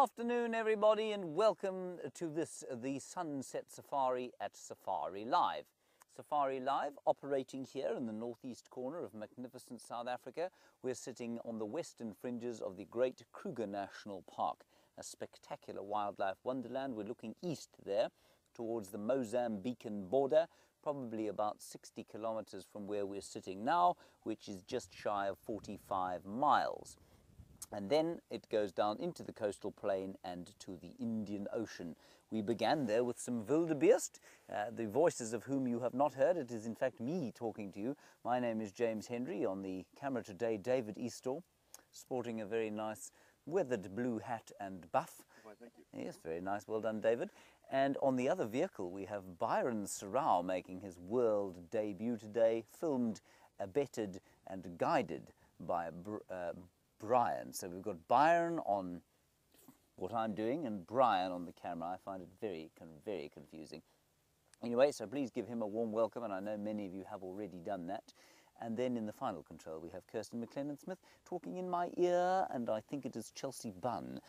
afternoon, everybody, and welcome to this, uh, the Sunset Safari at Safari Live. Safari Live operating here in the northeast corner of magnificent South Africa. We're sitting on the western fringes of the great Kruger National Park, a spectacular wildlife wonderland. We're looking east there towards the Mozambican border, probably about 60 kilometers from where we're sitting now, which is just shy of 45 miles and then it goes down into the coastal plain and to the Indian Ocean. We began there with some wildebeest, uh, the voices of whom you have not heard. It is in fact me talking to you. My name is James Hendry. On the camera today, David Eastall, sporting a very nice weathered blue hat and buff. thank you. Yes, very nice. Well done, David. And on the other vehicle, we have Byron Serrao making his world debut today, filmed, abetted, and guided by Br- uh, Brian. So we've got Byron on what I'm doing and Brian on the camera. I find it very, very confusing. Anyway, so please give him a warm welcome, and I know many of you have already done that. And then in the final control, we have Kirsten McLennan Smith talking in my ear, and I think it is Chelsea Bunn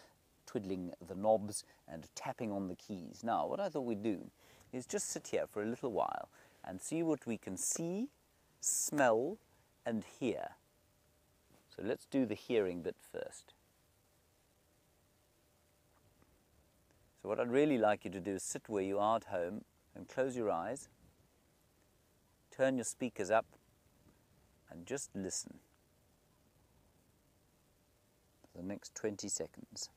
twiddling the knobs and tapping on the keys. Now, what I thought we'd do is just sit here for a little while and see what we can see, smell, and hear. So let's do the hearing bit first. So, what I'd really like you to do is sit where you are at home and close your eyes, turn your speakers up, and just listen for the next 20 seconds.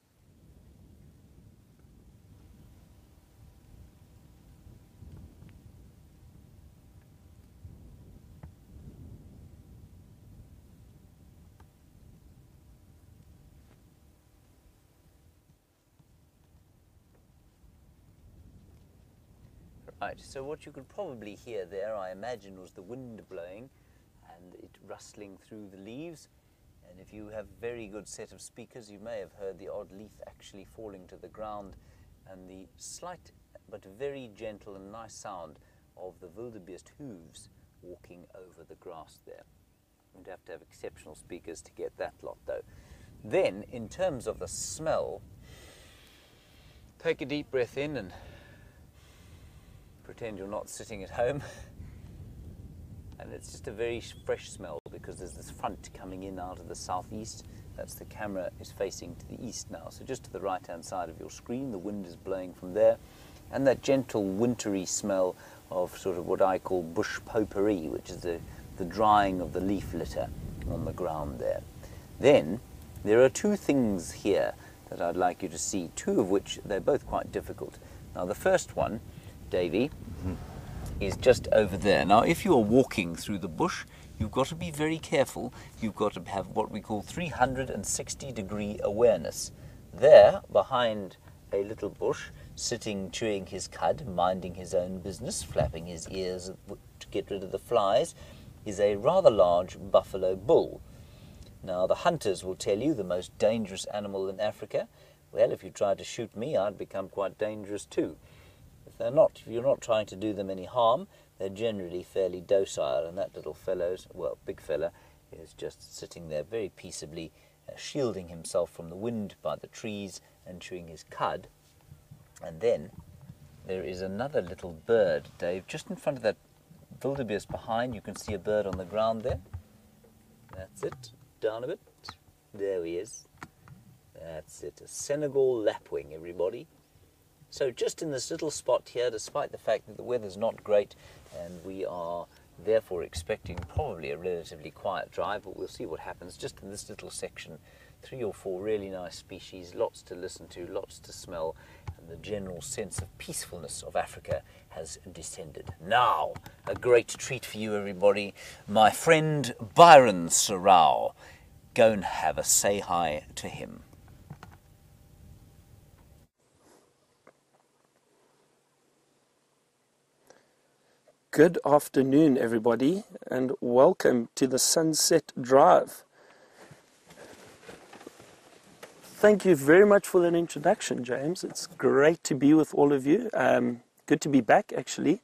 Right, so what you could probably hear there, I imagine, was the wind blowing and it rustling through the leaves. And if you have a very good set of speakers, you may have heard the odd leaf actually falling to the ground and the slight but very gentle and nice sound of the wildebeest hooves walking over the grass there. You'd have to have exceptional speakers to get that lot though. Then, in terms of the smell, take a deep breath in and pretend you're not sitting at home. And it's just a very fresh smell because there's this front coming in out of the southeast. That's the camera is facing to the east now. So just to the right hand side of your screen, the wind is blowing from there. And that gentle wintry smell of sort of what I call bush potpourri, which is the, the drying of the leaf litter on the ground there. Then there are two things here that I'd like you to see, two of which they're both quite difficult. Now the first one Davy, is just over there. Now, if you're walking through the bush, you've got to be very careful. You've got to have what we call 360 degree awareness. There, behind a little bush, sitting chewing his cud, minding his own business, flapping his ears to get rid of the flies, is a rather large buffalo bull. Now, the hunters will tell you the most dangerous animal in Africa. Well, if you tried to shoot me, I'd become quite dangerous too. They're not, you're not trying to do them any harm, they're generally fairly docile. And that little fellow's, well, big fella, is just sitting there very peaceably, uh, shielding himself from the wind by the trees and chewing his cud. And then there is another little bird, Dave, just in front of that wildebeest behind. You can see a bird on the ground there. That's it. Down a bit. There he is. That's it. A Senegal lapwing, everybody. So just in this little spot here, despite the fact that the weather's not great and we are therefore expecting probably a relatively quiet drive, but we'll see what happens just in this little section. Three or four really nice species, lots to listen to, lots to smell, and the general sense of peacefulness of Africa has descended. Now, a great treat for you, everybody. My friend Byron Serrao. Go and have a say hi to him. Good afternoon, everybody, and welcome to the Sunset Drive. Thank you very much for that introduction, James. It's great to be with all of you. Um, good to be back, actually.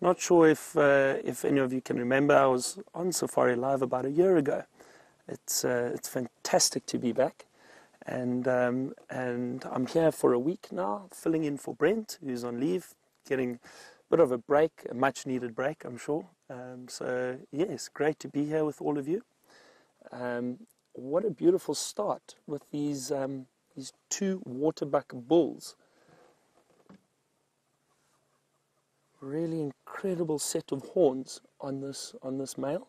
Not sure if uh, if any of you can remember, I was on Safari Live about a year ago. It's uh, it's fantastic to be back, and um, and I'm here for a week now, filling in for Brent, who's on leave, getting bit of a break, a much needed break, I'm sure. Um, so, yes, great to be here with all of you. Um, what a beautiful start with these, um, these two waterbuck bulls. Really incredible set of horns on this, on this male.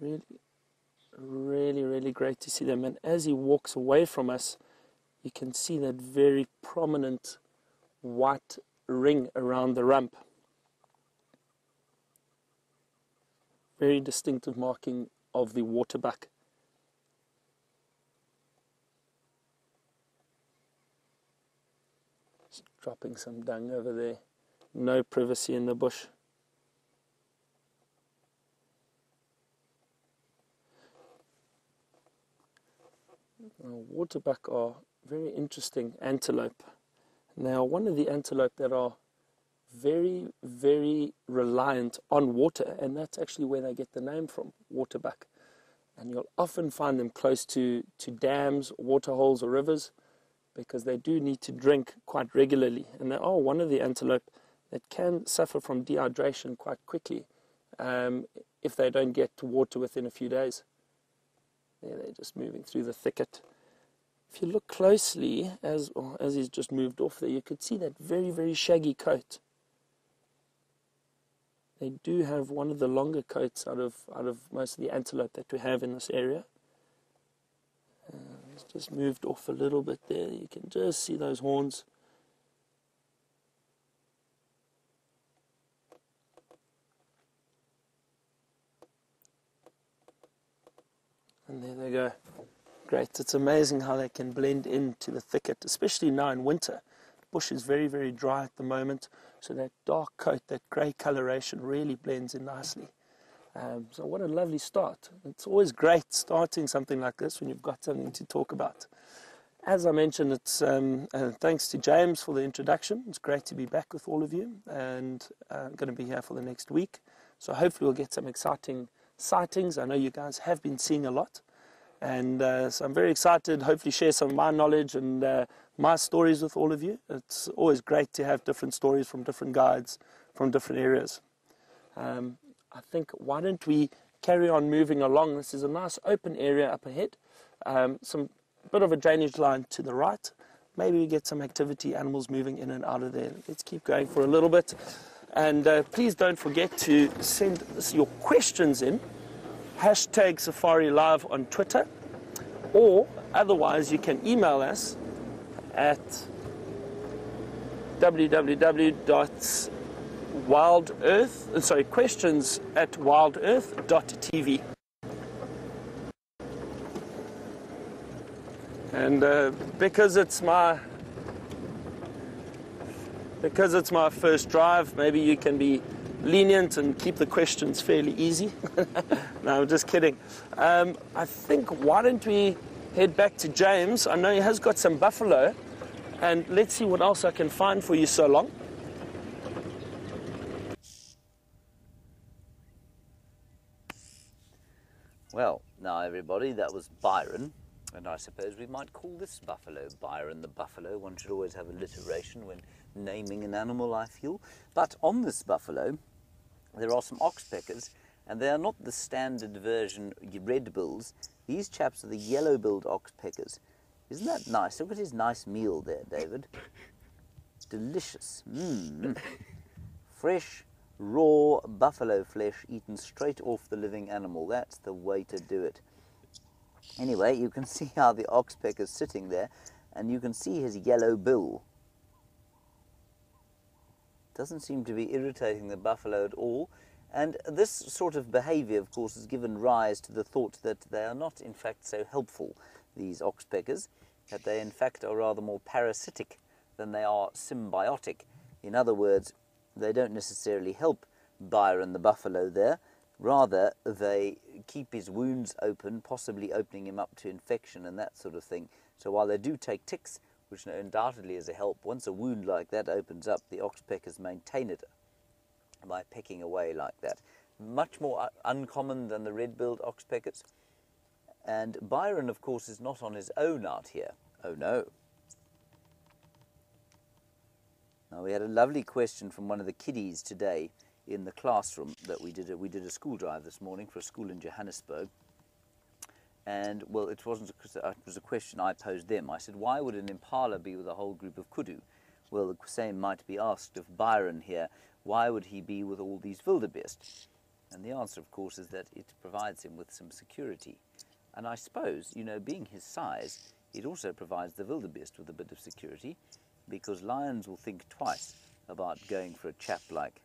Really, really, really great to see them. And as he walks away from us, you can see that very prominent white ring around the rump. Very distinctive marking of the waterbuck. Just dropping some dung over there. No privacy in the bush. waterbuck are very interesting antelope. Now, one of the antelope that are very, very reliant on water, and that's actually where they get the name from, waterbuck. And you'll often find them close to, to dams, water holes, or rivers because they do need to drink quite regularly. And they are one of the antelope that can suffer from dehydration quite quickly um, if they don't get to water within a few days. There they're just moving through the thicket. If you look closely, as, oh, as he's just moved off there, you could see that very, very shaggy coat. They do have one of the longer coats out of, out of most of the antelope that we have in this area. Uh, he's just moved off a little bit there. You can just see those horns. And there they go great. It's amazing how they can blend into the thicket, especially now in winter. Bush is very, very dry at the moment, so that dark coat, that grey coloration really blends in nicely. Um, so what a lovely start. It's always great starting something like this when you've got something to talk about. As I mentioned, it's um, uh, thanks to James for the introduction. It's great to be back with all of you, and uh, I'm going to be here for the next week. So hopefully we'll get some exciting sightings. I know you guys have been seeing a lot. And uh, so I'm very excited, hopefully share some of my knowledge and uh, my stories with all of you. It's always great to have different stories from different guides from different areas. Um, I think why don't we carry on moving along? This is a nice open area up ahead. Um, some bit of a drainage line to the right. Maybe we get some activity, animals moving in and out of there. Let's keep going for a little bit. And uh, please don't forget to send your questions in hashtag Safari Live on Twitter, or otherwise you can email us at www.wildearth, uh, sorry, questions at wildearth.tv. And uh, because it's my because it's my first drive, maybe you can be lenient and keep the questions fairly easy. no, I'm just kidding. Um, I think why don't we head back to James? I know he has got some buffalo, and let's see what else I can find for you so long. Well, now everybody, that was Byron. And I suppose we might call this buffalo Byron the buffalo. One should always have alliteration when naming an animal, I feel. But on this buffalo, there are some oxpeckers, and they are not the standard version red bills. These chaps are the yellow-billed oxpeckers. Isn't that nice? Look at his nice meal there, David. Delicious. Mmm. Fresh, raw buffalo flesh eaten straight off the living animal. That's the way to do it. Anyway, you can see how the oxpecker's sitting there, and you can see his yellow bill doesn't seem to be irritating the buffalo at all. And this sort of behavior, of course, has given rise to the thought that they are not, in fact, so helpful, these oxpeckers, that they, in fact, are rather more parasitic than they are symbiotic. In other words, they don't necessarily help Byron the buffalo there. Rather, they keep his wounds open, possibly opening him up to infection and that sort of thing. So while they do take ticks, which undoubtedly is a help, once a wound like that opens up, the oxpeckers maintain it by pecking away like that. Much more uncommon than the red-billed oxpeckers. And Byron, of course, is not on his own out here. Oh no. Now we had a lovely question from one of the kiddies today in the classroom that we did. A, we did a school drive this morning for a school in Johannesburg. And well, it wasn't. A, uh, it was a question I posed them. I said, "Why would an impala be with a whole group of kudu?" Well, the same might be asked of Byron here. Why would he be with all these wildebeest? And the answer, of course, is that it provides him with some security. And I suppose, you know, being his size, it also provides the wildebeest with a bit of security, because lions will think twice about going for a chap like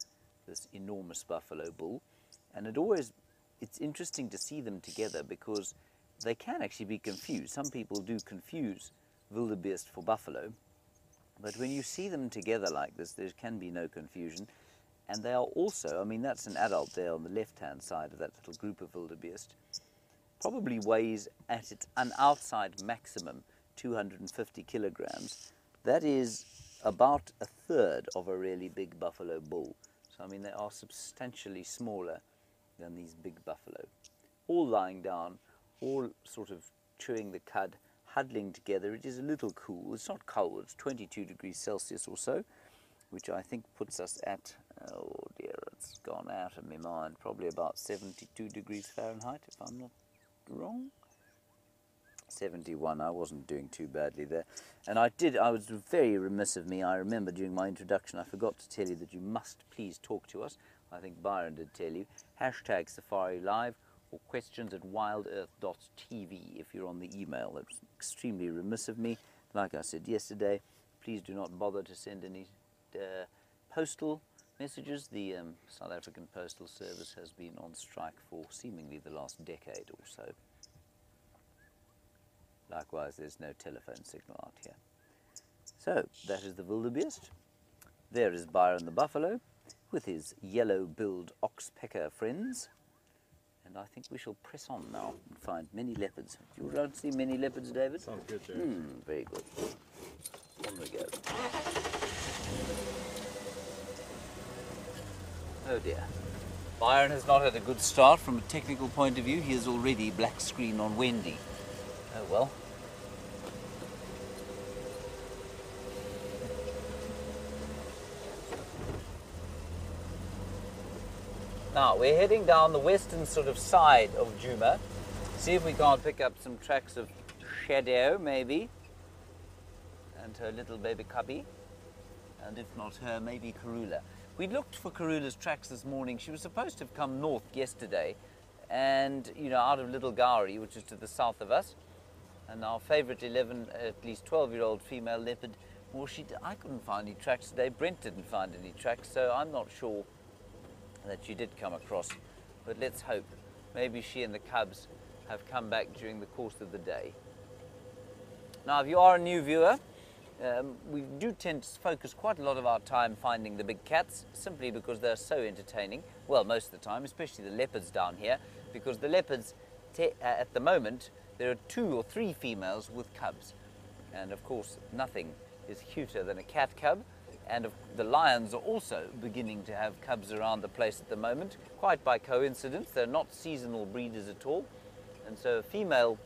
this enormous buffalo bull. And it always, it's interesting to see them together because they can actually be confused. Some people do confuse wildebeest for buffalo, but when you see them together like this, there can be no confusion. And they are also, I mean, that's an adult there on the left hand side of that little group of wildebeest. Probably weighs at its an outside maximum 250 kilograms. That is about a third of a really big buffalo bull. So, I mean, they are substantially smaller than these big buffalo. All lying down, all sort of chewing the cud, huddling together. It is a little cool. It's not cold, it's 22 degrees Celsius or so, which I think puts us at, oh dear, it's gone out of my mind, probably about 72 degrees Fahrenheit, if I'm not wrong. 71, I wasn't doing too badly there. And I did, I was very remiss of me. I remember during my introduction, I forgot to tell you that you must please talk to us. I think Byron did tell you. Hashtag Safari Live or questions at wildearth.tv if you're on the email. That's extremely remiss of me. Like I said yesterday, please do not bother to send any uh, postal messages. The um, South African Postal Service has been on strike for seemingly the last decade or so. Likewise, there's no telephone signal out here. So, that is the wildebeest. There is Byron the buffalo with his yellow-billed oxpecker friends. And I think we shall press on now and find many leopards. Do you want to see many leopards, David? Sounds good. Hmm, very good. On we go. Oh dear. Byron has not had a good start from a technical point of view. He is already black screen on Wendy. Oh well. Now we're heading down the western sort of side of Djuma. See if we can't pick up some tracks of Shadow, maybe, and her little baby cubby, and if not her, maybe Karula. We looked for Karula's tracks this morning. She was supposed to have come north yesterday, and you know, out of Little Gowrie, which is to the south of us. And our favourite 11, at least 12-year-old female leopard, well, she, I couldn't find any tracks today. Brent didn't find any tracks, so I'm not sure that she did come across. But let's hope. Maybe she and the cubs have come back during the course of the day. Now, if you are a new viewer, um, we do tend to focus quite a lot of our time finding the big cats simply because they're so entertaining. Well, most of the time, especially the leopards down here, because the leopards, uh, at the moment, there are two or three females with cubs. And of course, nothing is cuter than a cat cub. And the lions are also beginning to have cubs around the place at the moment, quite by coincidence. They're not seasonal breeders at all. And so a female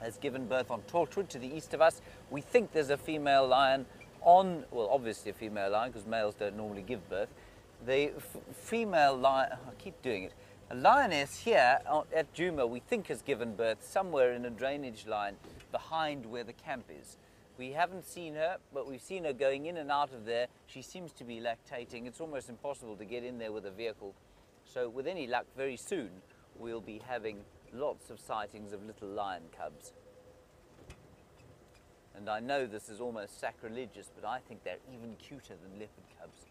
has given birth on Torchwood to the east of us. We think there's a female lion on, well, obviously a female lion because males don't normally give birth. The female lion, I keep doing it. A lioness here uh, at Djuma, we think has given birth somewhere in a drainage line behind where the camp is. We haven't seen her, but we've seen her going in and out of there. She seems to be lactating. It's almost impossible to get in there with a vehicle. So, with any luck, very soon we'll be having lots of sightings of little lion cubs. And I know this is almost sacrilegious, but I think they're even cuter than leopard cubs.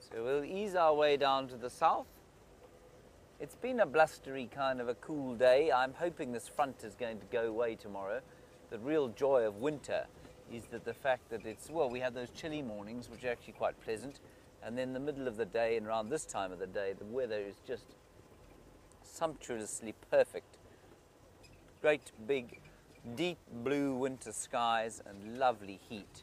So we'll ease our way down to the south It's been a blustery kind of a cool day. I'm hoping this front is going to go away tomorrow. The real joy of winter is that the fact that it's, well, we have those chilly mornings, which are actually quite pleasant. And then the middle of the day and around this time of the day, the weather is just sumptuously perfect. Great big, deep blue winter skies and lovely heat.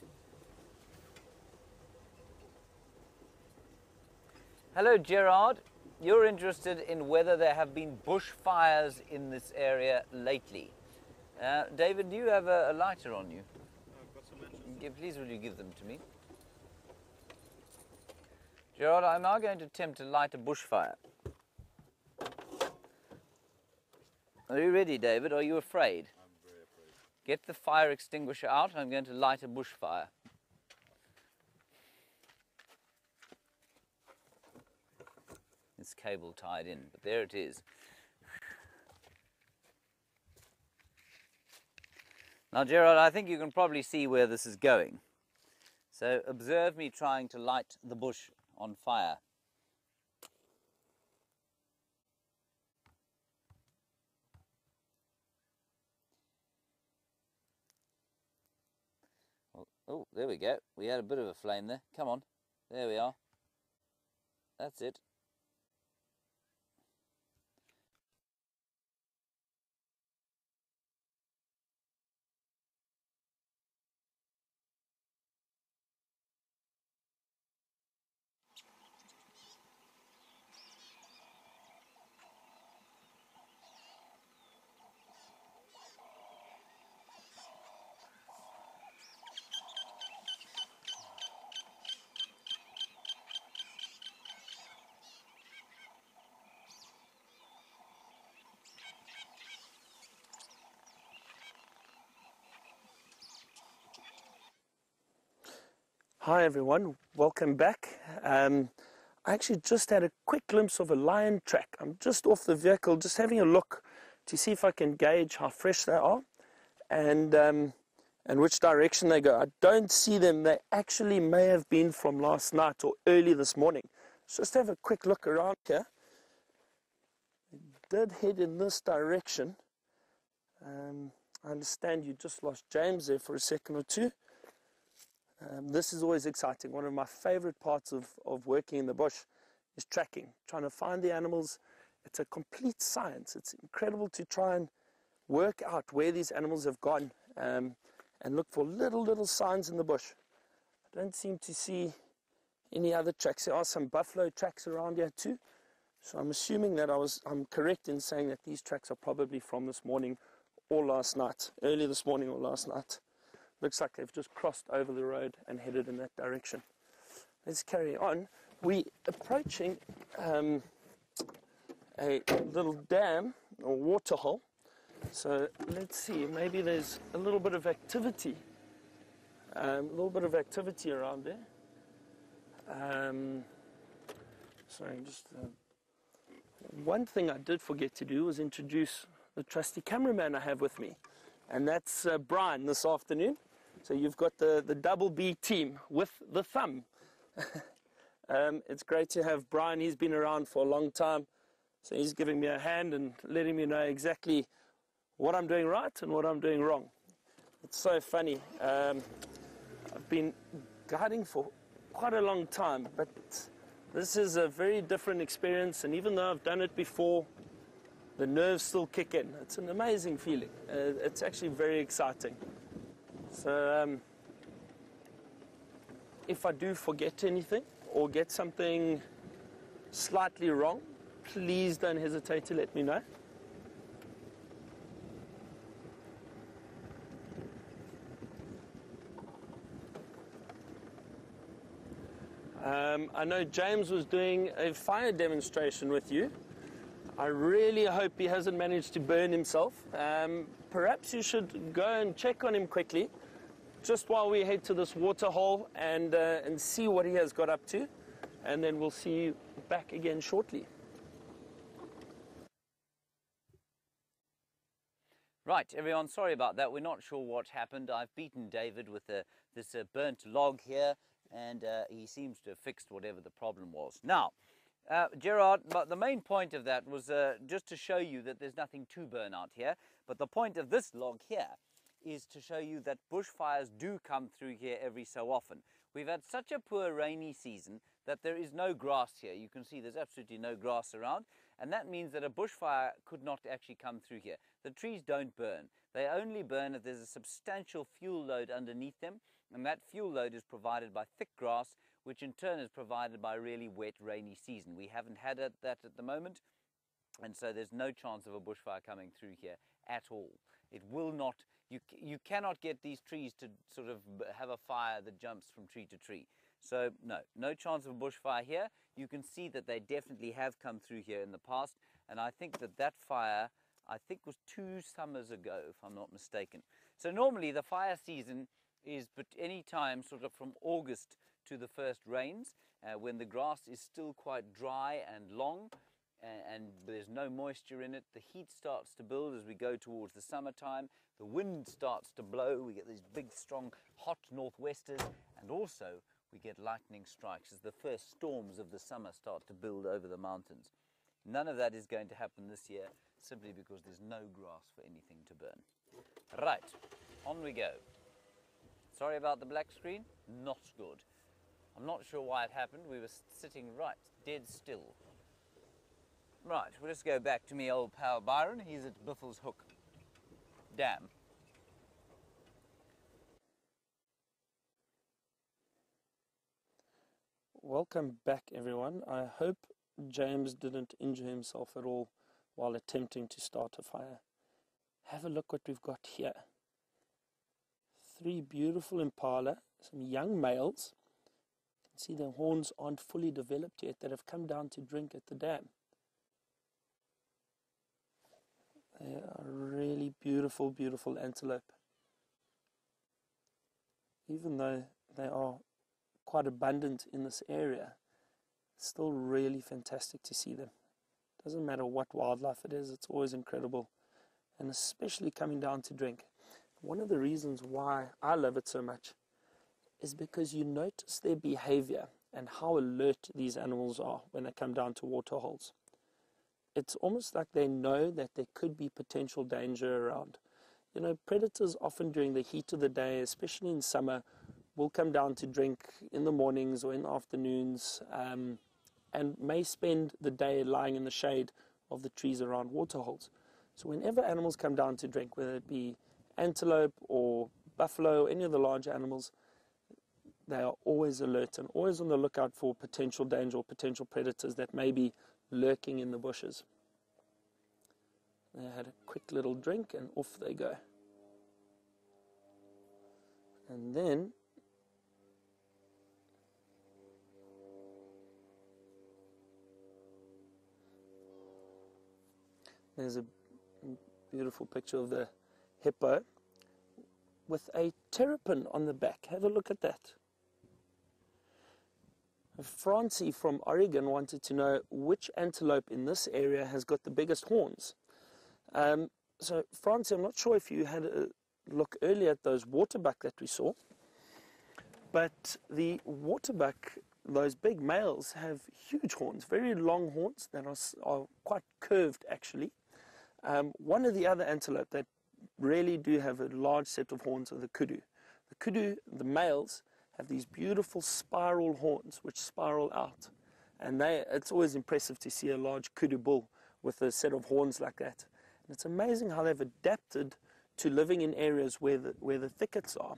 Hello, Gerard. You're interested in whether there have been bushfires in this area lately. Uh, David, do you have a, a lighter on you? Please, will you give them to me? Gerard, I'm now going to attempt to light a bushfire. Are you ready, David? Are you afraid? I'm very afraid. Get the fire extinguisher out. I'm going to light a bushfire. It's cable tied in, but there it is. Now, Gerald, I think you can probably see where this is going. So observe me trying to light the bush on fire. Oh, there we go. We had a bit of a flame there. Come on. There we are. That's it. Hi everyone, welcome back. Um, I actually just had a quick glimpse of a lion track. I'm just off the vehicle, just having a look to see if I can gauge how fresh they are and um, and which direction they go. I don't see them. They actually may have been from last night or early this morning. So just have a quick look around here. Did head in this direction. Um, I understand you just lost James there for a second or two. Um, this is always exciting. One of my favorite parts of, of working in the bush is tracking, trying to find the animals. It's a complete science. It's incredible to try and work out where these animals have gone um, and look for little, little signs in the bush. I don't seem to see any other tracks. There are some buffalo tracks around here too. So I'm assuming that I was, I'm correct in saying that these tracks are probably from this morning or last night, early this morning or last night. Looks like they've just crossed over the road and headed in that direction. Let's carry on. We approaching um, a little dam or waterhole. So let's see, maybe there's a little bit of activity, um, a little bit of activity around there. Um, sorry, just uh, one thing I did forget to do was introduce the trusty cameraman I have with me, and that's uh, Brian this afternoon. So you've got the, the double B team with the thumb. um, it's great to have Brian. He's been around for a long time. So he's giving me a hand and letting me know exactly what I'm doing right and what I'm doing wrong. It's so funny. Um, I've been guiding for quite a long time, but this is a very different experience. And even though I've done it before, the nerves still kick in. It's an amazing feeling. Uh, it's actually very exciting. So um, if I do forget anything or get something slightly wrong, please don't hesitate to let me know. Um, I know James was doing a fire demonstration with you. I really hope he hasn't managed to burn himself. Um, perhaps you should go and check on him quickly, just while we head to this water hole and, uh, and see what he has got up to. And then we'll see you back again shortly. Right, everyone, sorry about that. We're not sure what happened. I've beaten David with a, this uh, burnt log here, and uh, he seems to have fixed whatever the problem was. Now, Uh, Gerard, but the main point of that was uh, just to show you that there's nothing to burn out here. But the point of this log here is to show you that bushfires do come through here every so often. We've had such a poor rainy season that there is no grass here. You can see there's absolutely no grass around. And that means that a bushfire could not actually come through here. The trees don't burn. They only burn if there's a substantial fuel load underneath them. And that fuel load is provided by thick grass which in turn is provided by a really wet, rainy season. We haven't had that at the moment, and so there's no chance of a bushfire coming through here at all. It will not, you, you cannot get these trees to sort of have a fire that jumps from tree to tree. So no, no chance of a bushfire here. You can see that they definitely have come through here in the past, and I think that that fire, I think was two summers ago, if I'm not mistaken. So normally the fire season is but any time sort of from August to the first rains uh, when the grass is still quite dry and long and, and there's no moisture in it. The heat starts to build as we go towards the summertime. The wind starts to blow. We get these big, strong, hot northwesters and also we get lightning strikes as the first storms of the summer start to build over the mountains. None of that is going to happen this year simply because there's no grass for anything to burn. Right, on we go. Sorry about the black screen, not good. I'm not sure why it happened. We were sitting right, dead still. Right, we'll just go back to me old pal Byron. He's at Buffelshoek Dam. Welcome back, everyone. I hope James didn't injure himself at all while attempting to start a fire. Have a look what we've got here. Three beautiful impala, some young males You can See, the horns aren't fully developed yet that have come down to drink at the dam. They are really beautiful, beautiful antelope. Even though they are quite abundant in this area, it's still really fantastic to see them. Doesn't matter what wildlife it is, it's always incredible. And especially coming down to drink. One of the reasons why I love it so much is because you notice their behavior and how alert these animals are when they come down to water holes. It's almost like they know that there could be potential danger around. You know, predators often during the heat of the day, especially in summer, will come down to drink in the mornings or in the afternoons um, and may spend the day lying in the shade of the trees around waterholes. So, whenever animals come down to drink, whether it be antelope or buffalo, or any of the large animals, they are always alert and always on the lookout for potential danger or potential predators that may be lurking in the bushes. They had a quick little drink and off they go. And then there's a beautiful picture of the hippo with a terrapin on the back. Have a look at that. Francie from Oregon wanted to know which antelope in this area has got the biggest horns. Um, so, Francie, I'm not sure if you had a look earlier at those waterbuck that we saw, but the waterbuck, those big males, have huge horns, very long horns that are, are quite curved actually. Um, one of the other antelope that really do have a large set of horns are the kudu. The kudu, the males, have these beautiful spiral horns which spiral out. And they, it's always impressive to see a large kudu bull with a set of horns like that. And it's amazing how they've adapted to living in areas where the, where the thickets are.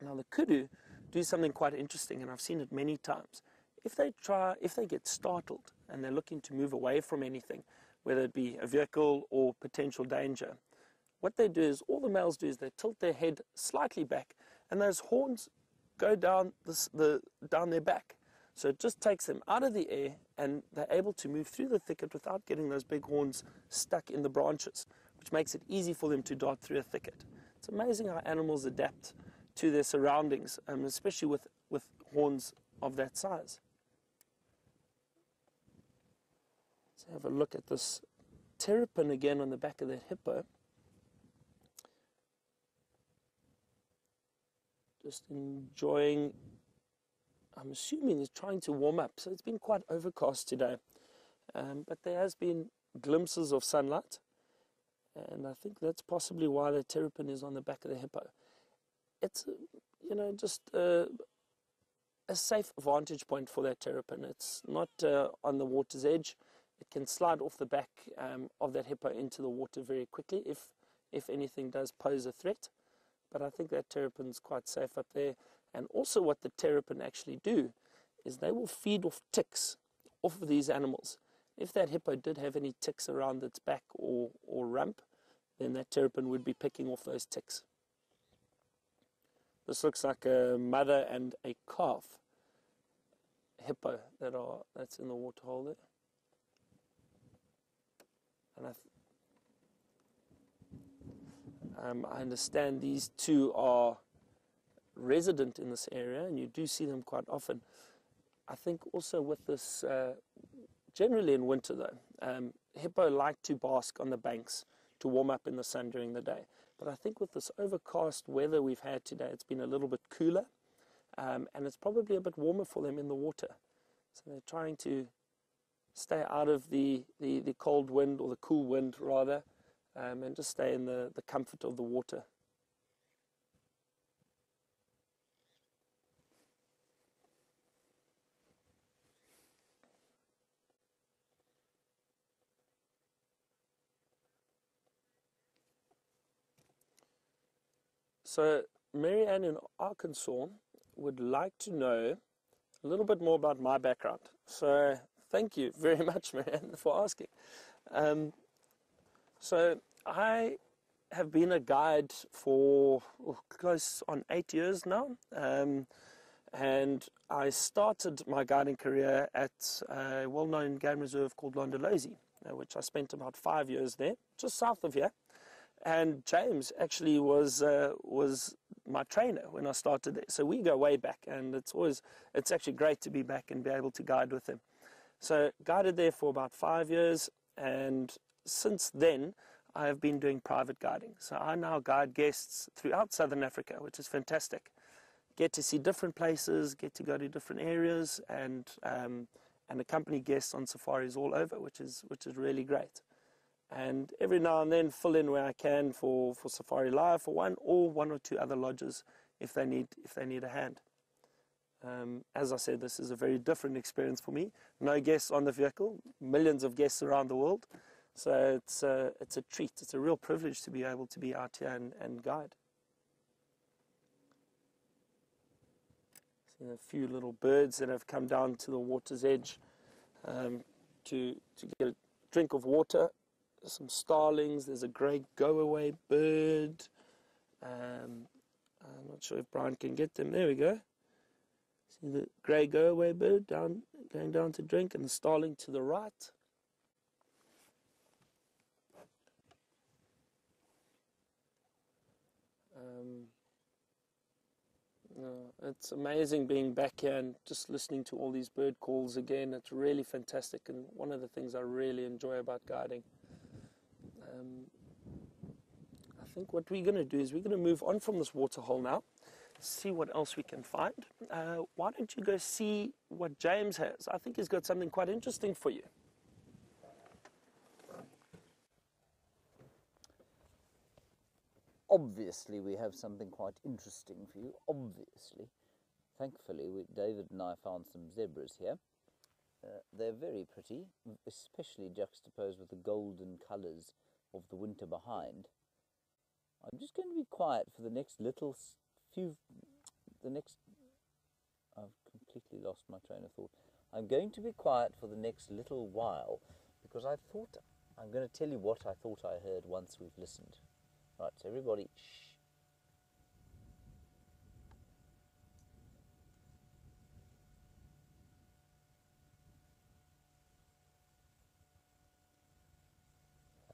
Now the kudu do something quite interesting, and I've seen it many times. If they try, if they get startled and they're looking to move away from anything, whether it be a vehicle or potential danger, what they do is all the males do is they tilt their head slightly back, and those horns go down this, the, down their back. So it just takes them out of the air and they're able to move through the thicket without getting those big horns stuck in the branches, which makes it easy for them to dart through a thicket. It's amazing how animals adapt to their surroundings, um, especially with, with horns of that size. Let's have a look at this terrapin again on the back of that hippo. Just enjoying I'm assuming is trying to warm up. So it's been quite overcast today, um, but there has been glimpses of sunlight, and I think that's possibly why the terrapin is on the back of the hippo. It's you know just a, a safe vantage point for that terrapin. It's not uh, on the water's edge. It can slide off the back um, of that hippo into the water very quickly if if anything does pose a threat. But I think that terrapin's quite safe up there. And also, what the terrapin actually do is they will feed off ticks off of these animals. If that hippo did have any ticks around its back or, or rump, then that terrapin would be picking off those ticks. This looks like a mother and a calf hippo that are that's in the water hole there. And I, um, I understand these two are resident in this area, and you do see them quite often. I think also with this, uh, generally in winter though, um, hippo like to bask on the banks to warm up in the sun during the day. But I think with this overcast weather we've had today, it's been a little bit cooler, um, and it's probably a bit warmer for them in the water. So they're trying to stay out of the, the, the cold wind or the cool wind rather, um, and just stay in the, the comfort of the water. So, Marianne in Arkansas would like to know a little bit more about my background. So, thank you very much, Marianne, for asking. Um, so, I have been a guide for oh, close on eight years now. Um, and I started my guiding career at a well known game reserve called Londolozi, uh, which I spent about five years there, just south of here. And James actually was uh, was my trainer when I started there. So we go way back, and it's always it's actually great to be back and be able to guide with him. So guided there for about five years, and since then I have been doing private guiding. So I now guide guests throughout Southern Africa, which is fantastic. Get to see different places, get to go to different areas, and um, and accompany guests on safaris all over, which is which is really great and every now and then fill in where I can for, for Safari Live for one or one or two other lodges if they need if they need a hand. Um, as I said, this is a very different experience for me. No guests on the vehicle, millions of guests around the world. So it's a, it's a treat. It's a real privilege to be able to be out here and, and guide. See a few little birds that have come down to the water's edge um, to, to get a drink of water some starlings. There's a grey go-away bird. Um, I'm not sure if Brian can get them. There we go. See the grey go-away bird down, going down to drink, and the starling to the right. Um, it's amazing being back here and just listening to all these bird calls again. It's really fantastic, and one of the things I really enjoy about guiding um, I think what we're going to do is we're going to move on from this waterhole now, see what else we can find. Uh, why don't you go see what James has? I think he's got something quite interesting for you. Obviously, we have something quite interesting for you. Obviously. Thankfully, we, David and I found some zebras here. Uh, they're very pretty, especially juxtaposed with the golden colours of the winter behind. I'm just going to be quiet for the next little few, the next, I've completely lost my train of thought. I'm going to be quiet for the next little while because I thought, I'm going to tell you what I thought I heard once we've listened. Right, so everybody, shh.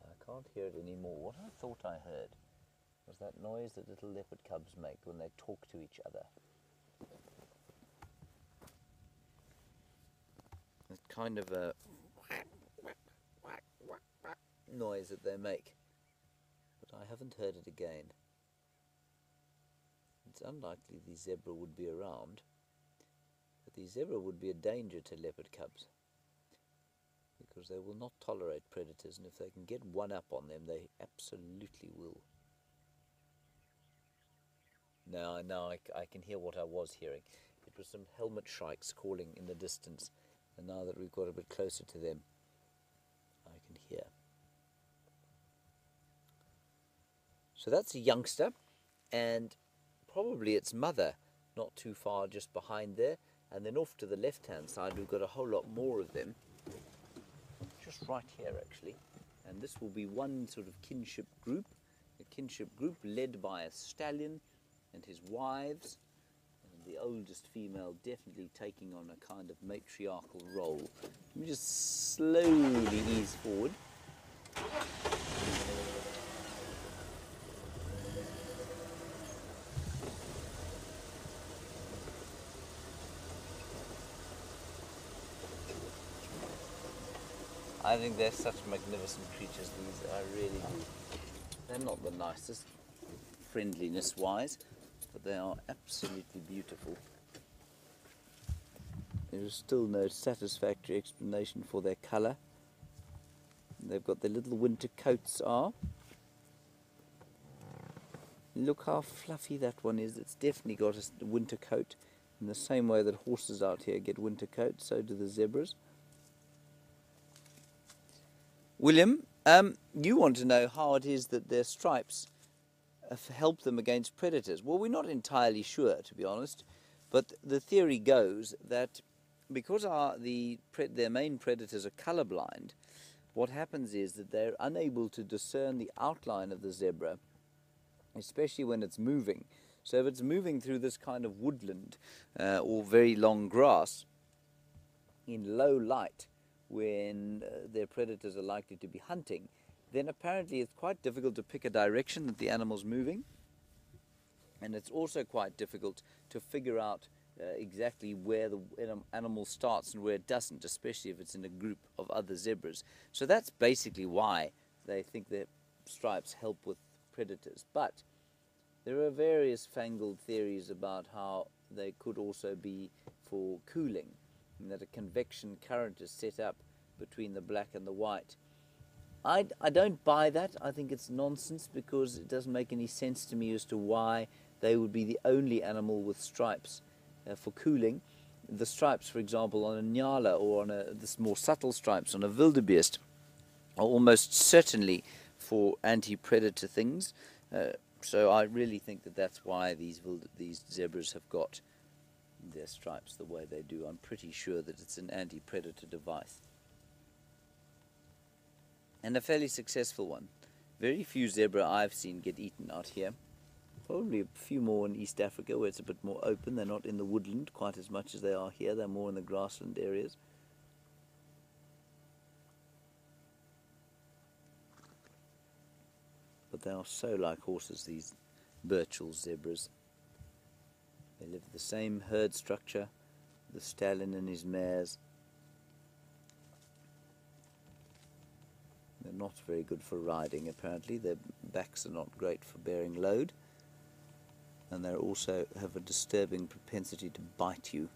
I can't hear it anymore. What I thought I heard was that noise that little leopard cubs make when they talk to each other. It's kind of a noise that they make. But I haven't heard it again. It's unlikely the zebra would be around. But the zebra would be a danger to leopard cubs because they will not tolerate predators, and if they can get one up on them, they absolutely will. Now, now I can hear what I was hearing. It was some helmet shrikes calling in the distance, and now that we've got a bit closer to them, I can hear. So that's a youngster, and probably its mother, not too far just behind there. And then off to the left hand side, we've got a whole lot more of them, just right here actually. And this will be one sort of kinship group, a kinship group led by a stallion and his wives, and the oldest female definitely taking on a kind of matriarchal role. Let me just slowly ease forward. I think they're such magnificent creatures, these, I really do. They're not the nicest, friendliness wise, but they are absolutely beautiful. There is still no satisfactory explanation for their colour. They've got their little winter coats are. Look how fluffy that one is. It's definitely got a winter coat. In the same way that horses out here get winter coats, so do the zebras. William, um, you want to know how it is that their stripes help them against predators. Well, we're not entirely sure, to be honest, but the theory goes that because our, the their main predators are colorblind, what happens is that they're unable to discern the outline of the zebra, especially when it's moving. So if it's moving through this kind of woodland uh, or very long grass in low light, when uh, their predators are likely to be hunting, then apparently it's quite difficult to pick a direction that the animal's moving. And it's also quite difficult to figure out uh, exactly where the animal starts and where it doesn't, especially if it's in a group of other zebras. So that's basically why they think their stripes help with predators. But there are various fangled theories about how they could also be for cooling, and that a convection current is set up between the black and the white. I, I don't buy that. I think it's nonsense because it doesn't make any sense to me as to why they would be the only animal with stripes uh, for cooling. The stripes, for example, on a nyala or on a this more subtle stripes on a wildebeest are almost certainly for anti-predator things. Uh, so I really think that that's why these these zebras have got their stripes the way they do. I'm pretty sure that it's an anti-predator device. And a fairly successful one. Very few zebra I've seen get eaten out here. Probably a few more in East Africa where it's a bit more open. They're not in the woodland quite as much as they are here. They're more in the grassland areas. But they are so like horses, these Burchell zebras. They live the same herd structure, the stallion and his mares. They're not very good for riding, apparently. Their backs are not great for bearing load. And they also have a disturbing propensity to bite you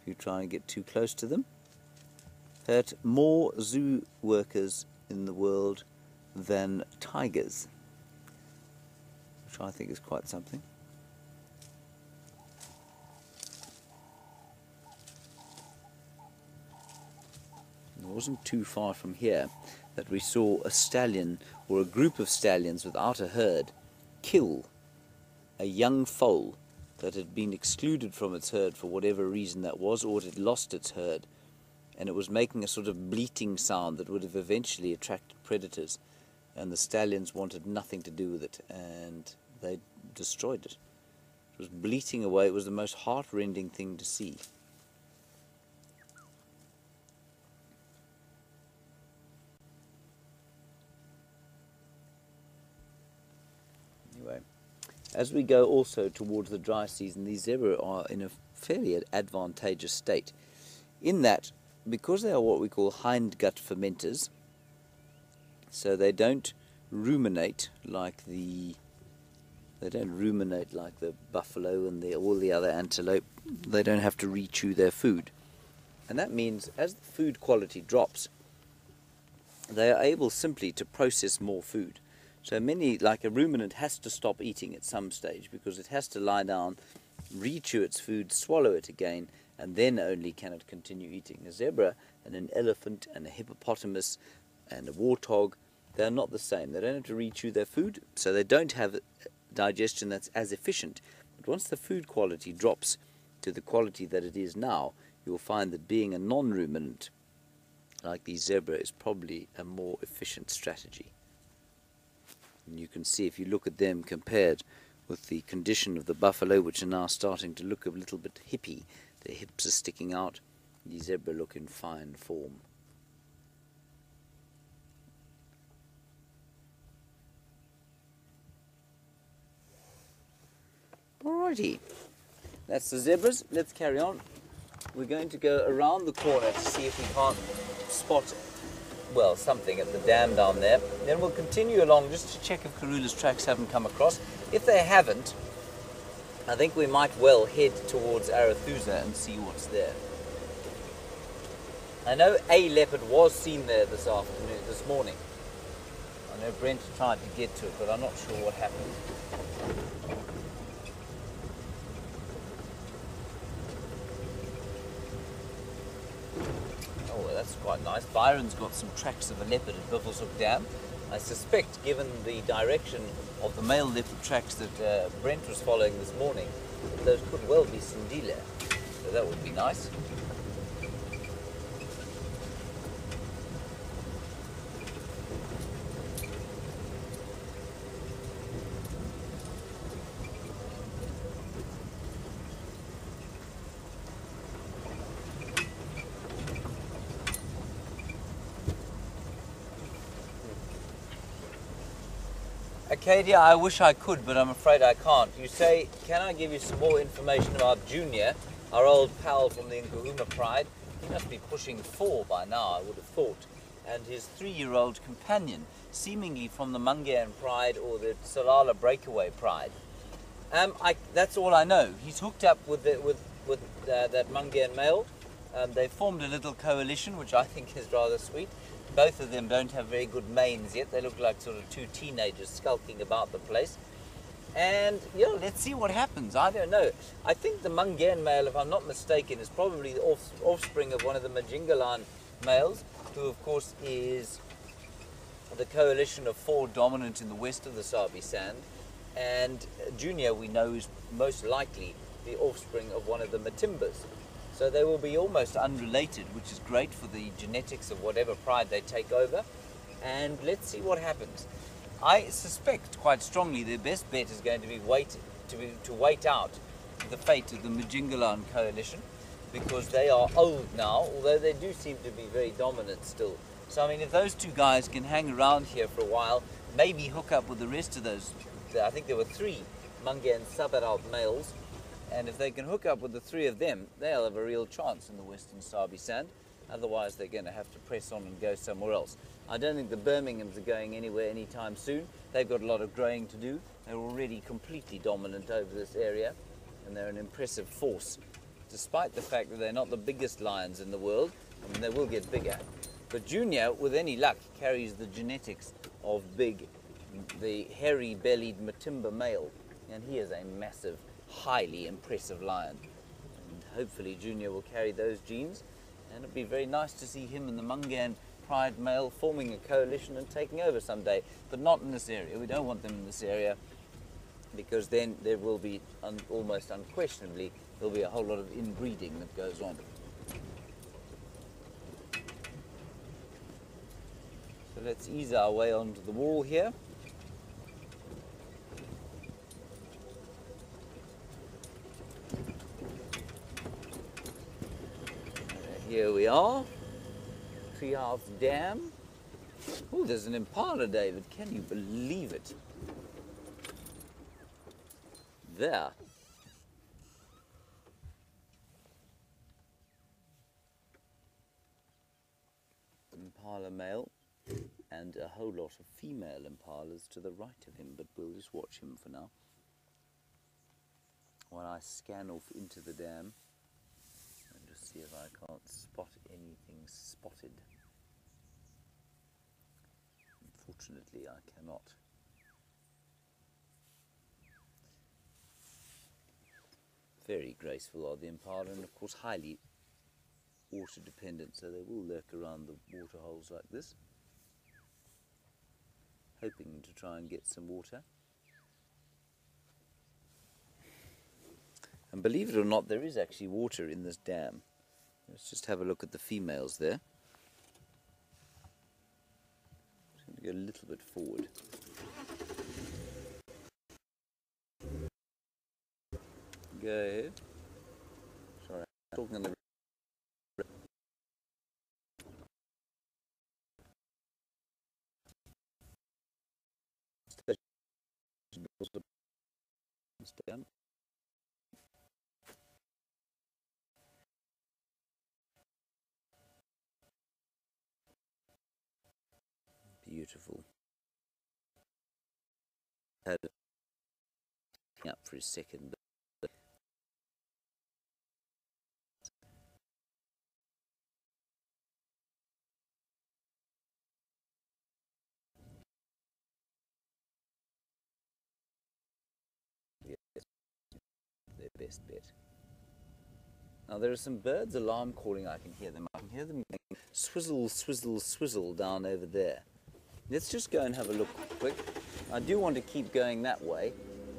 if you try and get too close to them. Hurt more zoo workers in the world than tigers, which I think is quite something. It wasn't too far from here that we saw a stallion or a group of stallions without a herd kill a young foal that had been excluded from its herd for whatever reason that was, or it had lost its herd, and it was making a sort of bleating sound that would have eventually attracted predators, and the stallions wanted nothing to do with it, and they destroyed it. It was bleating away. It was the most heartrending thing to see. Anyway, as we go also towards the dry season, these zebra are in a fairly advantageous state, in that because they are what we call hindgut fermenters, so they don't ruminate like the They don't ruminate like the buffalo and the, all the other antelope. They don't have to re-chew their food. And that means as the food quality drops, they are able simply to process more food. So many, like a ruminant, has to stop eating at some stage because it has to lie down, re-chew its food, swallow it again, and then only can it continue eating. A zebra and an elephant and a hippopotamus and a warthog, they're not the same. They don't have to re-chew their food, so they don't have digestion that's as efficient. But once the food quality drops to the quality that it is now, you'll find that being a non-ruminant like the zebra is probably a more efficient strategy. And you can see if you look at them compared with the condition of the buffalo, which are now starting to look a little bit hippy, their hips are sticking out, the zebra look in fine form. Alrighty, that's the zebras. Let's carry on. We're going to go around the corner to see if we can't spot, well, something at the dam down there. Then we'll continue along just to check if Karula's tracks haven't come across. If they haven't, I think we might well head towards Arathusa and see what's there. I know a leopard was seen there this afternoon, this morning. I know Brent tried to get to it, but I'm not sure what happened. That's quite nice. Byron's got some tracks of a leopard at Buffelshoek Dam. I suspect, given the direction of the male leopard tracks that uh, Brent was following this morning, those could well be Sindile. So that would be nice. Acadia, I wish I could, but I'm afraid I can't. You say, can I give you some more information about Junior, our old pal from the Nkuhuma Pride? He must be pushing four by now, I would have thought. And his three-year-old companion, seemingly from the Mhangeni Pride or the Tsalala Breakaway Pride. Um, I, that's all I know. He's hooked up with the, with with uh, that Mhangeni male. Um, they formed a little coalition, which I think is rather sweet. Both of them don't have very good manes yet. They look like sort of two teenagers skulking about the place. And yeah, let's see what happens. I don't know. I think the Mhangeni male, if I'm not mistaken, is probably the off, offspring of one of the Majingilane males, who of course is the coalition of four dominant in the west of the Sabi Sand. And Junior, we know, is most likely the offspring of one of the Matimbas. So they will be almost unrelated, which is great for the genetics of whatever pride they take over. And let's see what happens. I suspect quite strongly their best bet is going to be wait to, be, to wait out the fate of the Majingilane coalition because they are old now, although they do seem to be very dominant still. So I mean, if those two guys can hang around here for a while, maybe hook up with the rest of those. I think there were three Mhangeni Sabarat males and if they can hook up with the three of them, they'll have a real chance in the Western Sabi Sand. Otherwise, they're going to have to press on and go somewhere else. I don't think the Birminghams are going anywhere anytime soon. They've got a lot of growing to do. They're already completely dominant over this area, and they're an impressive force, despite the fact that they're not the biggest lions in the world. I mean, they will get bigger. But Junior, with any luck, carries the genetics of big, the hairy-bellied Matimba male, and he is a massive highly impressive lion. And hopefully Junior will carry those genes and it'd be very nice to see him and the Mhangeni Pride male forming a coalition and taking over someday, but not in this area. We don't want them in this area because then there will be un almost unquestionably there'll be a whole lot of inbreeding that goes on. So let's ease our way onto the wall here. Here we are, Treehouse Dam. Oh, there's an impala, David. Can you believe it? There. Impala male and a whole lot of female impalas to the right of him, but we'll just watch him for now. while I scan off into the dam see if I can't spot anything spotted. Unfortunately, I cannot. Very graceful are the impala, and of course highly water dependent, so they will lurk around the water holes like this, hoping to try and get some water. And believe it or not, there is actually water in this dam. Let's just have a look at the females there. Going to go a little bit forward. Go ahead. Sorry, I'm talking on the down. Beautiful. Up for a second, their best bet. Now there are some birds alarm calling. I can hear them. I can hear them swizzle, swizzle, swizzle down over there. Let's just go and have a look quick. I do want to keep going that way,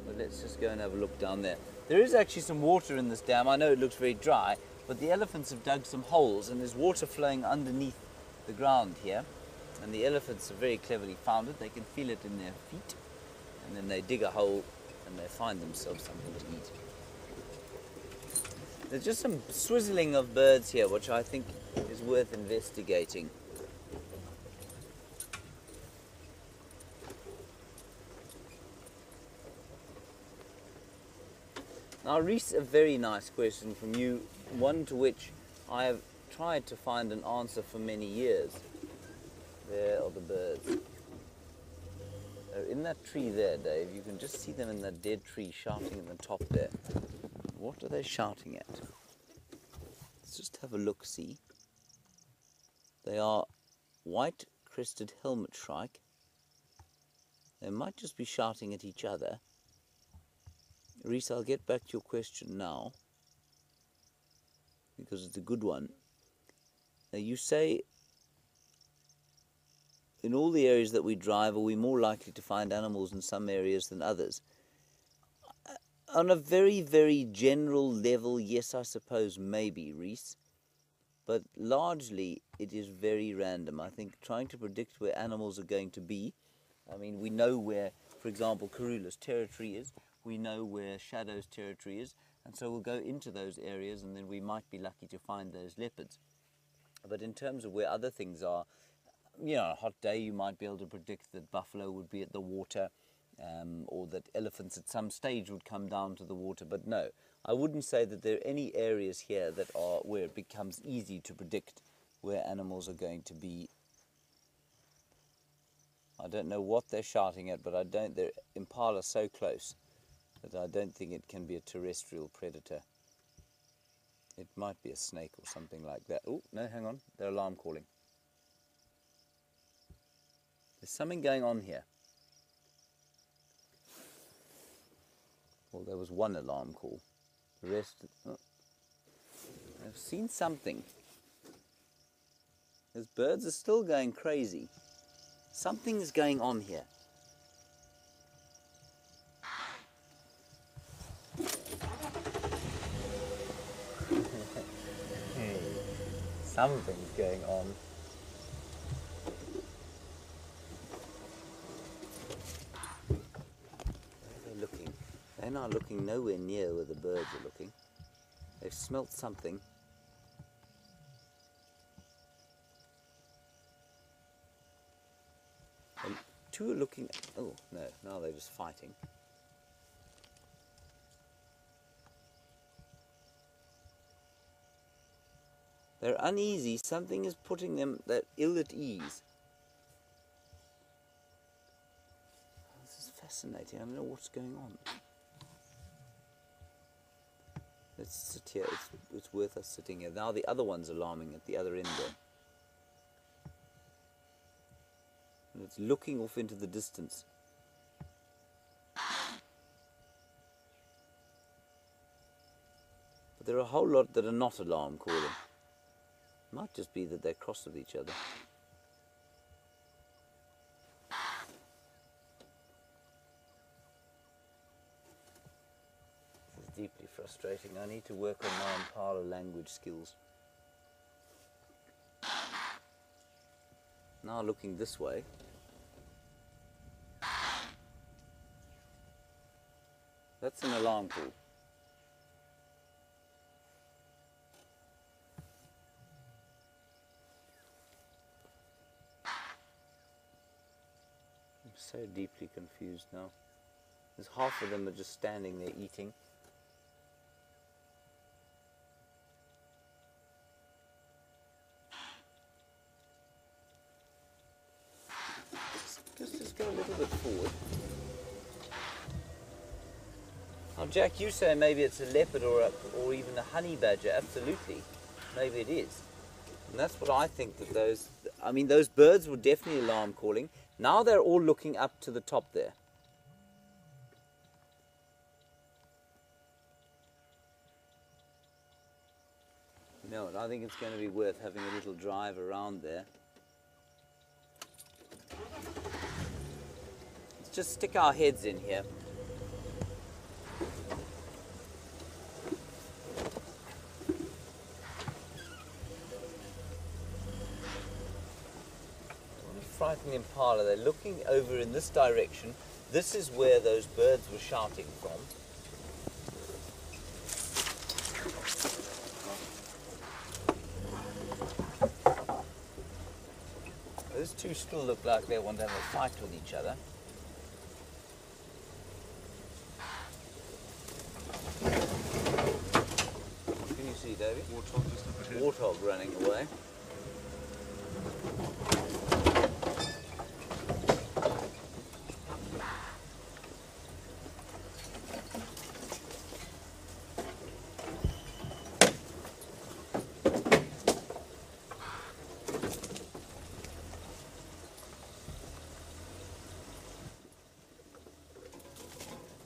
but let's just go and have a look down there. There is actually some water in this dam. I know it looks very dry, but the elephants have dug some holes and there's water flowing underneath the ground here. And the elephants have very cleverly found it. They can feel it in their feet. And then they dig a hole and they find themselves something to eat. There's just some swizzling of birds here, which I think is worth investigating. Now, Reese, a very nice question from you, one to which I have tried to find an answer for many years. There are the birds. They're in that tree there, Dave. You can just see them in that dead tree shouting in the top there. What are they shouting at? Let's just have a look see. They are white crested helmet shrike. They might just be shouting at each other. Reese, I'll get back to your question now because it's a good one. Now, you say in all the areas that we drive, are we more likely to find animals in some areas than others? Uh, on a very, very general level, yes, I suppose, maybe, Reese. But largely, it is very random. I think trying to predict where animals are going to be, I mean, we know where, for example, Karula's territory is, we know where Shadow's territory is, and so we'll go into those areas and then we might be lucky to find those leopards. But in terms of where other things are, you know, a hot day you might be able to predict that buffalo would be at the water um, or that elephants at some stage would come down to the water. But no, I wouldn't say that there are any areas here that are where it becomes easy to predict where animals are going to be. I don't know what they're shouting at, but I don't. They're impala so close that I don't think it can be a terrestrial predator. It might be a snake or something like that. Oh, no, hang on. They're alarm calling. There's something going on here. Well, there was one alarm call. The rest. Oh. I've seen something. Those birds are still going crazy. Something is going on here. Something's going on. Where are they looking? They're not looking nowhere near where the birds are looking. They've smelt something. And two are looking. Oh no! Now they're just fighting. They're uneasy. Something is putting them they're ill at ease. This is fascinating. I don't know what's going on. Let's sit here. It's, it's worth us sitting here. Now the other one's alarming at the other end there. And it's looking off into the distance. But there are a whole lot that are not alarm calling. Might just be that they're cross with each other. This is deeply frustrating. I need to work on my Impala language skills. Now looking this way. That's an alarm call. I'm so deeply confused now. There's half of them are just standing there eating. Just, just go a little bit forward. Now, Jack, you say maybe it's a leopard or a, or even a honey badger. Absolutely, maybe it is. And that's what I think that those. I mean, those birds were definitely alarm calling. Now they're all looking up to the top there. You know? I think it's going to be worth having a little drive around there. Let's just stick our heads in here. Frightening impala. They're looking over in this direction. This is where those birds were shouting from. Those two still look like they want to have a fight with each other. Can you see, David? Warthog just up ahead. Warthog running away.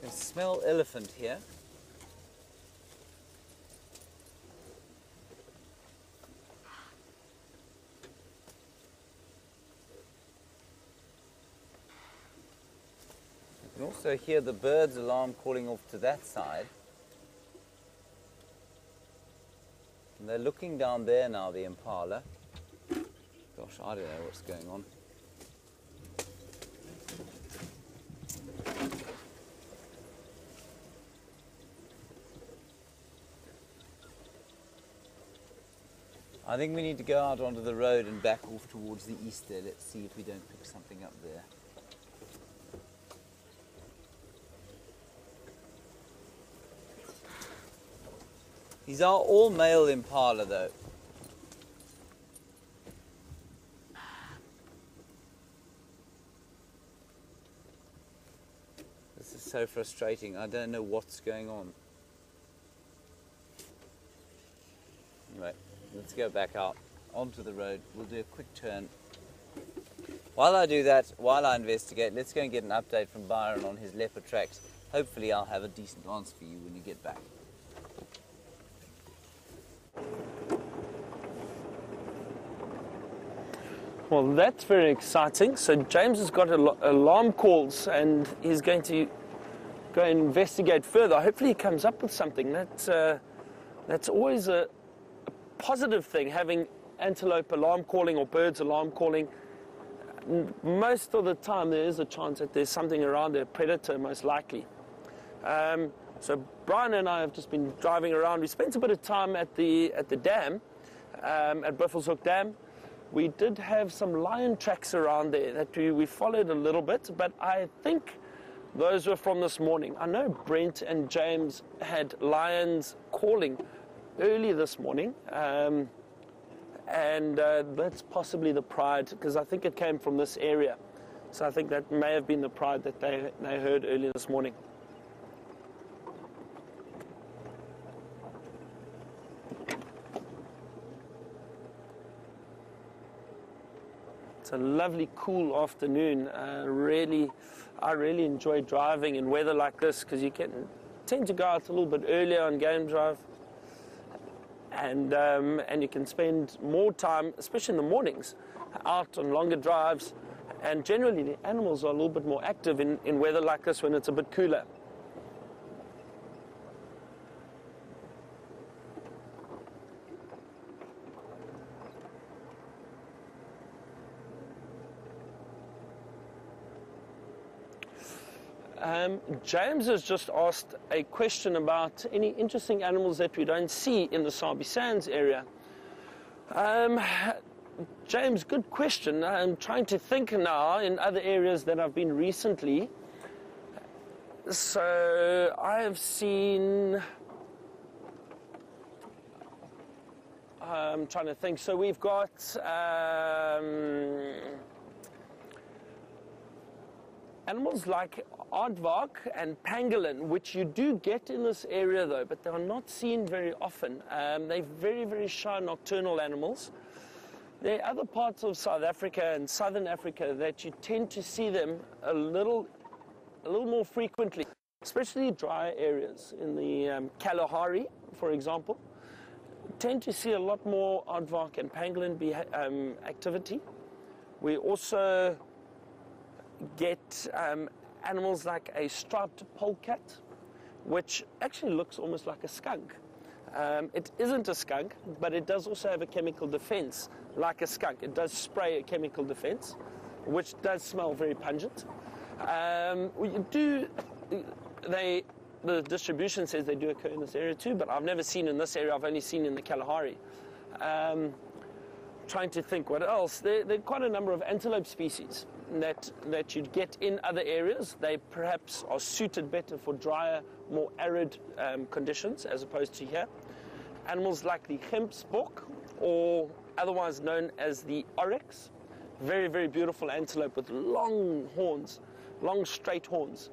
I smell elephant here. You can also hear the bird's alarm calling off to that side. And they're looking down there now, the impala. Gosh, I don't know what's going on. I think we need to go out onto the road and back off towards the east there. Let's see if we don't pick something up there. These are all male impala though. This is so frustrating. I don't know what's going on. Anyway, let's go back out onto the road. We'll do a quick turn. While I do that, while I investigate, let's go and get an update from Byron on his leopard tracks. Hopefully, I'll have a decent answer for you when you get back. Well, that's very exciting. So James has got al- alarm calls, and he's going to go and investigate further. Hopefully, he comes up with something. That's uh, that's always a, a positive thing. Having antelope alarm calling or birds alarm calling. Most of the time, there is a chance that there's something around there, predator, most likely. Um, so Brian and I have just been driving around. We spent a bit of time at the at the dam, um, at Hook Dam. We did have some lion tracks around there that we, we followed a little bit, but I think those were from this morning. I know Brent and James had lions calling early this morning. Um, and uh, that's possibly the pride, because I think it came from this area. So I think that may have been the pride that they, they heard earlier this morning. It's a lovely, cool afternoon. Uh, really, I really enjoy driving in weather like this because you can tend to go out a little bit earlier on game drive and um, and you can spend more time, especially in the mornings, out on longer drives. And generally, the animals are a little bit more active in, in weather like this when it's a bit cooler. Um, James has just asked a question about any interesting animals that we don't see in the Sabi Sands area. Um, James, good question. I'm trying to think now in other areas that I've been recently. So I have seen. I'm trying to think. So we've got. Um, animals like aardvark and pangolin, which you do get in this area though, but they are not seen very often. Um, they're very, very shy nocturnal animals. There are other parts of South Africa and Southern Africa that you tend to see them a little, a little more frequently, especially dry areas in the um, Kalahari, for example. Tend to see a lot more aardvark and pangolin um, activity. We also get um, animals like a striped polecat, which actually looks almost like a skunk. Um, it isn't a skunk, but it does also have a chemical defense like a skunk. It does spray a chemical defense, which does smell very pungent. Um, we do, they, the distribution says they do occur in this area too, but I've never seen in this area. I've only seen in the Kalahari. Um, trying to think what else. There, there, are quite a number of antelope species that, that you'd get in other areas. They perhaps are suited better for drier, more arid um, conditions as opposed to here. Animals like the gemsbok, or otherwise known as the oryx, very, very beautiful antelope with long horns, long straight horns.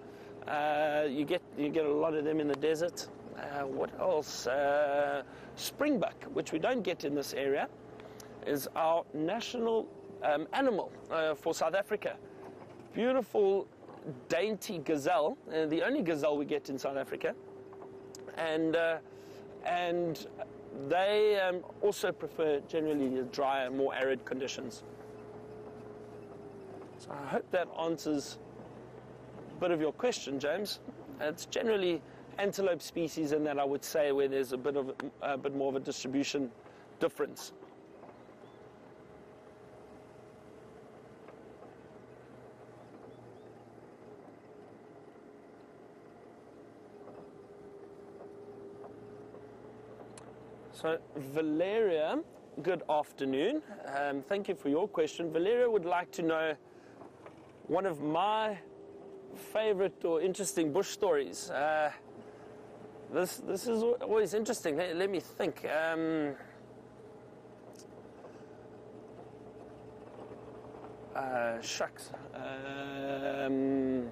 Uh, you, get, you get a lot of them in the desert. Uh, what else? Uh, springbuck, which we don't get in this area, is our national um, animal uh, for South Africa. Beautiful, dainty gazelle, uh, the only gazelle we get in South Africa. And, uh, and they um, also prefer generally the drier, more arid conditions. So I hope that answers a bit of your question, James. It's generally antelope species and that I would say where there's a bit of a, a bit more of a distribution difference. So, Valeria, good afternoon. Um, thank you for your question. Valeria would like to know one of my favorite or interesting bush stories. Uh, this, this is always interesting. Let, let me think. Um, uh, shucks. Um,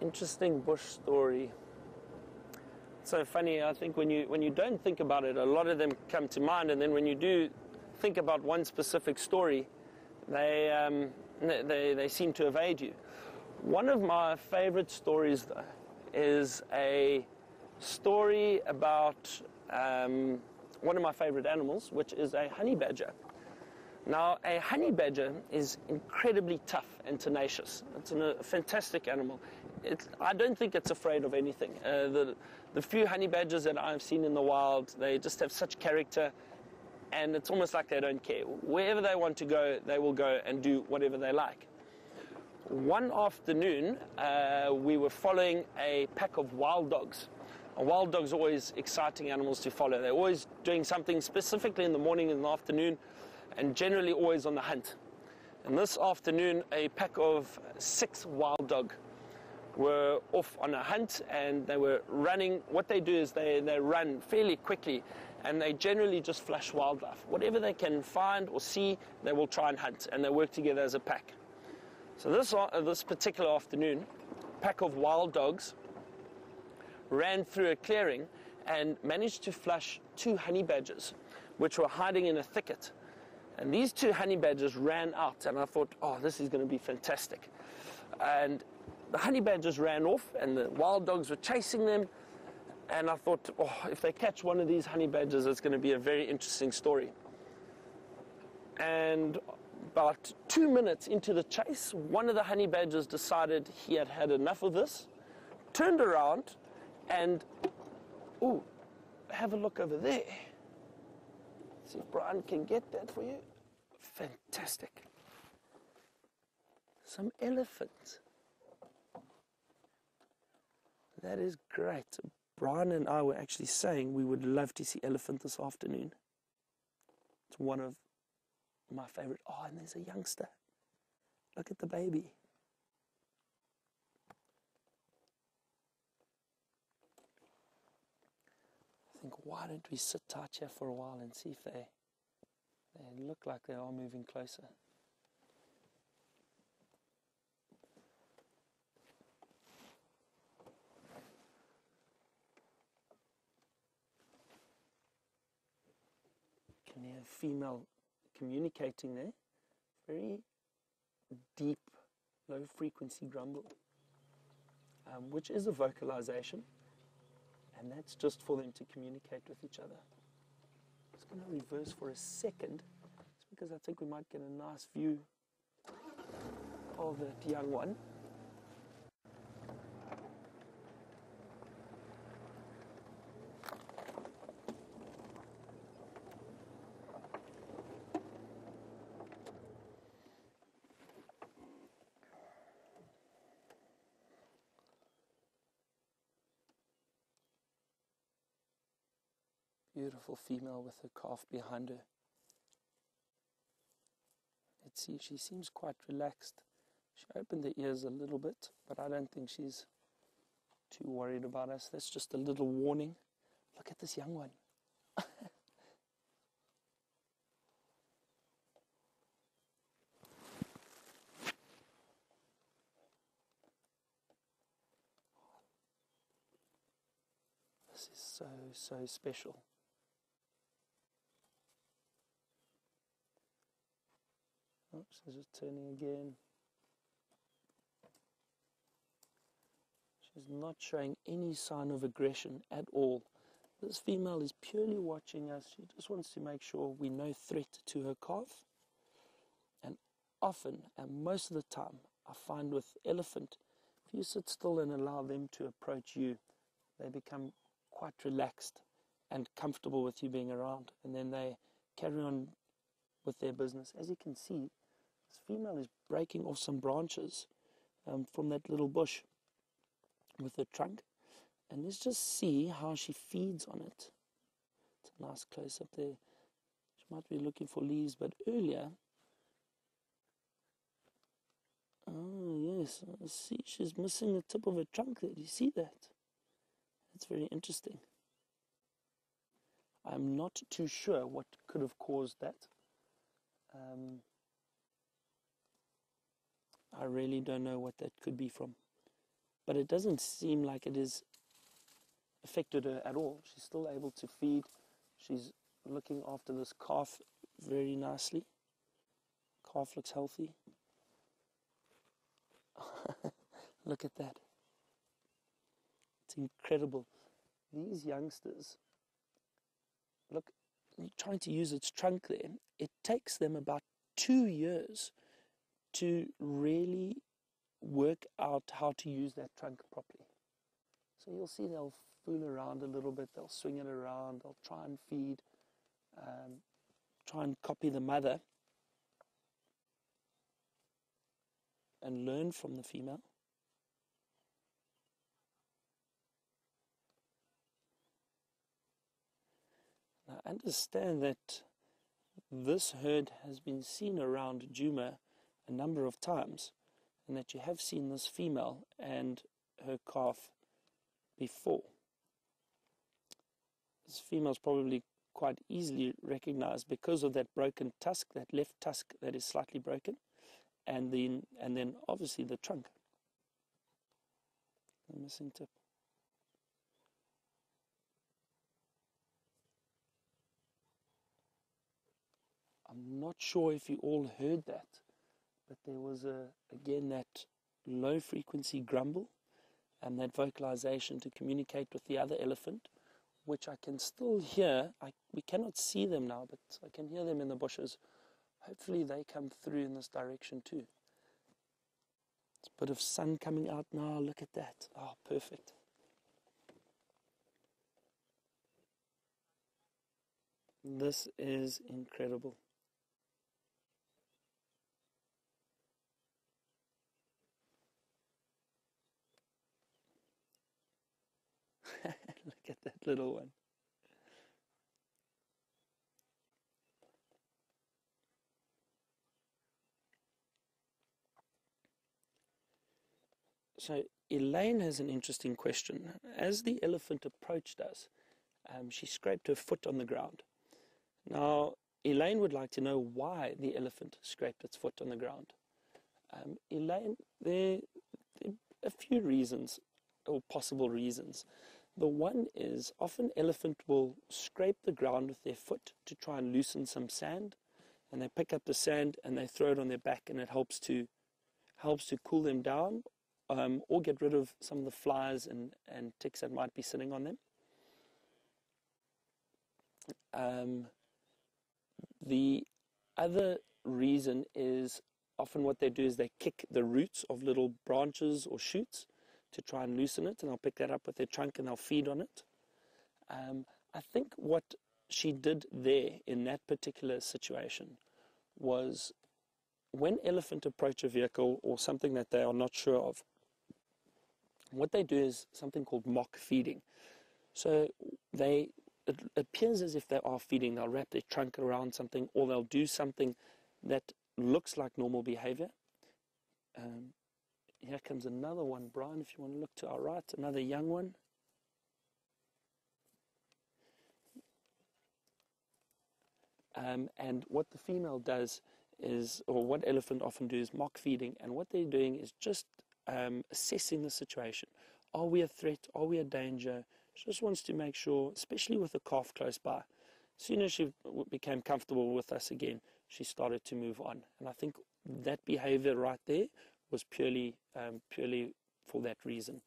interesting bush story so funny. I think when you when you don't think about it, a lot of them come to mind, and then when you do think about one specific story, they um, they they seem to evade you. One of my favorite stories though, is a story about um, one of my favorite animals, which is a honey badger. Now, a honey badger is incredibly tough and tenacious. It's a fantastic animal. I don't think it's afraid of anything. Uh, the, the few honey badgers that I've seen in the wild, they just have such character, and it's almost like they don't care. Wherever they want to go, they will go and do whatever they like. One afternoon, uh, we were following a pack of wild dogs. Wild dog's are always exciting animals to follow. They're always doing something specifically in the morning and the afternoon, and generally always on the hunt. And this afternoon, a pack of six wild dog were off on a hunt and they were running. What they do is they, they run fairly quickly and they generally just flush wildlife. Whatever they can find or see, they will try and hunt and they work together as a pack. So this, uh, this particular afternoon, pack of wild dogs ran through a clearing and managed to flush two honey badgers, which were hiding in a thicket. And these two honey badgers ran out, and I thought, oh, this is going to be fantastic. And the honey badgers ran off, and the wild dogs were chasing them. And I thought, oh, if they catch one of these honey badgers, it's going to be a very interesting story. And about two minutes into the chase, one of the honey badgers decided he had had enough of this, turned around, and, ooh, have a look over there. See if Brian can get that for you. Fantastic. Some elephants. That is great. Brian and I were actually saying we would love to see elephant this afternoon. It's one of my favorite. Oh, and there's a youngster. Look at the baby. I think, why don't we sit tight here for a while and see if they, they look like they are moving closer. Can hear a female communicating there. Very deep, low frequency grumble, um, which is a vocalization, and that's just for them to communicate with each other. I'm just going to reverse for a second, just because I think we might get a nice view of that young one. Beautiful female with her calf behind her. Let's see, she seems quite relaxed. She opened the ears a little bit, but I don't think she's too worried about us. That's just a little warning. Look at this young one. this is so, so special. This is turning again. She's not showing any sign of aggression at all. This female is purely watching us. She just wants to make sure we no threat to her calf. And often, and most of the time, I find with elephant, if you sit still and allow them to approach you, they become quite relaxed and comfortable with you being around. And then they carry on with their business. As you can see, this female is breaking off some branches um, from that little bush with her trunk. And let's just see how she feeds on it. It's a nice close up there. She might be looking for leaves, but earlier. Oh, yes. See she's missing the tip of her trunk there. Do you see that? That's very interesting. I'm not too sure what could have caused that. Um, I really don't know what that could be from. But it doesn't seem like it has affected her at all. She's still able to feed. She's looking after this calf very nicely. Calf looks healthy. Look at that. It's incredible. These youngsters, look, trying to use its trunk there, it takes them about two years to really work out how to use that trunk properly. So you'll see they'll fool around a little bit, they'll swing it around, they'll try and feed, um, try and copy the mother and learn from the female. Now understand that this herd has been seen around Djuma a number of times, and that you have seen this female and her calf before. This female is probably quite easily recognized because of that broken tusk, that left tusk that is slightly broken, and then and then obviously the trunk. The missing tip. I'm not sure if you all heard that, but there was a again that low frequency grumble and that vocalization to communicate with the other elephant, which I can still hear. I, we cannot see them now, but I can hear them in the bushes. Hopefully, they come through in this direction too. It's a bit of sun coming out now. Look at that. Oh, perfect. This is incredible. Look at that little one. So Elaine has an interesting question. As the elephant approached us, um, she scraped her foot on the ground. Now, Elaine would like to know why the elephant scraped its foot on the ground. Um, Elaine, there, there are a few reasons or possible reasons. The one is often elephant will scrape the ground with their foot to try and loosen some sand, and they pick up the sand and they throw it on their back, and it helps to helps to cool them down um, or get rid of some of the flies and, and ticks that might be sitting on them. Um, the other reason is often what they do is they kick the roots of little branches or shoots to try and loosen it, and they'll pick that up with their trunk and they'll feed on it. Um, I think what she did there in that particular situation was when elephant approach a vehicle or something that they are not sure of, what they do is something called mock feeding. So they it appears as if they are feeding. They'll wrap their trunk around something, or they'll do something that looks like normal behavior. Um, here comes another one, Brian, if you want to look to our right, another young one. Um, and what the female does is, or what elephant often do is mock feeding, and what they're doing is just um, assessing the situation. Are we a threat? Are we a danger? She just wants to make sure, especially with the calf close by. As soon as she became comfortable with us again, she started to move on. And I think that behavior right there was purely um, purely for that reason.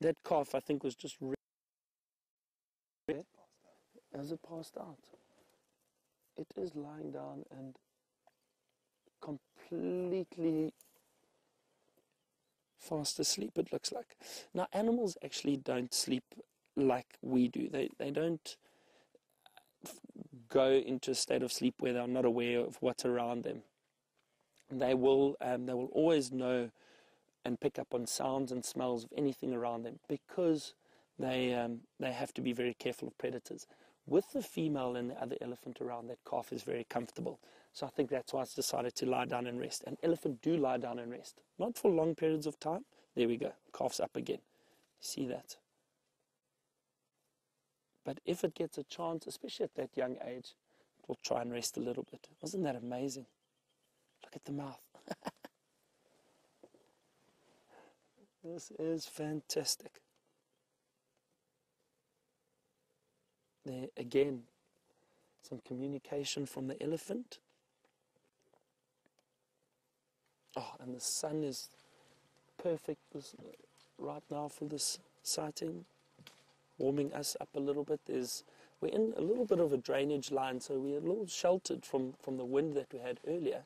That calf, I think, was just re- as it passed out. It is lying down and completely fast asleep. It looks like. Now, animals actually don't sleep like we do. They they don't go into a state of sleep where they're not aware of what's around them they will um, they will always know and pick up on sounds and smells of anything around them because they um, they have to be very careful of predators. With the female and the other elephant around, that calf is very comfortable. So I think that's why it's decided to lie down and rest. And elephant do lie down and rest, not for long periods of time. There we go, calf's up again. See that? But if it gets a chance, especially at that young age, it will try and rest a little bit. Wasn't that amazing? At the mouth. this is fantastic. There again, some communication from the elephant. Oh, and the sun is perfect right now for this sighting, warming us up a little bit. There's, we're in a little bit of a drainage line, so we're a little sheltered from, from the wind that we had earlier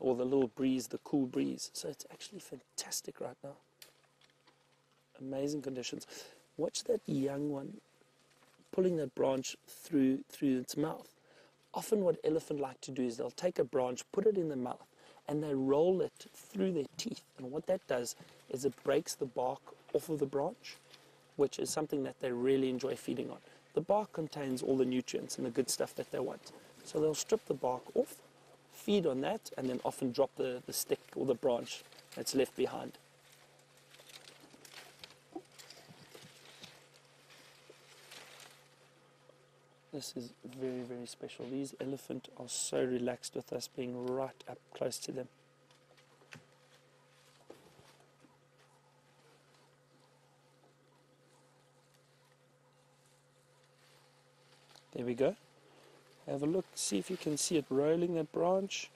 or the little breeze, the cool breeze. So it's actually fantastic right now. Amazing conditions. Watch that young one pulling that branch through through its mouth. Often what elephant like to do is they'll take a branch, put it in the mouth, and they roll it through their teeth. And what that does is it breaks the bark off of the branch, which is something that they really enjoy feeding on. The bark contains all the nutrients and the good stuff that they want. So they'll strip the bark off feed on that and then often drop the, the stick or the branch that's left behind. This is very, very special. These elephant are so relaxed with us being right up close to them. There we go. Have a look, see if you can see it rolling that branch.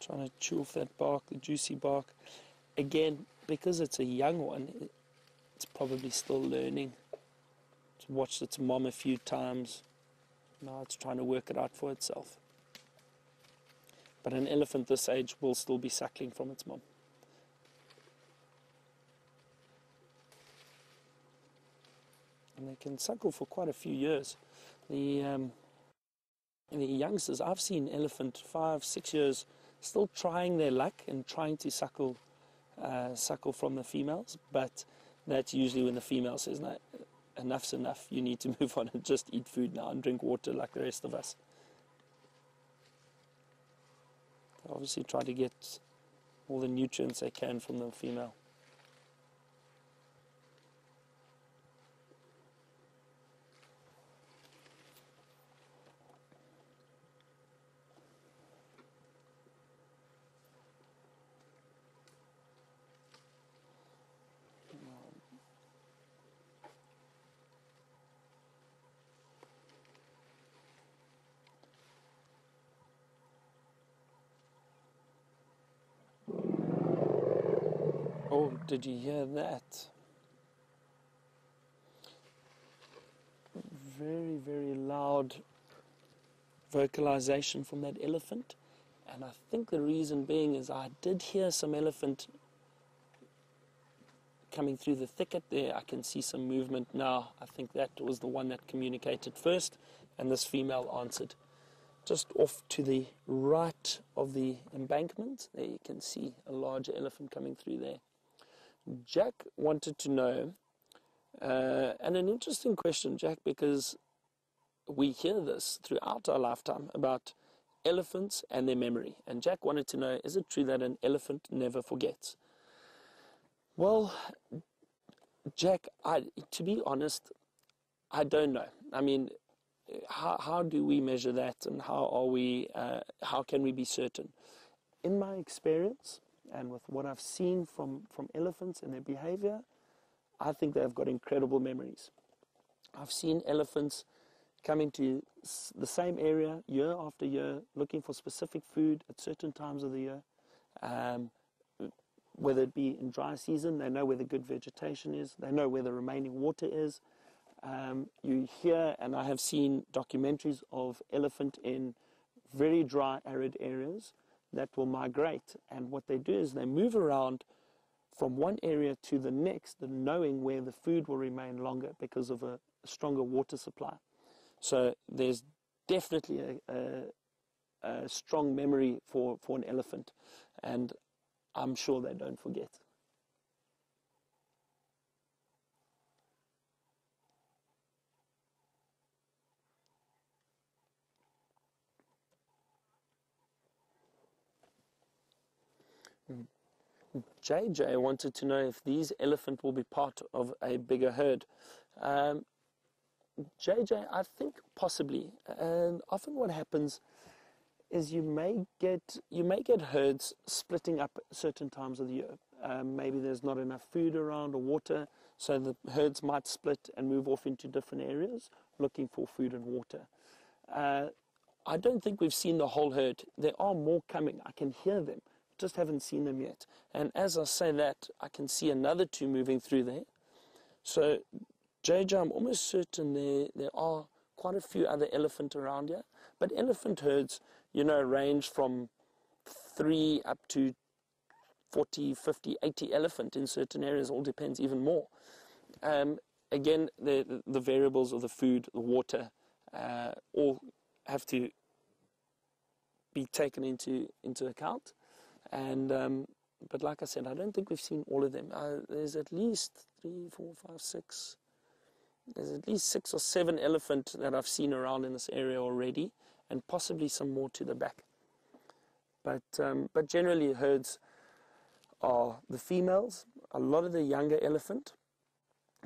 Trying to chew off that bark, the juicy bark. Again, because it's a young one, it's probably still learning. It's watched its mom a few times. Now it's trying to work it out for itself. But an elephant this age will still be suckling from its mom. And they can suckle for quite a few years. The, um, the youngsters, I've seen elephant five, six years still trying their luck and trying to suckle, uh, suckle from the females, but that's usually when the female says, no, enough's enough, you need to move on and just eat food now and drink water like the rest of us. They obviously try to get all the nutrients they can from the female. Oh, did you hear that? Very, very loud vocalization from that elephant. And I think the reason being is I did hear some elephant coming through the thicket there. I can see some movement now. I think that was the one that communicated first, and this female answered. Just off to the right of the embankment, there you can see a larger elephant coming through there. Jack wanted to know, uh, and an interesting question, Jack, because we hear this throughout our lifetime about elephants and their memory. And Jack wanted to know is it true that an elephant never forgets? Well, Jack, I, to be honest, I don't know. I mean, how, how do we measure that and how are we, uh, how can we be certain? In my experience, and with what I've seen from, from elephants and their behavior, I think they've got incredible memories. I've seen elephants coming to the same area year after year, looking for specific food at certain times of the year. Um, whether it be in dry season, they know where the good vegetation is, they know where the remaining water is. Um, you hear, and I have seen documentaries of elephant in very dry, arid areas that will migrate. And what they do is they move around from one area to the next, knowing where the food will remain longer because of a stronger water supply. So there's definitely a, a, a strong memory for, for an elephant, and I'm sure they don't forget. JJ wanted to know if these elephant will be part of a bigger herd. Um, JJ, I think possibly. And often what happens is you may get you may get herds splitting up at certain times of the year. Um, maybe there's not enough food around or water, so the herds might split and move off into different areas looking for food and water. Uh, I don't think we've seen the whole herd. There are more coming. I can hear them just haven't seen them yet. And as I say that, I can see another two moving through there. So, JJ, I'm almost certain there, there are quite a few other elephant around here. But elephant herds, you know, range from three up to 40, 50, 80 elephant in certain areas, all depends even more. Um, again, the, the variables of the food, the water, uh, all have to be taken into, into account. And um, but like I said, I don't think we've seen all of them. Uh, there's at least three, four, five, six. There's at least six or seven elephant that I've seen around in this area already, and possibly some more to the back. But um, but generally, herds are the females. A lot of the younger elephant.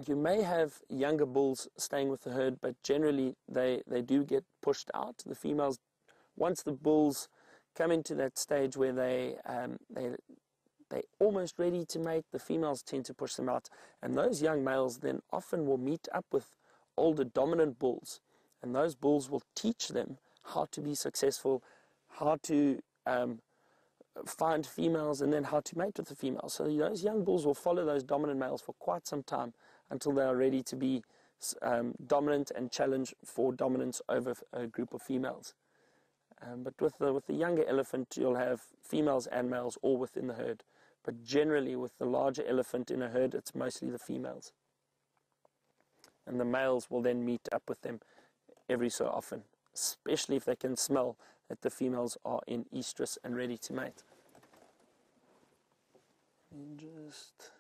You may have younger bulls staying with the herd, but generally they, they do get pushed out. The females, once the bulls come into that stage where they um, they they almost ready to mate. The females tend to push them out, and those young males then often will meet up with older dominant bulls, And those bulls will teach them how to be successful, how to um, find females, and then how to mate with the females. So those young bulls will follow those dominant males for quite some time until they are ready to be um, dominant and challenge for dominance over a group of females. Um, but with the, with the younger elephant, you'll have females and males all within the herd. But generally, with the larger elephant in a herd, it's mostly the females. And the males will then meet up with them every so often, especially if they can smell that the females are in estrus and ready to mate. And just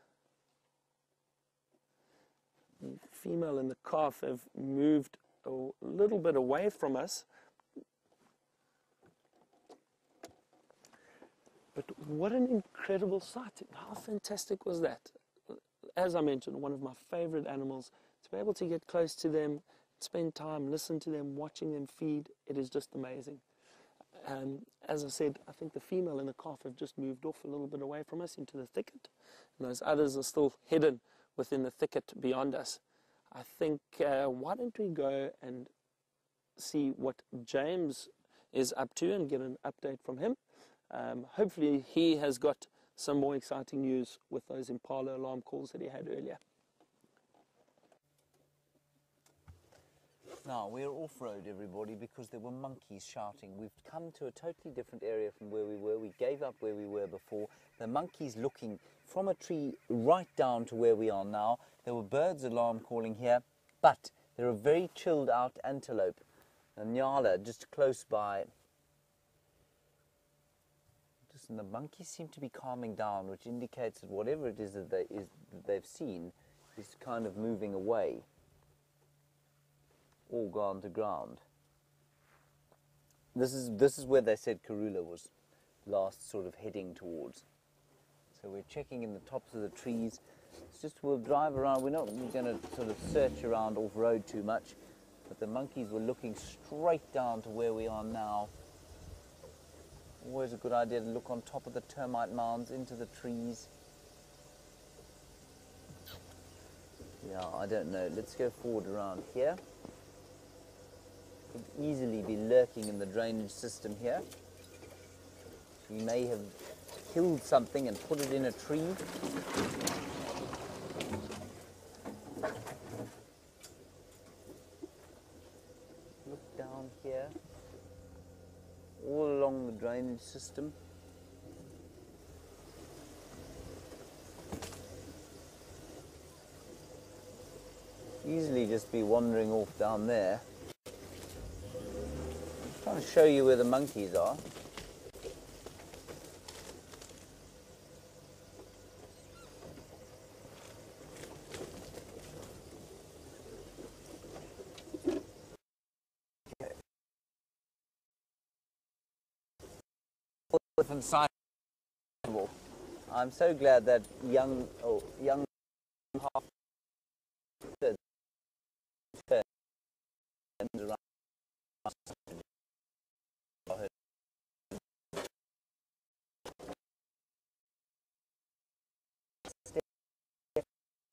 the female and the calf have moved a little bit away from us. But what an incredible sight. How fantastic was that? As I mentioned, one of my favorite animals. To be able to get close to them, spend time, listen to them, watching them feed, it is just amazing. Um, as I said, I think the female and the calf have just moved off a little bit away from us into the thicket, and those others are still hidden within the thicket beyond us. I think, uh, why don't we go and see what James is up to and get an update from him? Um, hopefully, he has got some more exciting news with those Impala alarm calls that he had earlier. Now, we're off road, everybody, because there were monkeys shouting. We've come to a totally different area from where we were. We gave up where we were before. The monkeys looking from a tree right down to where we are now. There were birds alarm calling here, but there are very chilled out antelope. And Nyala just close by. And the monkeys seem to be calming down, which indicates that whatever it is that, they, is, that they've seen is kind of moving away all gone to ground. This is this is where they said Karula was last sort of heading towards. So we're checking in the tops of the trees. It's just we'll drive around. We're not going to sort of search around off road too much, but the monkeys were looking straight down to where we are now. Always a good idea to look on top of the termite mounds into the trees. Yeah, I don't know. Let's go forward around here could easily be lurking in the drainage system here. We may have killed something and put it in a tree. Look down here, all along the drainage system. Easily just be wandering off down there trying to show you where the monkeys are. I'm so glad that young, oh, young half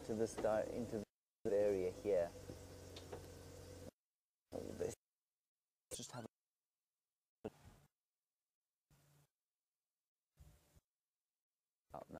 to the start into the area here. Let's just have a oh, no.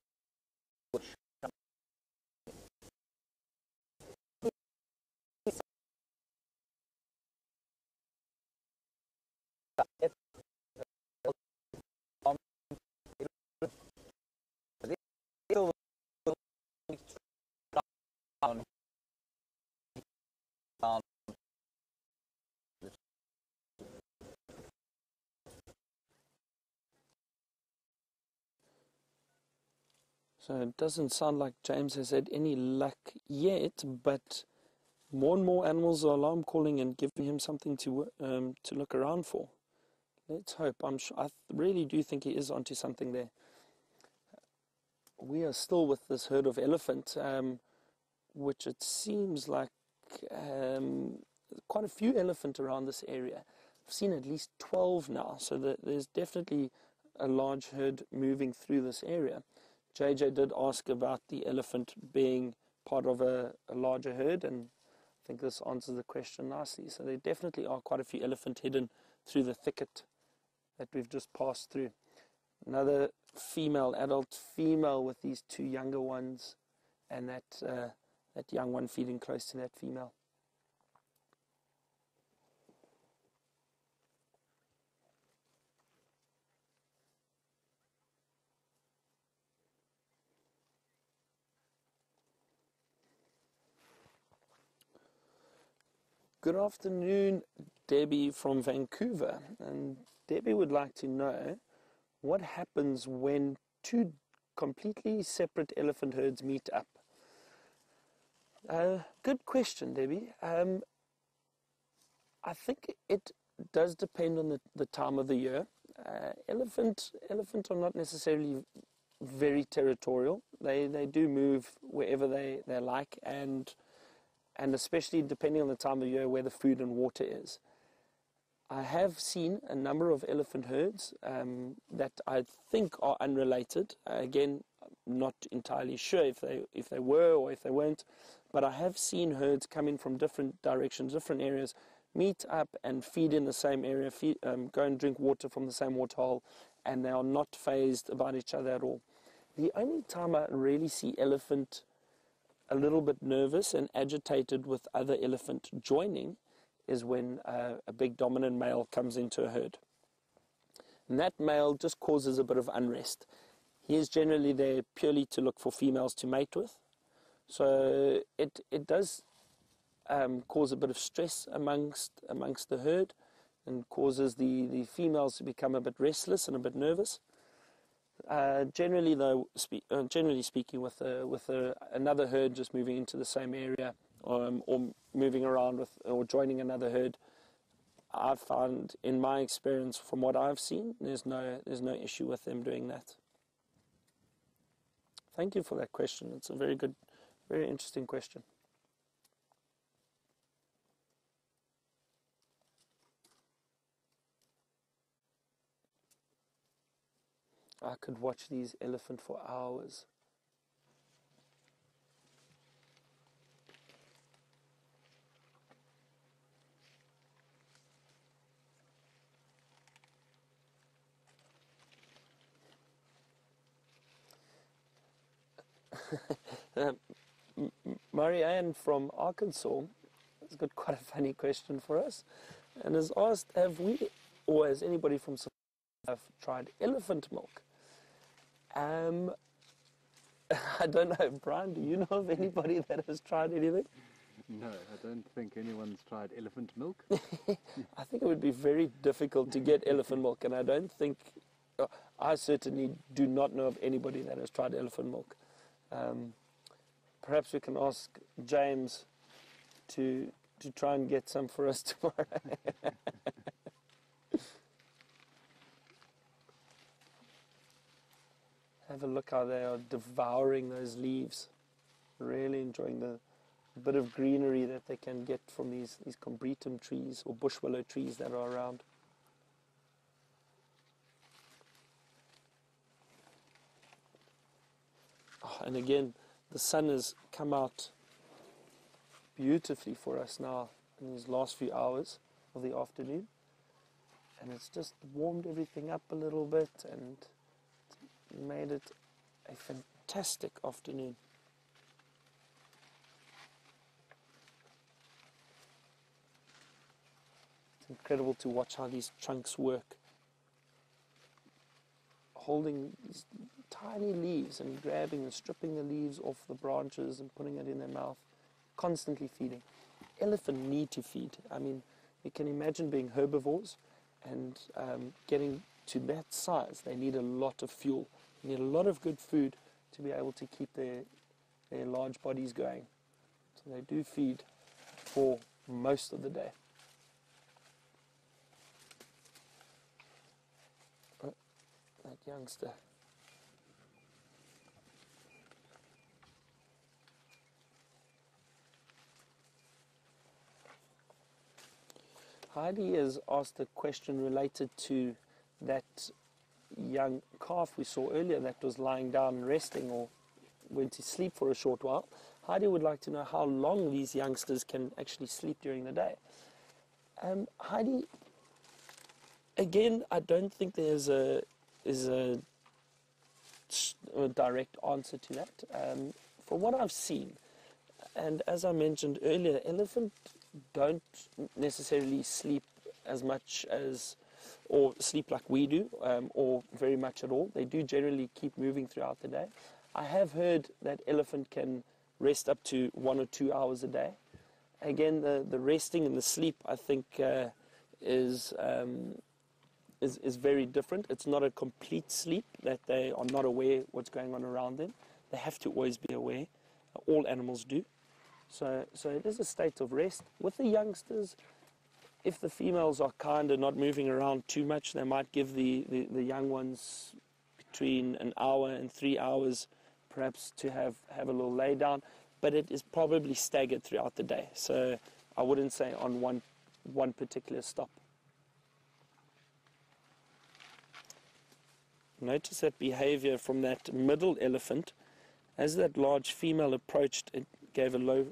So it doesn't sound like James has had any luck yet, but more and more animals are alarm calling and giving him something to um, to look around for. Let's hope. I'm sure, I really do think he is onto something there. We are still with this herd of elephant, um, which it seems like um, quite a few elephant around this area. I've seen at least 12 now, so there's definitely a large herd moving through this area. JJ did ask about the elephant being part of a, a larger herd, and I think this answers the question nicely. So there definitely are quite a few elephant hidden through the thicket that we've just passed through. Another female, adult female with these two younger ones, and that uh, that young one feeding close to that female. Good afternoon, Debbie from Vancouver. And Debbie would like to know what happens when two completely separate elephant herds meet up. Uh, good question, Debbie. Um, I think it does depend on the, the time of the year. Uh, elephant elephant are not necessarily very territorial. They they do move wherever they, they like and and especially depending on the time of year where the food and water is. I have seen a number of elephant herds um, that I think are unrelated. Again, I'm not entirely sure if they if they were or if they weren't, but I have seen herds coming from different directions, different areas, meet up and feed in the same area, feed, um, go and drink water from the same water hole, and they are not phased about each other at all. The only time I really see elephant a little bit nervous and agitated with other elephant joining is when uh, a big dominant male comes into a herd. And that male just causes a bit of unrest. He is generally there purely to look for females to mate with. So it, it does um, cause a bit of stress amongst, amongst the herd and causes the, the females to become a bit restless and a bit nervous. Uh, generally, though, spe- uh, generally speaking, with a, with a, another herd just moving into the same area um, or moving around with or joining another herd, I've found, in my experience, from what I've seen, there's no there's no issue with them doing that. Thank you for that question. It's a very good, very interesting question. I could watch these elephant for hours. um, Marianne from Arkansas has got quite a funny question for us and has asked Have we, or has anybody from South have tried elephant milk? Um, I don't know, Brian, do you know of anybody that has tried anything? No, I don't think anyone's tried elephant milk. I think it would be very difficult to get elephant milk, and I don't think, uh, I certainly do not know of anybody that has tried elephant milk. Um, perhaps we can ask James to to try and get some for us tomorrow. Have a look how they are devouring those leaves. Really enjoying the bit of greenery that they can get from these, these combretum trees or bush willow trees that are around. Oh, and again, the sun has come out beautifully for us now in these last few hours of the afternoon. And it's just warmed everything up a little bit and made it a fantastic afternoon. It's incredible to watch how these trunks work. Holding these tiny leaves and grabbing and stripping the leaves off the branches and putting it in their mouth, constantly feeding. Elephant need to feed. I mean, you can imagine being herbivores and um, getting to that size. They need a lot of fuel. They need a lot of good food to be able to keep their their large bodies going. So they do feed for most of the day. Oh, that youngster. Heidi has asked a question related to that young calf we saw earlier that was lying down and resting or went to sleep for a short while. Heidi would like to know how long these youngsters can actually sleep during the day. Um, Heidi, again, I don't think there's a is a, a direct answer to that. Um, what I've seen, and as I mentioned earlier, elephant don't necessarily sleep as much as or sleep like we do, um, or very much at all. They do generally keep moving throughout the day. I have heard that elephant can rest up to one or two hours a day. Again, the, the resting and the sleep, I think, uh, is, um, is, is very different. It's not a complete sleep that they are not aware what's going on around them. They have to always be aware. All animals do. So, so it is a state of rest. With the youngsters, if the females are kind of not moving around too much, they might give the, the, the young ones between an hour and three hours perhaps to have, have a little lay down, but it is probably staggered throughout the day. So I wouldn't say on one, one particular stop. Notice that behavior from that middle elephant. As that large female approached, it gave a low,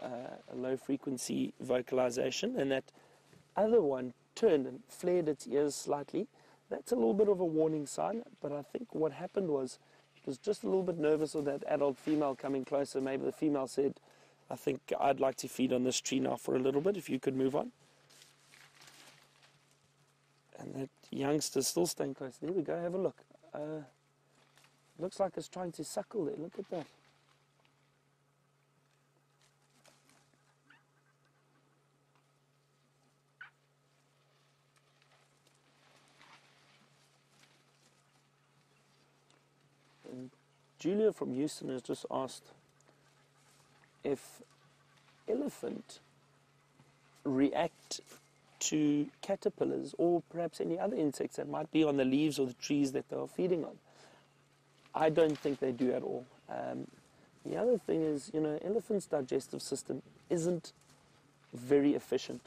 uh, a low frequency vocalization, and that other one turned and flared its ears slightly. That's a little bit of a warning sign, but I think what happened was it was just a little bit nervous of that adult female coming closer. Maybe the female said, I think I'd like to feed on this tree now for a little bit, if you could move on. And that youngster's still staying close. There we go, have a look. Uh, looks like it's trying to suckle there. Look at that. And Julia from Houston has just asked if elephant react to caterpillars or perhaps any other insects that might be on the leaves or the trees that they are feeding on. I don't think they do at all. Um, the other thing is, you know, elephants' digestive system isn't very efficient.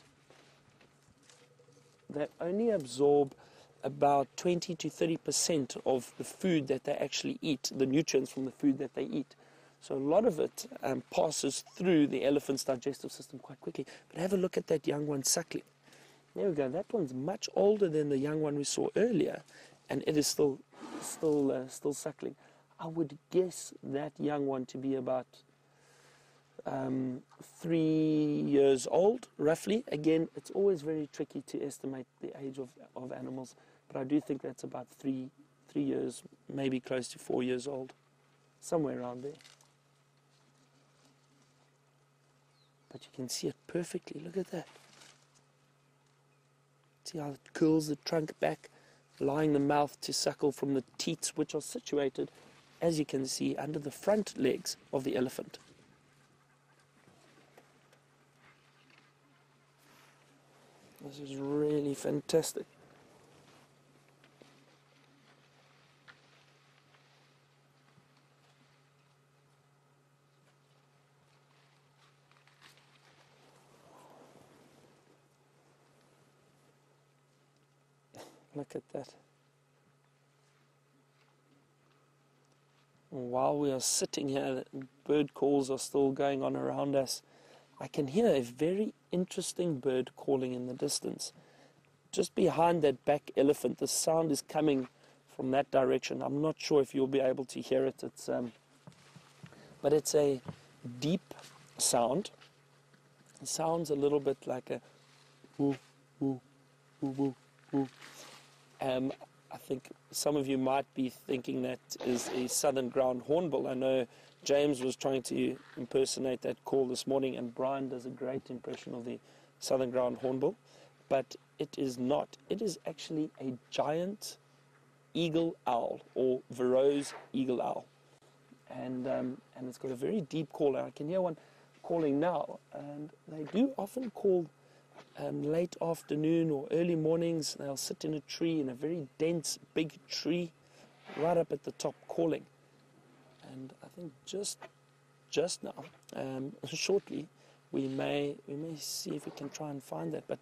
They only absorb about 20 to 30 percent of the food that they actually eat, the nutrients from the food that they eat. So a lot of it um, passes through the elephant's digestive system quite quickly. But have a look at that young one suckling. There we go. That one's much older than the young one we saw earlier, and it is still, still, uh, still suckling. I would guess that young one to be about um, three years old, roughly. Again, it's always very tricky to estimate the age of, of animals, but I do think that's about three, three years, maybe close to four years old, somewhere around there. But you can see it perfectly. Look at that. See how it curls the trunk back, allowing the mouth to suckle from the teats, which are situated, as you can see, under the front legs of the elephant. This is really fantastic. Look at that. While we are sitting here, bird calls are still going on around us. I can hear a very interesting bird calling in the distance. Just behind that back elephant, the sound is coming from that direction. I'm not sure if you'll be able to hear it. It's, um, but it's a deep sound. It sounds a little bit like a woo, woo, woo, woo, woo. Um, I think some of you might be thinking that is a southern ground hornbill. I know James was trying to impersonate that call this morning, and Brian does a great impression of the southern ground hornbill, but it is not. It is actually a giant eagle owl, or Verreaux's eagle owl, and um, and it's got a very deep call. I can hear one calling now, and they do often call um, late afternoon or early mornings. They'll sit in a tree, in a very dense, big tree, right up at the top calling. And I think just just now, um, shortly, we may we may see if we can try and find that. But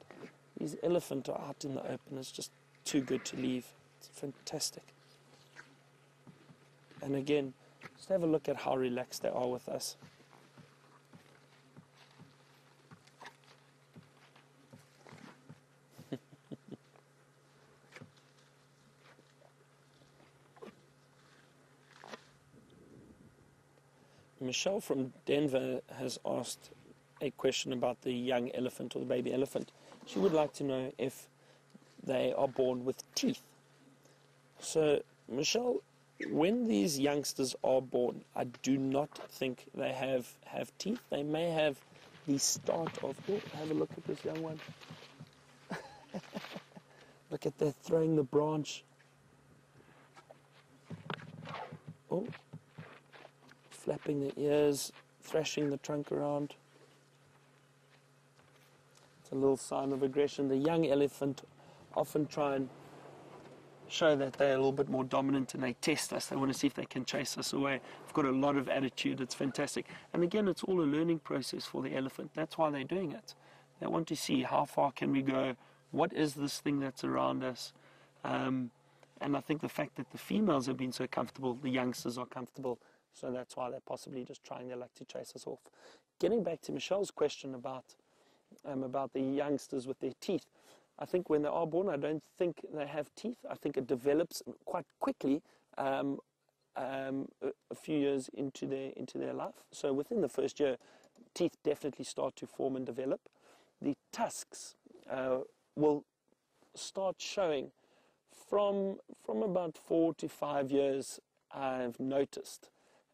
these elephant are out in the open. It's just too good to leave. It's fantastic. And again, just have a look at how relaxed they are with us. Michelle from Denver has asked a question about the young elephant or the baby elephant. She would like to know if they are born with teeth. So, Michelle, when these youngsters are born, I do not think they have, have teeth. They may have the start of. Oh, have a look at this young one. look at that, throwing the branch. Oh, flapping the ears, thrashing the trunk around. It's a little sign of aggression. The young elephant often try and show that they're a little bit more dominant and they test us. They want to see if they can chase us away. They've got a lot of attitude. It's fantastic. And again, it's all a learning process for the elephant. That's why they're doing it. They want to see how far can we go. What is this thing that's around us? Um, and I think the fact that the females have been so comfortable, the youngsters are comfortable, so that's why they're possibly just trying their luck to chase us off. Getting back to Michelle's question about um, about the youngsters with their teeth, I think when they are born, I don't think they have teeth. I think it develops quite quickly um, um, a, few years into their into their life. So within the first year, teeth definitely start to form and develop. The tusks uh, will start showing from from about four to five years. I've noticed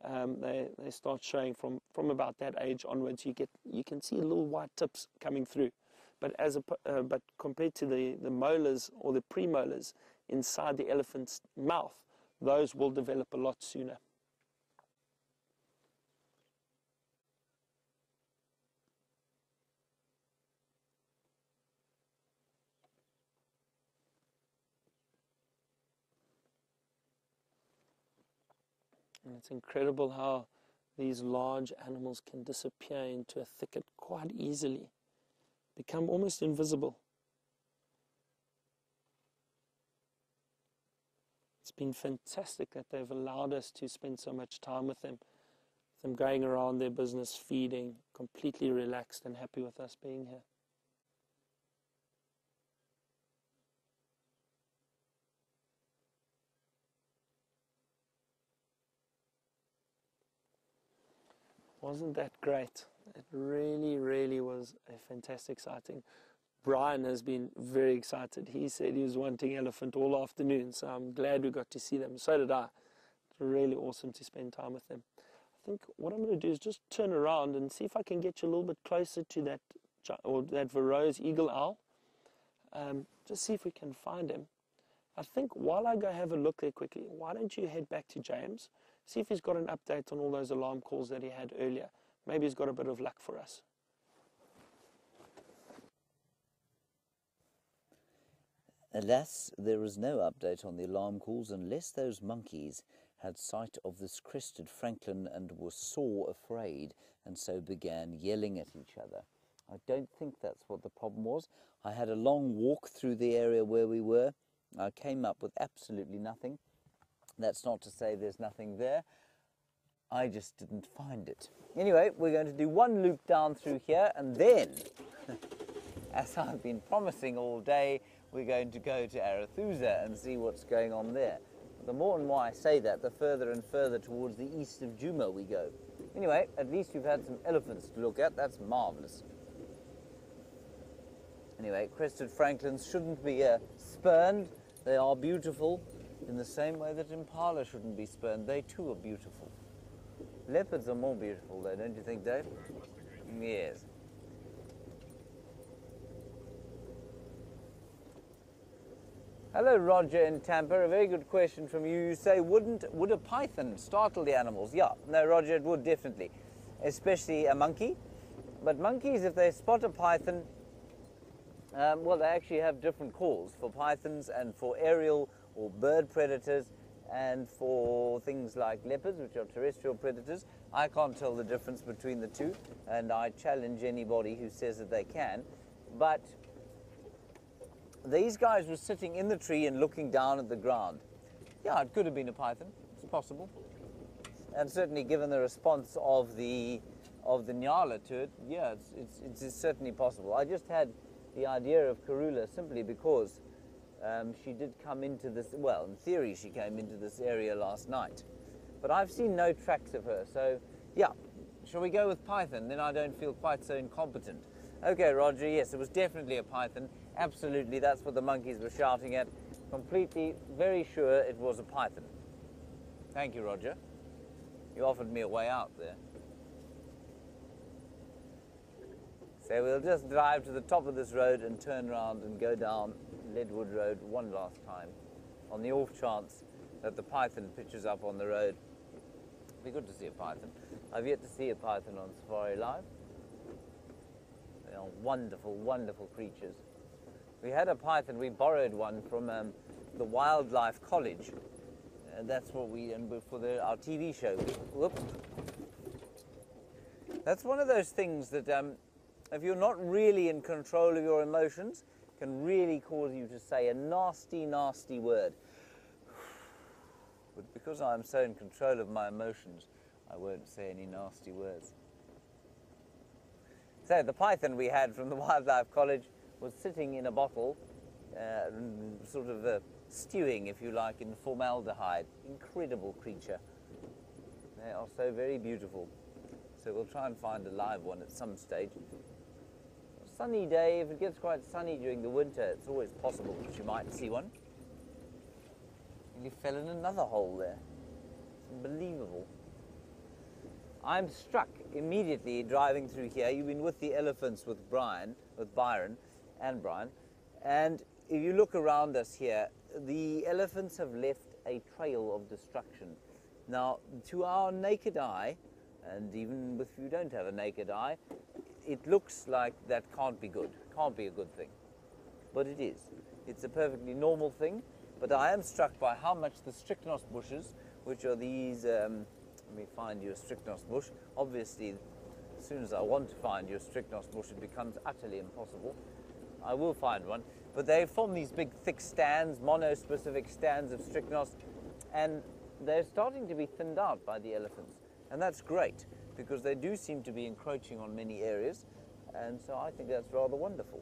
um, they, they start showing from, from about that age onwards. You get you can see little white tips coming through, but as a, uh, but compared to the, the molars or the premolars inside the elephant's mouth, those will develop a lot sooner. And it's incredible how these large animals can disappear into a thicket quite easily, become almost invisible. It's been fantastic that they've allowed us to spend so much time with them, them going around their business, feeding, completely relaxed and happy with us being here. Wasn't that great? It really, really was a fantastic sighting. Brian has been very excited. He said he was wanting elephant all afternoon, so I'm glad we got to see them. So did I. It's really awesome to spend time with them. I think what I'm going to do is just turn around and see if I can get you a little bit closer to that or that Verreaux's eagle owl. Um, just see if we can find him. I think while I go have a look there quickly, why don't you head back to James? See if he's got an update on all those alarm calls that he had earlier. Maybe he's got a bit of luck for us. Alas, there is no update on the alarm calls unless those monkeys had sight of this crested francolin and were sore afraid and so began yelling at each other. I don't think that's what the problem was. I had a long walk through the area where we were. I came up with absolutely nothing. That's not to say there's nothing there. I just didn't find it. Anyway, we're going to do one loop down through here and then, as I've been promising all day, we're going to go to Arathusa and see what's going on there. The more and more I say that, the further and further towards the east of Djuma we go. Anyway, at least we've had some elephants to look at. That's marvellous. Anyway, crested francolins shouldn't be uh, spurned. They are beautiful in the same way that impala shouldn't be spurned. They too are beautiful. Leopards are more beautiful though, don't you think, Dave? Yes. Hello, Roger in Tampa. A very good question from you. You say, wouldn't would a python startle the animals? Yeah, no, Roger, it would definitely, especially a monkey. But monkeys, if they spot a python, um, well, they actually have different calls for pythons and for aerial or bird predators. And for things like leopards, which are terrestrial predators, I can't tell the difference between the two, and I challenge anybody who says that they can. But these guys were sitting in the tree and looking down at the ground. Yeah, it could have been a python. It's possible. And certainly, given the response of the of the Nyala to it, yeah, it's, it's, it's certainly possible. I just had the idea of Karula simply because um, she did come into this, well, in theory, she came into this area last night. But I've seen no tracks of her, so yeah, shall we go with Python? Then I don't feel quite so incompetent. Okay, Roger, yes, it was definitely a Python. Absolutely, that's what the monkeys were shouting at. Completely, very sure it was a Python. Thank you, Roger. You offered me a way out there. So we'll just drive to the top of this road and turn around and go down Leadwood Road one last time on the off chance that the python pitches up on the road. It'd be good to see a python. I've yet to see a python on Safari Live. They are wonderful, wonderful creatures. We had a python, we borrowed one from um, the Wildlife College. And that's what we, and for the, our TV show. Whoops. That's one of those things that um, if you're not really in control of your emotions, can really cause you to say a nasty, nasty word. But because I'm so in control of my emotions, I won't say any nasty words. So the python we had from the Wildlife College was sitting in a bottle, uh, sort of uh, stewing, if you like, in formaldehyde. Incredible creature. They are so very beautiful. So we'll try and find a live one at some stage sunny day, if it gets quite sunny during the winter, it's always possible that you might see one. And you fell in another hole there. It's unbelievable. I'm struck immediately driving through here. You've been with the elephants with Brian, with Byron and Brian. And if you look around us here, the elephants have left a trail of destruction. Now, to our naked eye, and even if you don't have a naked eye, it looks like that can't be good, can't be a good thing. But it is. It's a perfectly normal thing. But I am struck by how much the strychnos bushes, which are these, um, let me find you a strychnos bush. Obviously, as soon as I want to find you a strychnos bush, it becomes utterly impossible. I will find one. But they form these big, thick stands, monospecific stands of strychnos, and they're starting to be thinned out by the elephants. And that's great because they do seem to be encroaching on many areas, and so I think that's rather wonderful.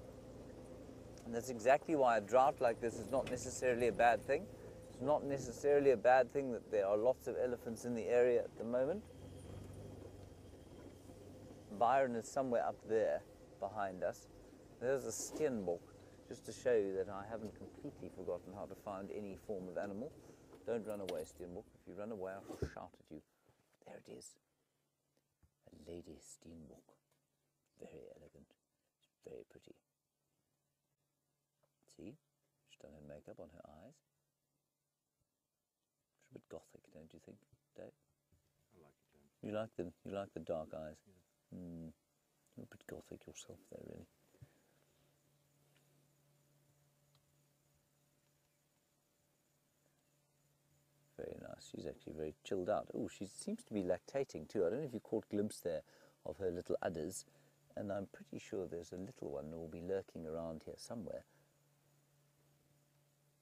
And that's exactly why a drought like this is not necessarily a bad thing. It's not necessarily a bad thing that there are lots of elephants in the area at the moment. Byron is somewhere up there behind us. There's a steenbok, just to show you that I haven't completely forgotten how to find any form of animal. Don't run away, steenbok. If you run away, I'll shout at you. There it is. Lady Steenbok. Very elegant. very pretty. See? She's done her makeup on her eyes. It's a bit gothic, don't you think, Dave? I like it, James. You like the you like the dark eyes? Yeah. Mm. You're a bit gothic yourself there, really. Very nice. She's actually very chilled out. Oh, she seems to be lactating too. I don't know if you caught a glimpse there of her little udders, and I'm pretty sure there's a little one that will be lurking around here somewhere.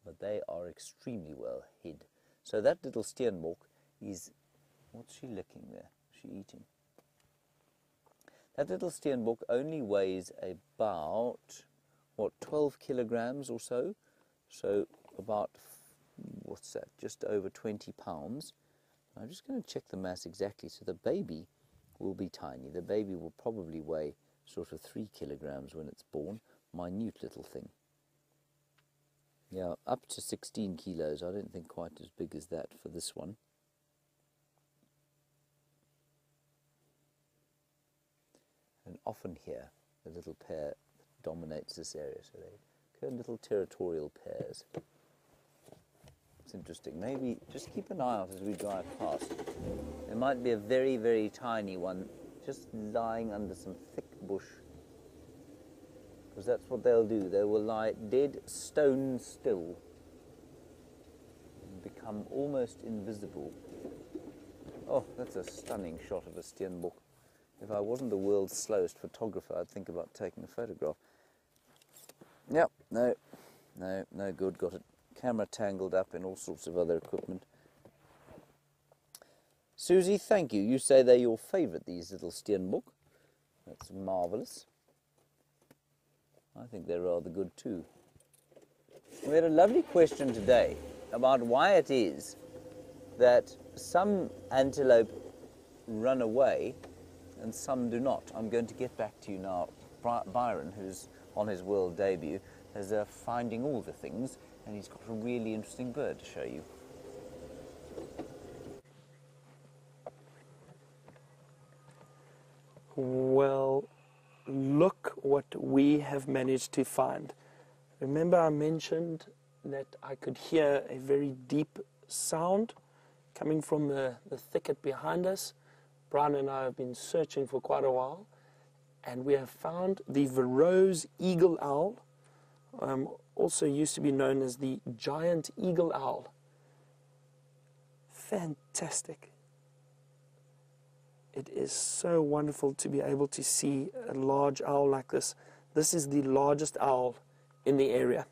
But they are extremely well hid. So that little steenbok is, what's she licking there? Is she eating? That little steenbok only weighs about, what, 12 kilograms or so? So about what's that, just over 20 pounds. I'm just going to check the mass exactly. So the baby will be tiny. The baby will probably weigh sort of three kilograms when it's born. Minute little thing. Yeah, up to 16 kilos. I don't think quite as big as that for this one. And often here, the little pair dominates this area. So they go little territorial pairs. Interesting. Maybe just keep an eye out as we drive past. There might be a very, very tiny one just lying under some thick bush. Because that's what they'll do. They will lie dead stone still and become become almost invisible. Oh, that's a stunning shot of a Steenbok. If I wasn't the world's slowest photographer, I'd think about taking a photograph. Yep, no, no, no good. Got it. Camera tangled up in all sorts of other equipment. Susie, thank you. You say they're your favourite, these little Steenbok. That's marvellous. I think they're rather good too. We had a lovely question today about why it is that some antelope run away and some do not. I'm going to get back to you now. Byron, who's on his world debut, is uh, finding all the things, and he's got a really interesting bird to show you. Well, look what we have managed to find. Remember, I mentioned that I could hear a very deep sound coming from the, the thicket behind us. Brian and I have been searching for quite a while, and we have found the Verreaux's eagle owl, um, also used to be known as the giant eagle owl. Fantastic. It is so wonderful to be able to see a large owl like this. This is the largest owl in the area.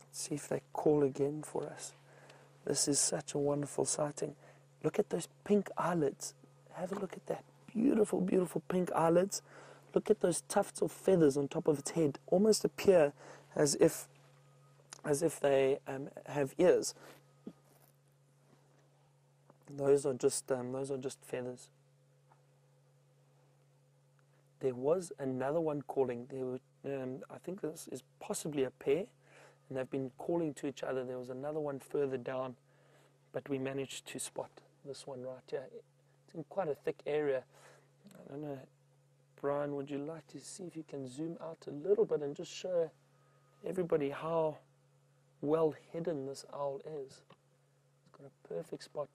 Let's see if they call again for us. This is such a wonderful sighting. Look at those pink eyelids. Have a look at that. Beautiful, beautiful pink eyelids. Look at those tufts of feathers on top of its head. Almost appear as if as if they um, have ears. Those are just um, those are just feathers. There was another one calling. There were, um, I think this is possibly a pair, and they've been calling to each other. There was another one further down, but we managed to spot this one right here. In quite a thick area. I don't know, Brian. Would you like to see if you can zoom out a little bit and just show everybody how well hidden this owl is. It's got a perfect spot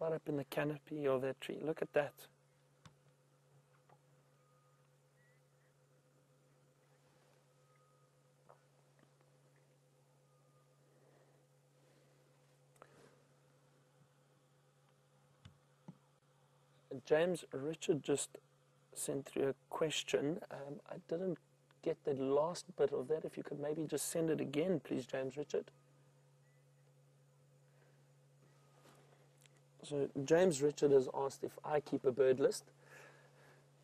right up in the canopy of that tree. Look at that. James Richard just sent through a question. Um, I didn't get the last bit of that. If you could maybe just send it again, please, James Richard. So James Richard has asked if I keep a bird list.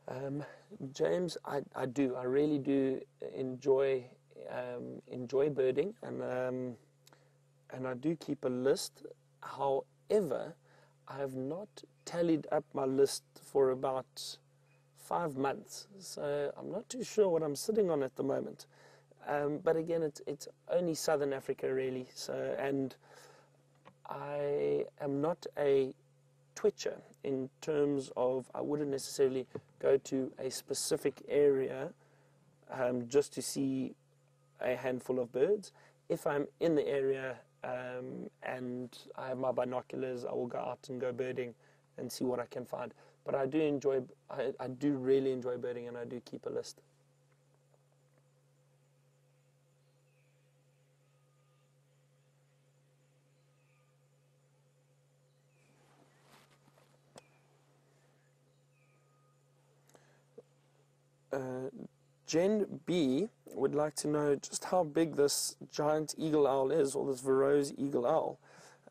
Um, James, I, I do. I really do enjoy um, enjoy birding, and um, and I do keep a list. However, I have not tallied up my list for about five months, so I'm not too sure what I'm sitting on at the moment. Um, but again, it's it's only Southern Africa really. So and I am not a twitcher in terms of I wouldn't necessarily go to a specific area um, just to see a handful of birds. If I'm in the area um, and I have my binoculars, I will go out and go birding and see what I can find. But I do enjoy, I, I do really enjoy birding and I do keep a list. Uh, Jen B would like to know just how big this giant eagle owl is, or this Verreaux's eagle owl.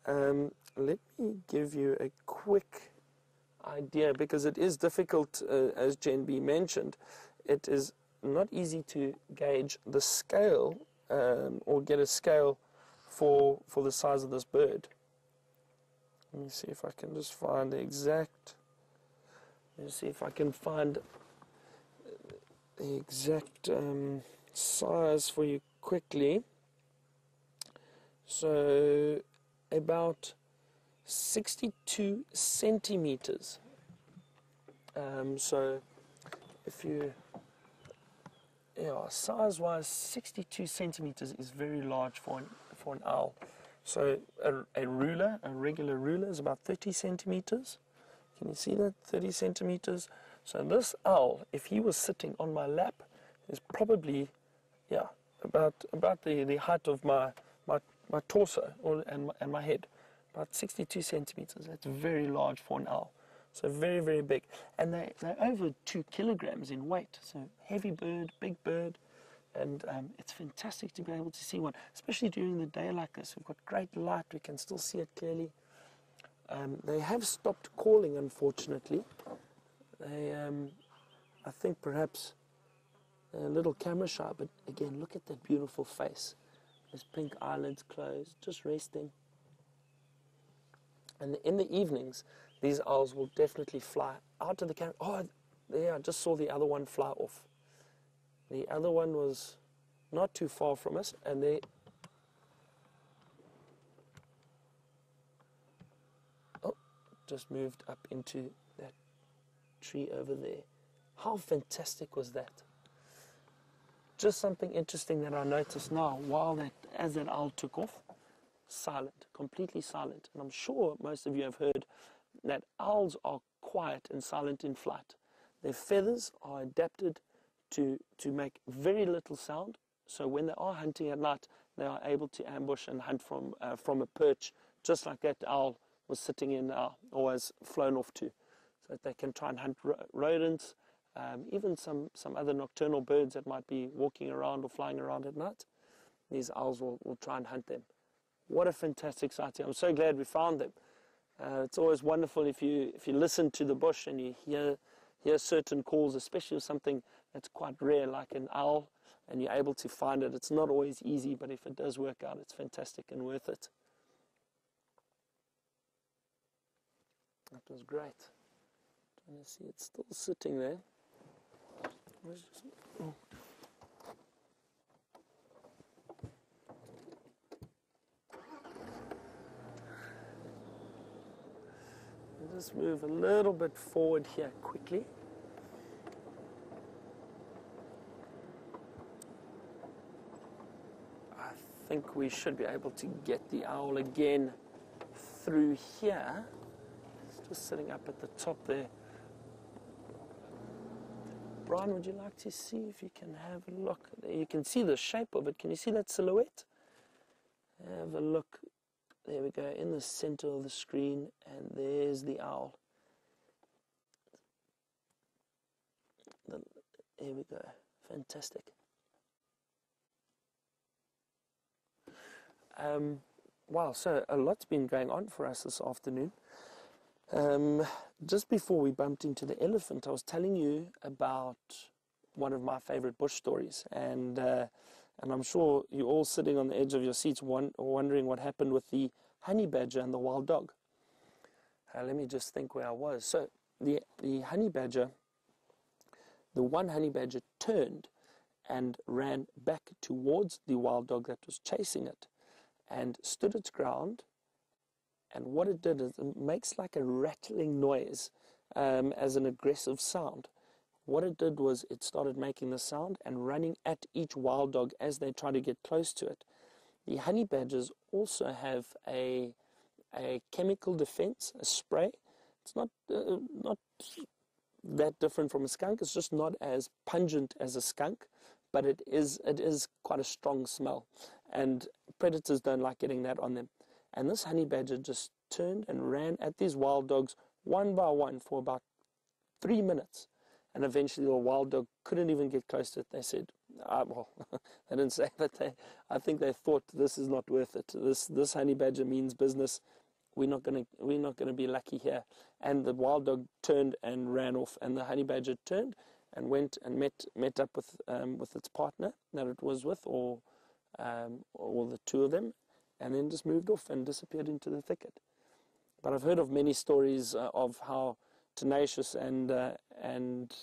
Um, let me give you a quick idea because it is difficult, uh, as Jen B mentioned. It is not easy to gauge the scale um, or get a scale for for the size of this bird. Let me see if I can just find the exact. Let me see if I can find the exact um, size for you quickly. So, about 62 centimeters. Um, so, if you, yeah, size wise, 62 centimeters is very large for an, for an owl. So, a, a ruler, a regular ruler, is about 30 centimeters. Can you see that? 30 centimeters. So this owl, if he was sitting on my lap, is probably, yeah, about about the, the height of my my, my torso or, and, my, and my head, about 62 centimeters. That's very large for an owl. So very, very big. And they, they're over two kilograms in weight. So heavy bird, big bird. And um, it's fantastic to be able to see one, especially during the day like this. We've got great light, we can still see it clearly. Um, they have stopped calling, unfortunately. They, um, I think perhaps a little camera shy, but again, look at that beautiful face. His pink eyelids closed, just resting. And in the evenings, these owls will definitely fly out of the camera. Oh, yeah, I just saw the other one fly off. The other one was not too far from us, and they. Oh, just moved up into tree over there. How fantastic was that? Just something interesting that I noticed now while that as that owl took off, silent, completely silent. And I'm sure most of you have heard that owls are quiet and silent in flight. Their feathers are adapted to, to make very little sound. So when they are hunting at night, they are able to ambush and hunt from, uh, from a perch, just like that owl was sitting in uh, or has flown off to. That they can try and hunt rodents, um, even some, some other nocturnal birds that might be walking around or flying around at night. These owls will, will try and hunt them. What a fantastic sighting. I'm so glad we found them. Uh, it's always wonderful if you, if you listen to the bush and you hear, hear certain calls, especially something that's quite rare like an owl, and you're able to find it. It's not always easy, but if it does work out, it's fantastic and worth it. That was great. Trying to see, it's still sitting there. Oh. Just move a little bit forward here quickly. I think we should be able to get the owl again through here. It's just sitting up at the top there. Brian, would you like to see if you can have a look? You can see the shape of it. Can you see that silhouette? Have a look. There we go, in the center of the screen, and there's the owl. Here we go. Fantastic. Um, wow, so a lot's been going on for us this afternoon. Um, just before we bumped into the elephant, I was telling you about one of my favorite bush stories, and uh, and I'm sure you're all sitting on the edge of your seats wondering what happened with the honey badger and the wild dog. Uh, let me just think where I was. So the the honey badger, the one honey badger turned and ran back towards the wild dog that was chasing it, and stood its ground and what it did is it makes like a rattling noise um, as an aggressive sound. What it did was it started making the sound and running at each wild dog as they try to get close to it. The honey badgers also have a, a chemical defense, a spray. It's not, uh, not that different from a skunk. It's just not as pungent as a skunk, but it is, it is quite a strong smell. And predators don't like getting that on them. And this honey badger just turned and ran at these wild dogs one by one for about three minutes. And eventually the wild dog couldn't even get close to it. They said, ah, well, they didn't say, but they, I think they thought this is not worth it. This, this honey badger means business. We're not going to, we're not going to be lucky here. And the wild dog turned and ran off, and the honey badger turned and went and met, met up with, um, with its partner that it was with, or, um, or the two of them, and then just moved off and disappeared into the thicket. But I've heard of many stories uh, of how tenacious and uh, and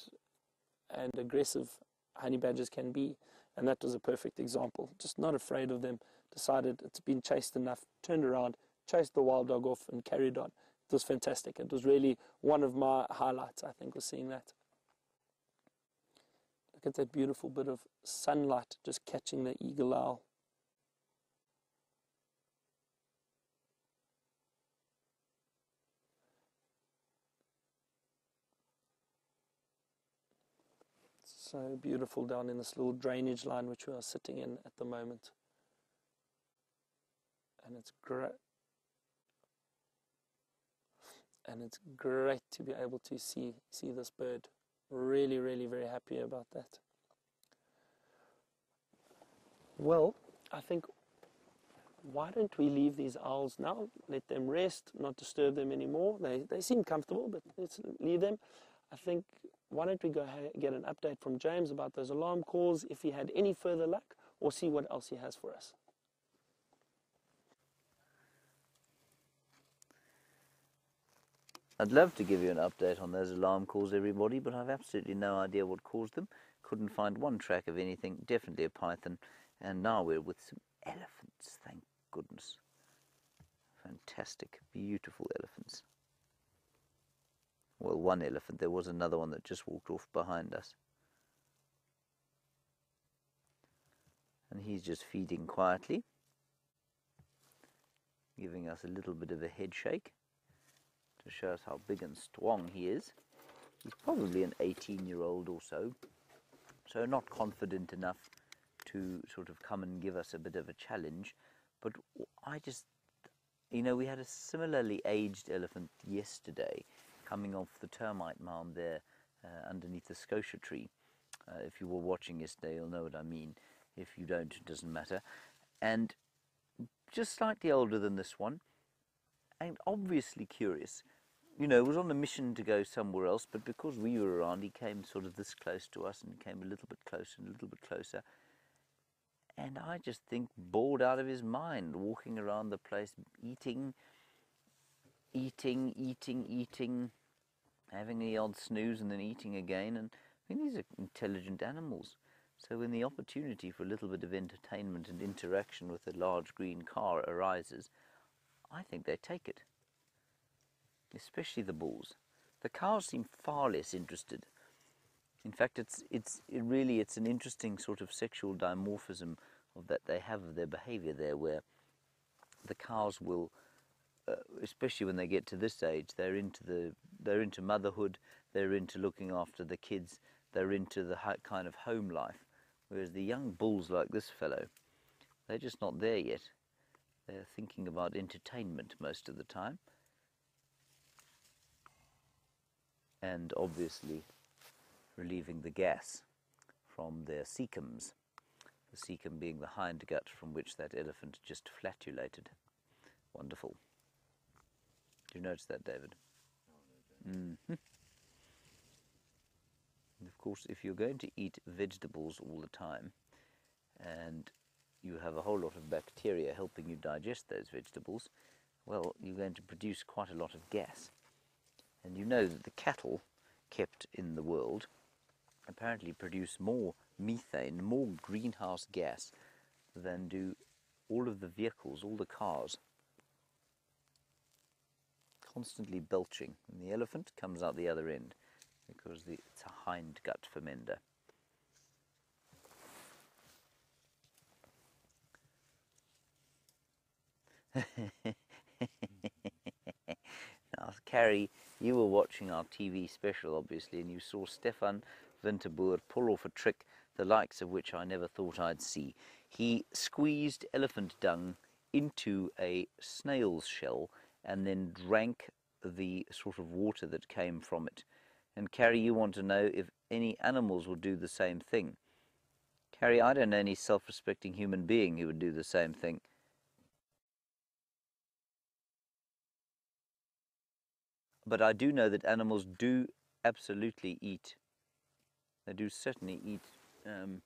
and aggressive honey badgers can be, and that was a perfect example. Just not afraid of them. Decided it's been chased enough, turned around, chased the wild dog off, and carried on. It was fantastic. It was really one of my highlights. I think was seeing that. Look at that beautiful bit of sunlight just catching the eagle owl. So beautiful down in this little drainage line which we are sitting in at the moment. And it's great. And it's great to be able to see see this bird. Really, really very happy about that. Well, I think why don't we leave these owls now? Let them rest, not disturb them anymore. They, they seem comfortable, but let's leave them. I think why don't we go get an update from James about those alarm calls, if he had any further luck, or see what else he has for us. I'd love to give you an update on those alarm calls, everybody, but I've absolutely no idea what caused them. Couldn't find one track of anything, definitely a python, and now we're with some elephants, thank goodness. Fantastic, beautiful elephants. Well, one elephant, there was another one that just walked off behind us. And he's just feeding quietly, giving us a little bit of a head shake to show us how big and strong he is. He's probably an 18 year old or so, so not confident enough to sort of come and give us a bit of a challenge. But I just, you know, we had a similarly aged elephant yesterday coming off the termite mound there uh, underneath the schotia tree. Uh, if you were watching yesterday, you'll know what I mean. If you don't, it doesn't matter. And just slightly older than this one, and obviously curious. You know, was on a mission to go somewhere else, but because we were around, he came sort of this close to us and came a little bit closer and a little bit closer. And I just think bored out of his mind, walking around the place, eating, eating, eating, eating, having the odd snooze and then eating again. And I mean, these are intelligent animals. So when the opportunity for a little bit of entertainment and interaction with a large green car arises, I think they take it. Especially the bulls. The cows seem far less interested. In fact, it's, it's it really it's an interesting sort of sexual dimorphism of that they have of their behavior there, where the cows will uh, especially when they get to this age, they're into the they're into motherhood, they're into looking after the kids, they're into the kind of home life. Whereas the young bulls like this fellow, they're just not there yet. They're thinking about entertainment most of the time. And obviously relieving the gas from their cecums, the cecum being the hind gut from which that elephant just flatulated. Wonderful. Do you notice that, David? Mm -hmm. of course, if you're going to eat vegetables all the time, and you have a whole lot of bacteria helping you digest those vegetables, well, you're going to produce quite a lot of gas. And you know that the cattle kept in the world apparently produce more methane, more greenhouse gas than do all of the vehicles, all the cars constantly belching, and the elephant comes out the other end because the, it's a hind gut fermenter. now, Carrie, you were watching our TV special, obviously, and you saw Stefan Winterboer pull off a trick the likes of which I never thought I'd see. He squeezed elephant dung into a snail's shell and then drank the sort of water that came from it. And Carrie, you want to know if any animals will do the same thing. Carrie, I don't know any self-respecting human being who would do the same thing. But I do know that animals do absolutely eat. They do certainly eat. Um,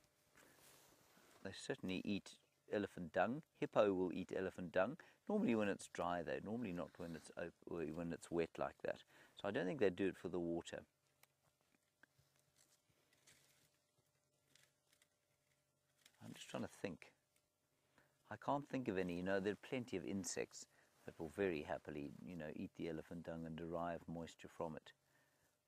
they certainly eat elephant dung. Hippo will eat elephant dung. Normally when it's dry though, normally not when it's when it's wet like that. So I don't think they do it for the water. I'm just trying to think. I can't think of any. You know, there are plenty of insects that will very happily, you know, eat the elephant dung and derive moisture from it.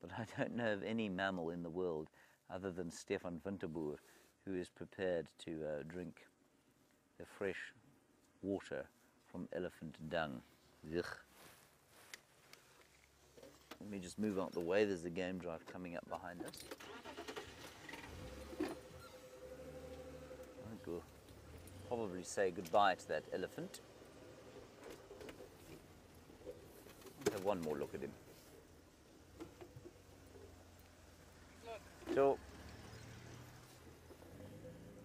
But I don't know of any mammal in the world other than Stefan Winterboer who is prepared to uh, drink the fresh water from elephant dung. Let me just move out the way. There's a game drive coming up behind us. I will probably say goodbye to that elephant. Have one more look at him. So,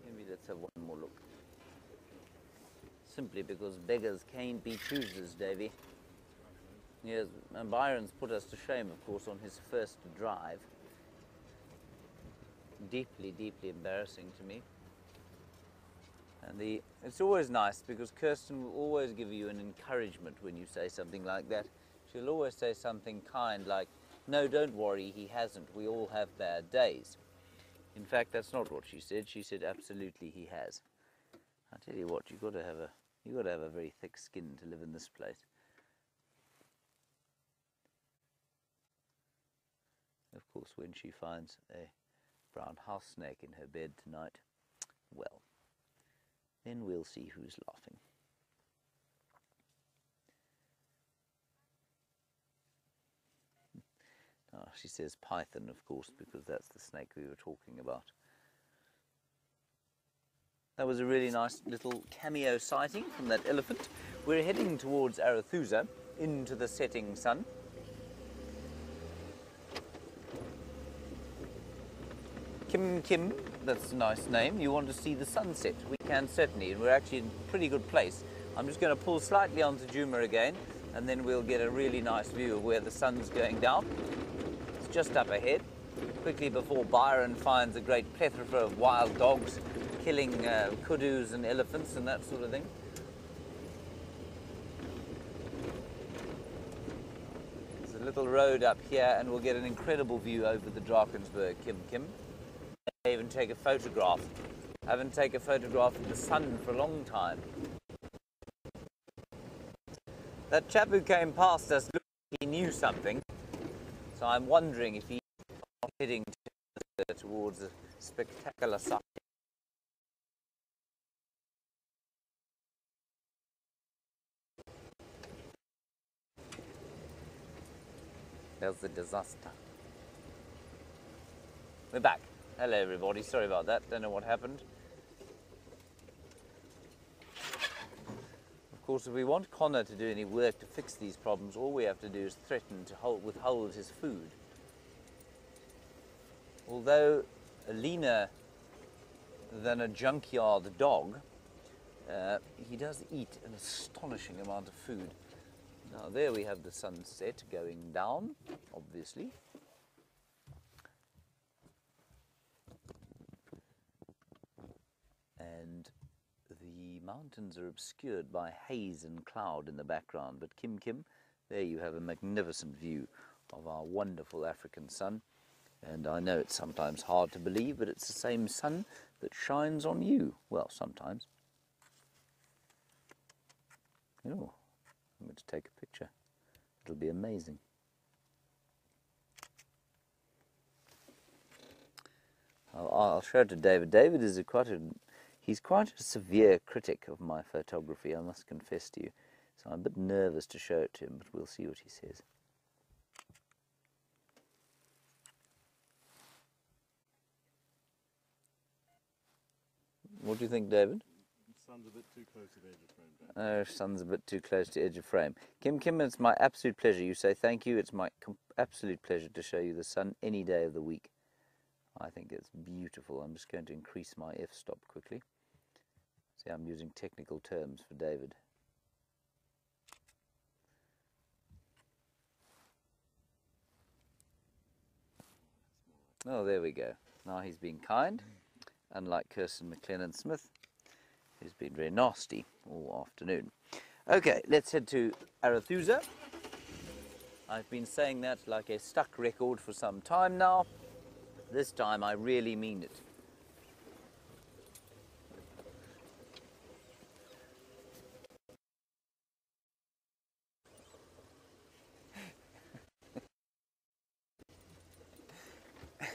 maybe let's have one more look. Simply because beggars can't be choosers, Davy. Yes, and Byron's put us to shame, of course, on his first drive. Deeply, deeply embarrassing to me. And the, it's always nice because Kirsten will always give you an encouragement when you say something like that. She'll always say something kind like, no, don't worry, he hasn't. We all have bad days. In fact, that's not what she said. She said, absolutely, he has. I tell you what, you've got to have a, you've got to have a very thick skin to live in this place. Of course, when she finds a brown house snake in her bed tonight, well, then we'll see who's laughing. Oh, she says python, of course, because that's the snake we were talking about. That was a really nice little cameo sighting from that elephant. We're heading towards Arathusa into the setting sun. Kim Kim, that's a nice name. You want to see the sunset? We can certainly, and we're actually in a pretty good place. I'm just going to pull slightly onto Djuma again, and then we'll get a really nice view of where the sun's going down. It's just up ahead, quickly before Byron finds a great plethora of wild dogs killing uh, kudus and elephants and that sort of thing. There's a little road up here, and we'll get an incredible view over the Drakensberg, Kim Kim I even take a photograph. I haven't taken a photograph of the sun for a long time. That chap who came past us looked like he knew something, so I'm wondering if he's heading towards a spectacular sight. There's the disaster. We're back. Hello everybody, sorry about that, don't know what happened. Of course, if we want Connor to do any work to fix these problems, all we have to do is threaten to hold, withhold his food. Although leaner than a junkyard dog, uh, he does eat an astonishing amount of food. Now there we have the sunset going down, obviously. and the mountains are obscured by haze and cloud in the background. But Kim Kim, there you have a magnificent view of our wonderful African sun. And I know it's sometimes hard to believe, but it's the same sun that shines on you. Well, sometimes. Oh, I'm going to take a picture. It'll be amazing. I'll, I'll show it to David. David is a quite a He's quite a severe critic of my photography, I must confess to you. So I'm a bit nervous to show it to him, but we'll see what he says. What do you think, David? Sun's a bit too close to the edge of frame. Oh, sun's a bit too close to edge of frame. Kim Kim, it's my absolute pleasure. You say thank you. It's my absolute pleasure to show you the sun any day of the week. I think it's beautiful. I'm just going to increase my f-stop quickly. See, I'm using technical terms for David. Oh, there we go. Now he's being kind, unlike Kirsten McLennan Smith, who's been very nasty all afternoon. Okay, let's head to Arathusa. I've been saying that like a stuck record for some time now. This time I really mean it.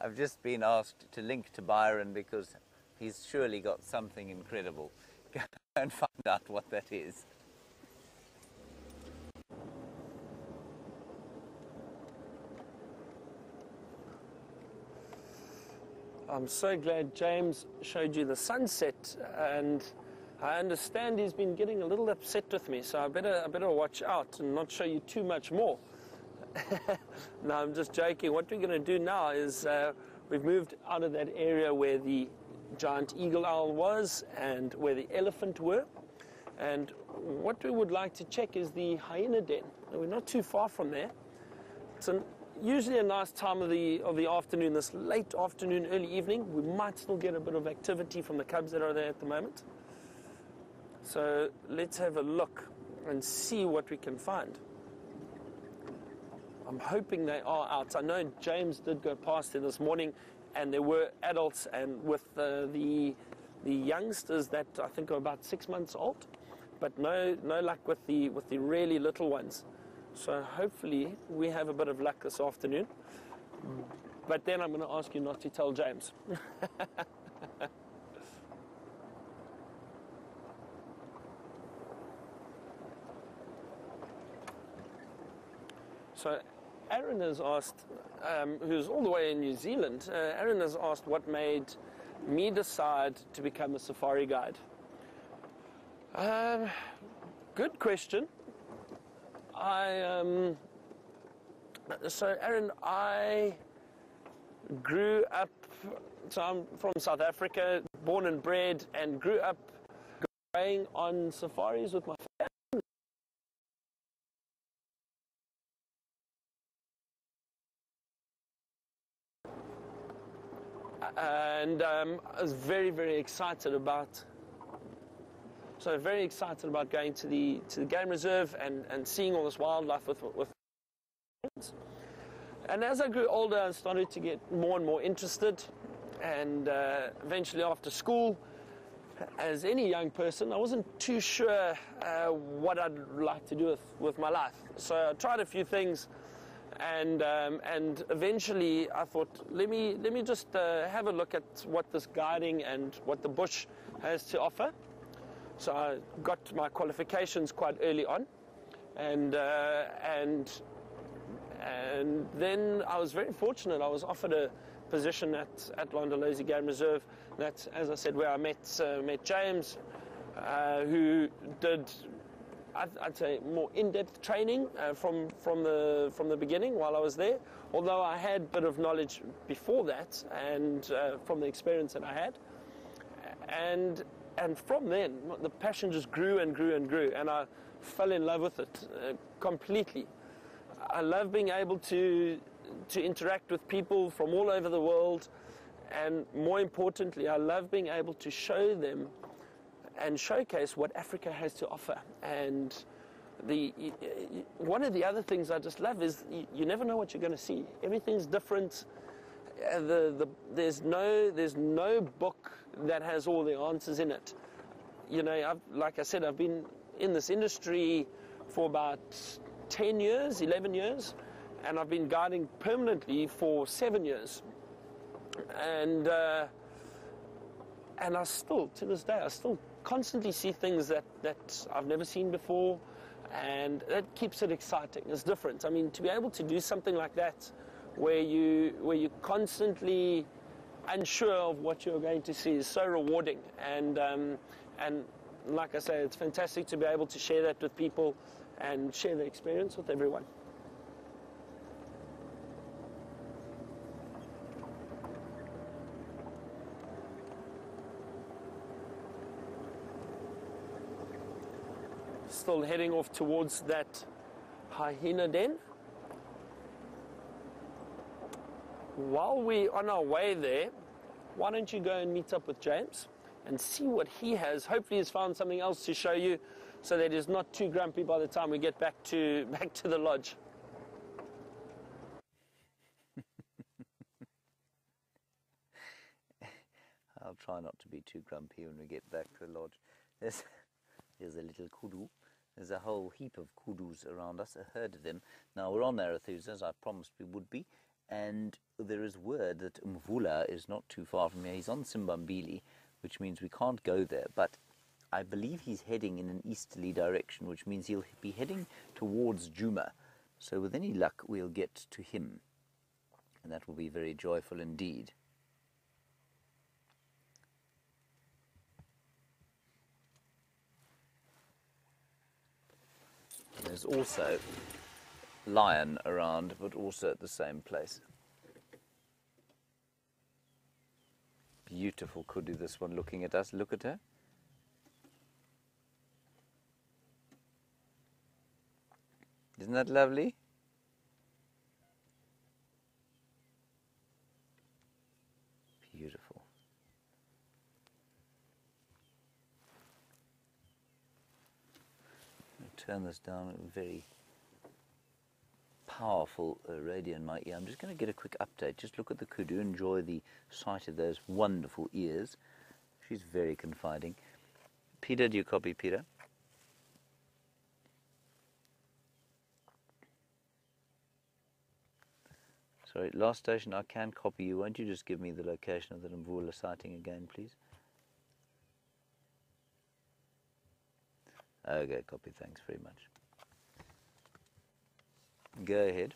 I've just been asked to link to Byron because he's surely got something incredible. Go and find out what that is. I'm so glad James showed you the sunset, and I understand he's been getting a little upset with me, so I better, I better watch out and not show you too much more. no, I'm just joking. What we're going to do now is uh, we've moved out of that area where the giant eagle owl was and where the elephant were. And what we would like to check is the hyena den. Now, we're not too far from there. It's an, usually a nice time of the, of the afternoon, this late afternoon, early evening. We might still get a bit of activity from the cubs that are there at the moment. So let's have a look and see what we can find. I'm hoping they are out. I know James did go past there this morning, and there were adults and with uh, the the youngsters that I think are about six months old, but no no luck with the with the really little ones. So hopefully we have a bit of luck this afternoon. But then I'm going to ask you not to tell James. so Aaron has asked, um, who's all the way in New Zealand, uh, Aaron has asked what made me decide to become a safari guide. Um, good question. I um, so Aaron, I grew up. So I'm from South Africa, born and bred, and grew up going on safaris with my And um, I was very, very excited about so very excited about going to the to the game reserve and, and seeing all this wildlife with with. And as I grew older, I started to get more and more interested. And uh, eventually, after school, as any young person, I wasn't too sure uh, what I'd like to do with, with my life. So I tried a few things, and um, and eventually I thought, let me let me just uh, have a look at what this guiding and what the bush has to offer. So I got my qualifications quite early on, and uh, and and then I was very fortunate. I was offered a position at at Londolozi Game Reserve. That's, as I said, where I met uh, met James, uh, who did. I'd, I'd say more in-depth training uh, from from the from the beginning while I was there. Although I had a bit of knowledge before that and uh, from the experience that I had, and and from then, the passion just grew and grew and grew, and I fell in love with it uh, completely. I love being able to to interact with people from all over the world, and more importantly, I love being able to show them and showcase what Africa has to offer. And the one of the other things I just love is you, you never know what you're going to see. Everything's different. Uh, the, the, there's no there's no book that has all the answers in it. You know, I've, like I said, I've been in this industry for about 10 years, 11 years, and I've been guiding permanently for seven years. And uh, and I still, to this day, I still constantly see things that, that I've never seen before, and that keeps it exciting. It's different. I mean, to be able to do something like that, where you where you're constantly unsure of what you're going to see, is so rewarding. And um, and like I say, it's fantastic to be able to share that with people and share the experience with everyone. Still heading off towards that hyena den. While we're on our way there, why don't you go and meet up with James and see what he has? Hopefully, he's found something else to show you so that he's not too grumpy by the time we get back to back to the lodge. I'll try not to be too grumpy when we get back to the lodge. There's, there's a little kudu. There's a whole heap of kudus around us, a herd of them. Now, we're on Arathusa, as I promised we would be, and there is word that Mvula is not too far from here. He's on Simbambili, which means we can't go there, but I believe he's heading in an easterly direction, which means he'll be heading towards Djuma. So, with any luck, we'll get to him, and that will be very joyful indeed. There's also lion around, but also at the same place. Beautiful kudu, this one looking at us. Look at her. Isn't that lovely? Beautiful. I'm going to turn this down very powerful uh, radio in my ear. I'm just going to get a quick update. Just look at the kudu, enjoy the sight of those wonderful ears. She's very confiding. Peter, do you copy Peter? Sorry, last station, I can copy you. Won't you just give me the location of the Mvula sighting again, please? Okay, copy. Thanks very much. Go ahead.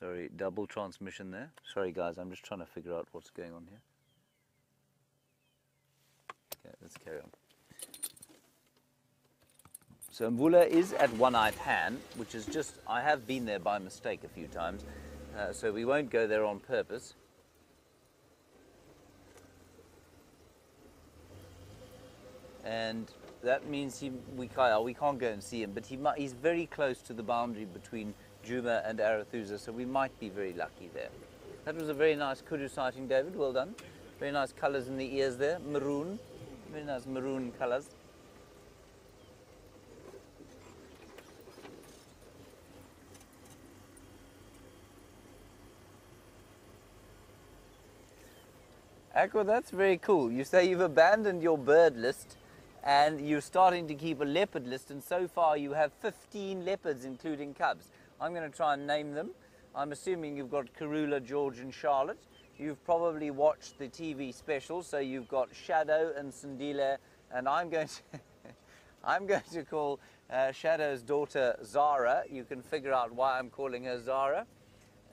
Sorry, double transmission there. Sorry, guys, I'm just trying to figure out what's going on here. Okay, let's carry on. So Mvula is at One-Eye Pan, which is just, I have been there by mistake a few times, uh, so we won't go there on purpose. And that means he, we, can't, we can't go and see him, but he he's very close to the boundary between Djuma and Arathusa, so we might be very lucky there. That was a very nice kudu sighting, David. Well done. Very nice colours in the ears there. Maroon. Very nice maroon colours. Aqua, that's very cool. You say you've abandoned your bird list and you're starting to keep a leopard list, and so far you have 15 leopards, including cubs. I'm going to try and name them. I'm assuming you've got Karula, George, and Charlotte. You've probably watched the TV special, so you've got Shadow and Sindile, and I'm going to, I'm going to call uh, Shadow's daughter Zara. You can figure out why I'm calling her Zara.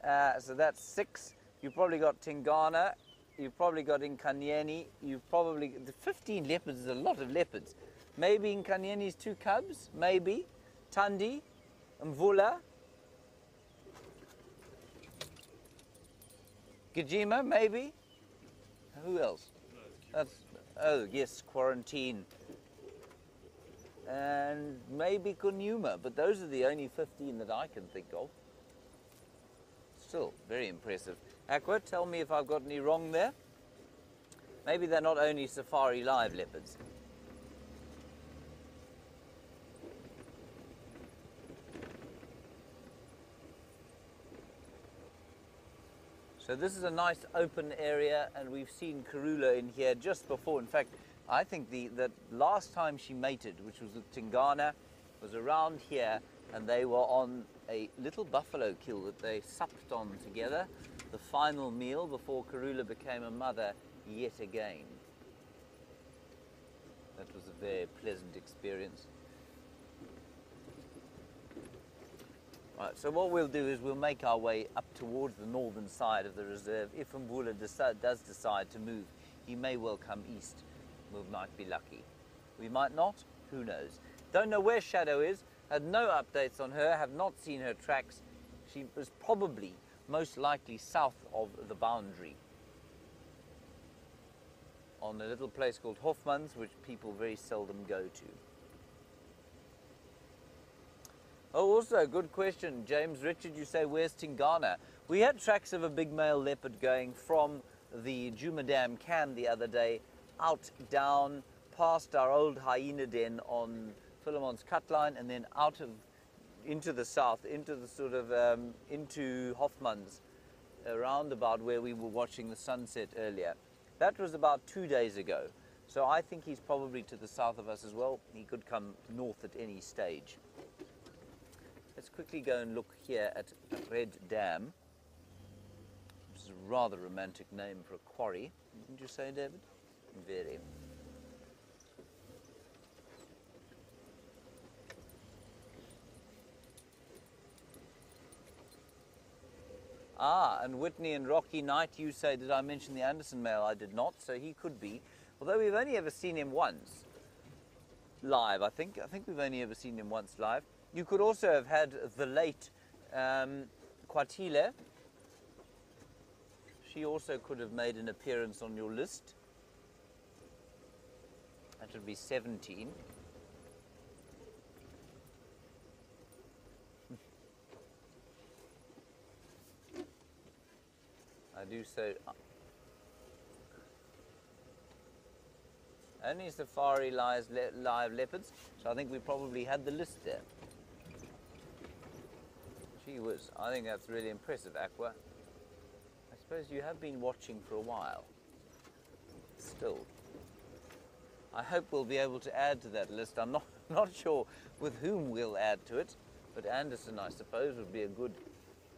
Uh, so that's six. You've probably got Tingana, you've probably got Nkanyeni, you've probably, the 15 leopards is a lot of leopards. Maybe Nkanyeni's two cubs, maybe. Tandi, Mvula, Gajima, maybe. Who else? That's, oh, yes, Quarantine. And maybe Kunyuma, but those are the only 15 that I can think of. Still, very impressive. Aqua, tell me if I've got any wrong there. Maybe they're not only safari live leopards. So this is a nice open area and we've seen Karula in here just before. In fact, I think the, the last time she mated, which was with Tingana, was around here and they were on a little buffalo kill that they supped on together, the final meal before Karula became a mother yet again. That was a very pleasant experience. Right, so what we'll do is we'll make our way up towards the northern side of the reserve. If Mvula does decide to move, he may well come east. We might be lucky. We might not, who knows. Don't know where Shadow is, had no updates on her, have not seen her tracks. She was probably most likely south of the boundary on a little place called Hoffman's, which people very seldom go to. Oh, also, good question. James Richard, you say, where's Tingana? We had tracks of a big male leopard going from the Djuma Dam Cam the other day out, down, past our old hyena den on Philemon's cut line, and then out of into the south, into the sort of um, into Hoffman's, around about where we were watching the sunset earlier. That was about two days ago. So I think he's probably to the south of us as well. He could come north at any stage. Let's quickly go and look here at Red Dam, which is a rather romantic name for a quarry. Didn't you say, David? Very. Ah, and Whitney and Rocky Knight, you say, did I mention the Anderson male? I did not, so he could be. Although we've only ever seen him once live, I think. I think we've only ever seen him once live. You could also have had the late um, Quatile. She also could have made an appearance on your list. That would be 17. I do so. Only safari lies live leopards, so I think we probably had the list there. Gee whiz, I think that's really impressive, Aqua. I suppose you have been watching for a while. Still. I hope we'll be able to add to that list. I'm not, not sure with whom we'll add to it, but Anderson, I suppose, would be a good,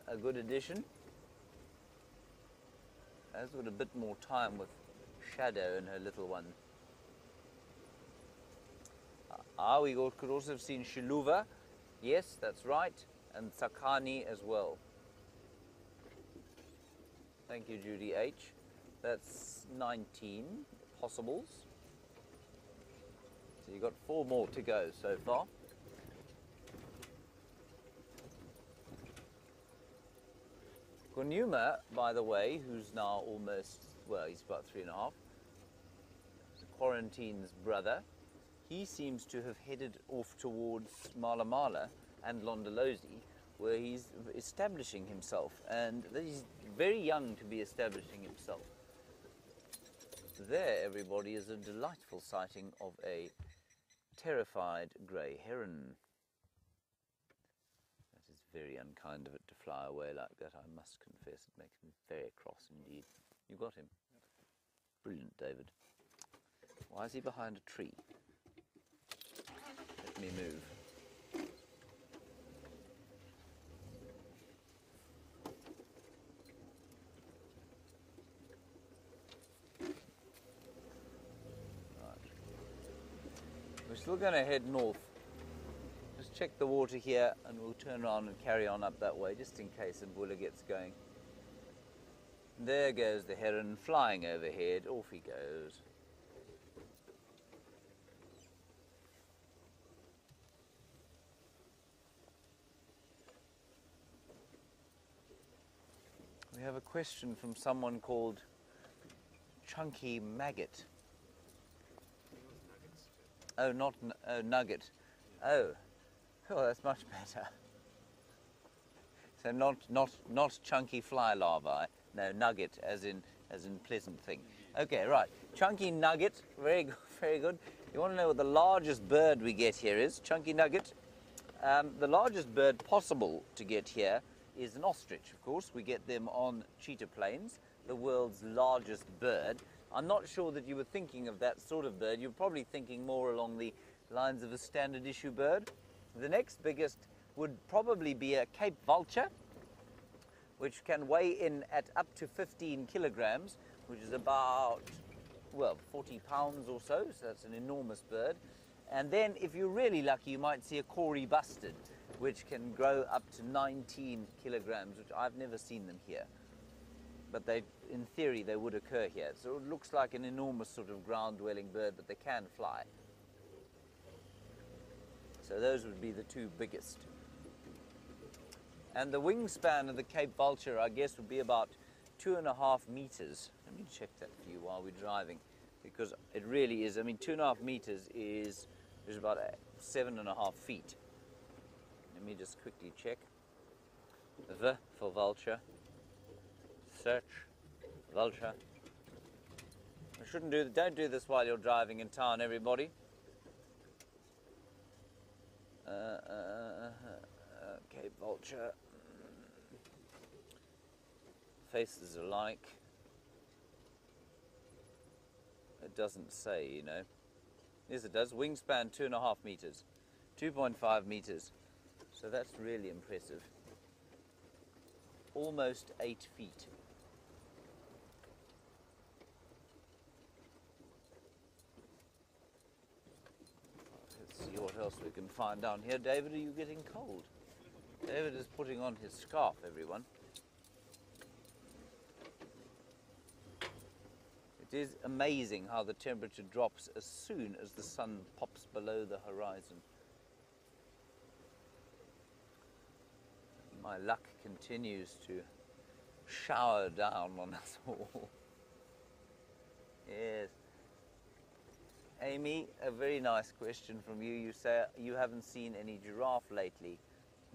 a good addition. Has got a bit more time with Shadow and her little one. Ah, we could also have seen Shiluva. Yes, that's right. And Sakani as well. Thank you, Judy H. That's 19 possibles. So you've got four more to go so far. Gunuma, by the way, who's now almost, well, he's about three and a half, Quarantine's brother, he seems to have headed off towards Malamala and Londolozi, where he's establishing himself. And he's very young to be establishing himself. There, everybody, is a delightful sighting of a terrified grey heron. Very unkind of it to fly away like that, I must confess. It makes me very cross indeed. You got him. Brilliant, David. Why is he behind a tree? Let me move. Right. We're still going to head north. Just check the water here and we'll turn around and carry on up that way just in case the bulla gets going. There goes the heron flying overhead. Off he goes. We have a question from someone called Chunky Maggot. Oh, not oh, Nugget. Oh, oh, that's much better. So not not not chunky fly larvae. No, nugget, as in as in pleasant thing. Okay, right. Chunky nugget. Very good. Very good. You want to know what the largest bird we get here is? Chunky nugget. Um, the largest bird possible to get here is an ostrich, of course. We get them on cheetah plains, the world's largest bird. I'm not sure that you were thinking of that sort of bird. You're probably thinking more along the lines of a standard issue bird. The next biggest would probably be a Cape vulture, which can weigh in at up to 15 kilograms, which is about, well, 40 pounds or so, so that's an enormous bird. And then, if you're really lucky, you might see a Kori bustard, which can grow up to 19 kilograms, which I've never seen them here. But they, in theory, they would occur here. So it looks like an enormous sort of ground-dwelling bird, but they can fly. So those would be the two biggest. And the wingspan of the Cape Vulture, I guess, would be about two and a half meters. Let me check that for you while we're driving, because it really is. I mean, two and a half meters is is about uh, seven and a half feet. Let me just quickly check. V for vulture. Search vulture. I shouldn't do. Don't do this while you're driving in town, everybody. Uh, okay, vulture. Faces alike. It doesn't say, you know. Yes, it does. Wingspan two and a half meters, 2.5 meters. So that's really impressive. Almost eight feet. see what else we can find down here. David, are you getting cold? David is putting on his scarf, everyone. It is amazing how the temperature drops as soon as the sun pops below the horizon. My luck continues to shower down on us all. Yes. Amy, a very nice question from you. You say you haven't seen any giraffe lately,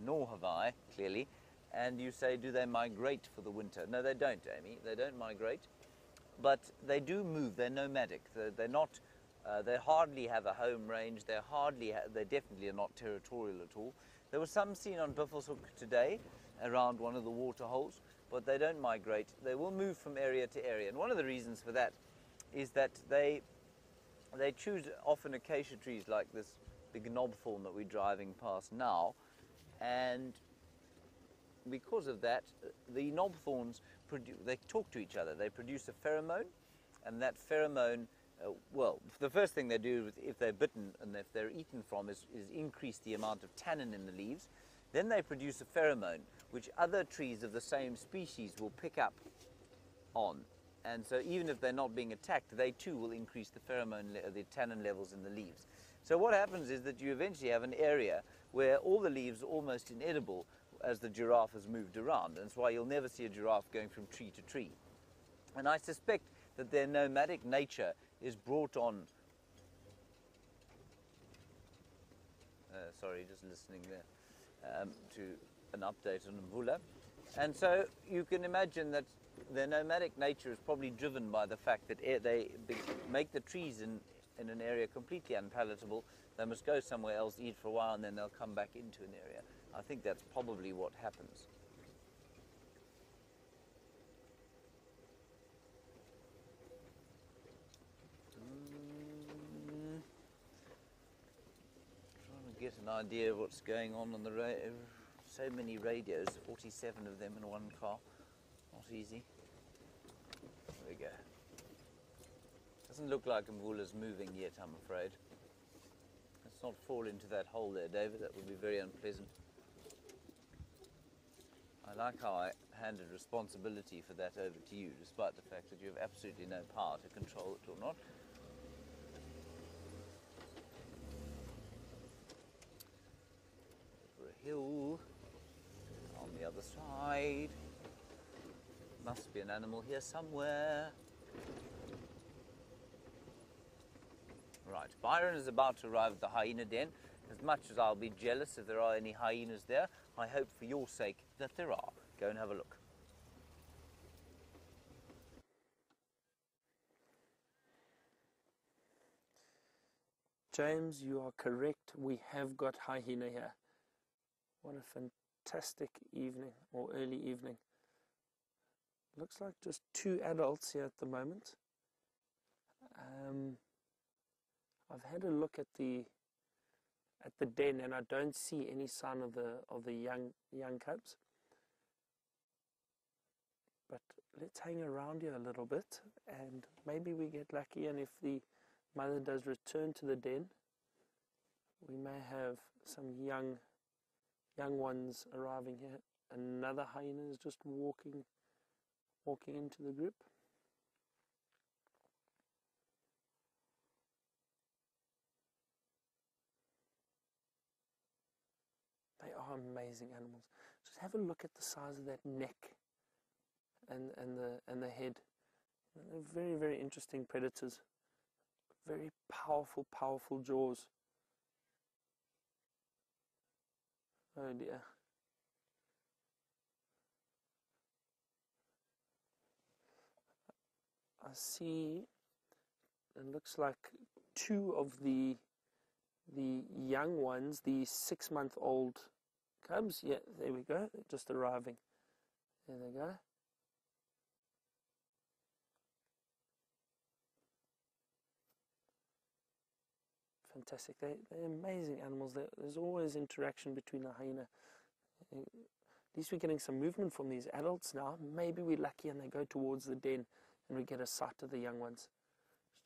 nor have I, clearly. And you say, do they migrate for the winter? No, they don't, Amy. They don't migrate, but they do move. They're nomadic. They're, they're not. Uh, they hardly have a home range. They're hardly. Ha- they definitely are not territorial at all. There was some seen on Buffelshoek today, around one of the water holes, but they don't migrate. They will move from area to area, and one of the reasons for that is that they they choose often acacia trees like this big knobthorn that we're driving past now, and because of that, the knobthorns produ- they talk to each other. They produce a pheromone, and that pheromone, uh, well, the first thing they do if they're bitten and if they're eaten from is, is increase the amount of tannin in the leaves. Then they produce a pheromone which other trees of the same species will pick up on. And so even if they're not being attacked, they too will increase the pheromone, the tannin levels in the leaves. So what happens is that you eventually have an area where all the leaves are almost inedible as the giraffe has moved around. And that's why you'll never see a giraffe going from tree to tree. And I suspect that their nomadic nature is brought on. Uh, sorry, just listening there um, to an update on Mvula. And so you can imagine that their nomadic nature is probably driven by the fact that they make the trees in, in an area completely unpalatable. They must go somewhere else, eat for a while, and then they'll come back into an area. I think that's probably what happens. Mm. Trying to get an idea of what's going on on the radio. So many radios, 47 of them in one car. Not easy. There we go. Doesn't look like Mvula's moving yet, I'm afraid. Let's not fall into that hole there, David. That would be very unpleasant. I like how I handed responsibility for that over to you, despite the fact that you have absolutely no power to control it or not. Over a hill on the other side. Must be an animal here somewhere. Right, Byron is about to arrive at the hyena den. As much as I'll be jealous if there are any hyenas there, I hope for your sake that there are. Go and have a look. James, you are correct. We have got hyena here. What a fantastic evening or early evening. Looks like just two adults here at the moment. Um, I've had a look at the at the den and I don't see any sign of the of the young young cubs. But let's hang around here a little bit and maybe we get lucky and if the mother does return to the den, we may have some young young ones arriving here. Another hyena is just walking walking into the group. They are amazing animals. Just have a look at the size of that neck and, and the and the head. They're very, very interesting predators. Very powerful, powerful jaws. Oh dear. See it looks like two of the the young ones, the six month old cubs. Yeah, there we go. They're just arriving. There they go. Fantastic. They, they're amazing animals. There- There's always interaction between a hyena. At least we're getting some movement from these adults now. Maybe we're lucky and they go towards the den and we get a sight of the young ones.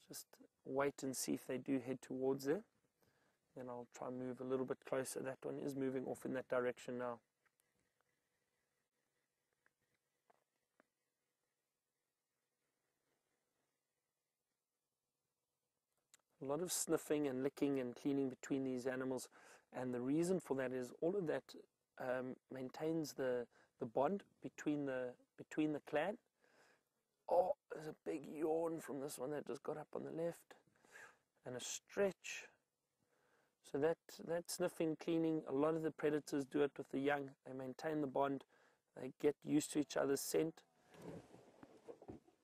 Just wait and see if they do head towards there. Then I'll try and move a little bit closer. That one is moving off in that direction now. A lot of sniffing and licking and cleaning between these animals, and the reason for that is all of that um, maintains the the bond between the between the clan. Oh, there's a big yawn from this one that just got up on the left, and a stretch. So that that sniffing, cleaning, a lot of the predators do it with the young. They maintain the bond. They get used to each other's scent.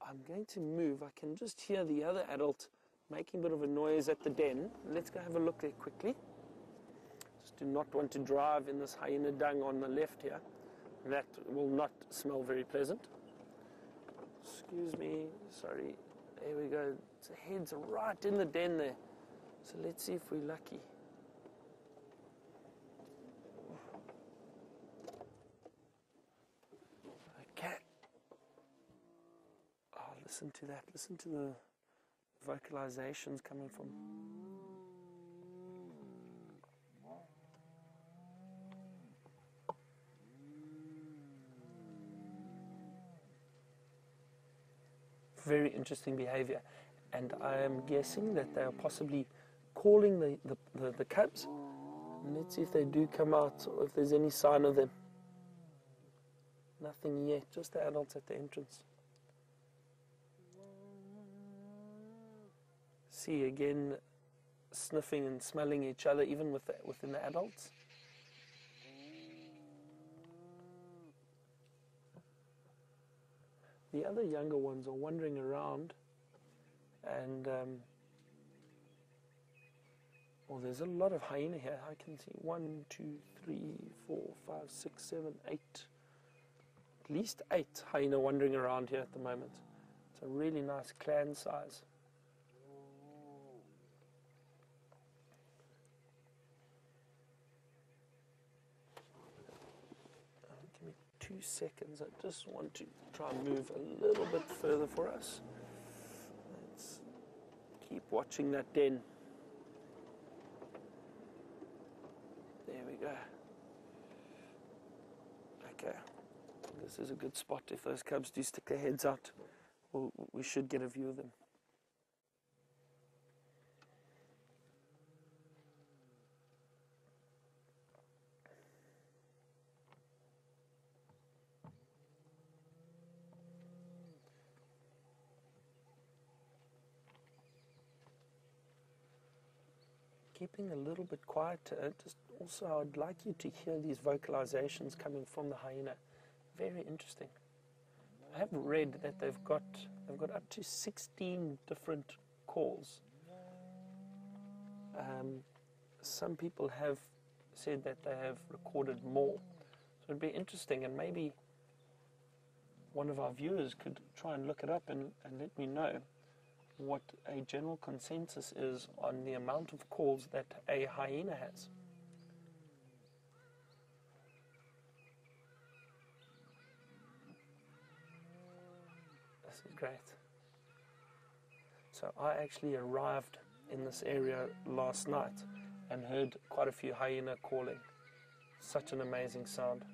I'm going to move. I can just hear the other adult making a bit of a noise at the den. Let's go have a look there quickly. Just do not want to drive in this hyena dung on the left here. That will not smell very pleasant. Excuse me, sorry. There we go. The head's right in the den there. So let's see if we're lucky. Okay. Oh, listen to that. Listen to the vocalizations coming from. Very interesting behavior. And I am guessing that they are possibly calling the, the, the, the cubs. Let's see if they do come out or if there's any sign of them. Nothing yet, just the adults at the entrance. See again, sniffing and smelling each other, even with the, within the adults. The other younger ones are wandering around, and um, well, there's a lot of hyena here. I can see one, two, three, four, five, six, seven, eight at least eight hyena wandering around here at the moment. It's a really nice clan size. Uh, Give me two seconds. I just want to try and move a little bit further for us. Let's keep watching that den. There we go. Okay. This is a good spot. If those cubs do stick their heads out, we'll, we should get a view of them. A little bit quieter, just also I'd like you to hear these vocalizations coming from the hyena very interesting. I have read that they've got they've got up to 16 different calls. Um, some people have said that they have recorded more. So it'd be interesting, and maybe one of our viewers could try and look it up and, and let me know what a general consensus is on the amount of calls that a hyena has. This is great. So I actually arrived in this area last night and heard quite a few hyena calling. Such an amazing sound.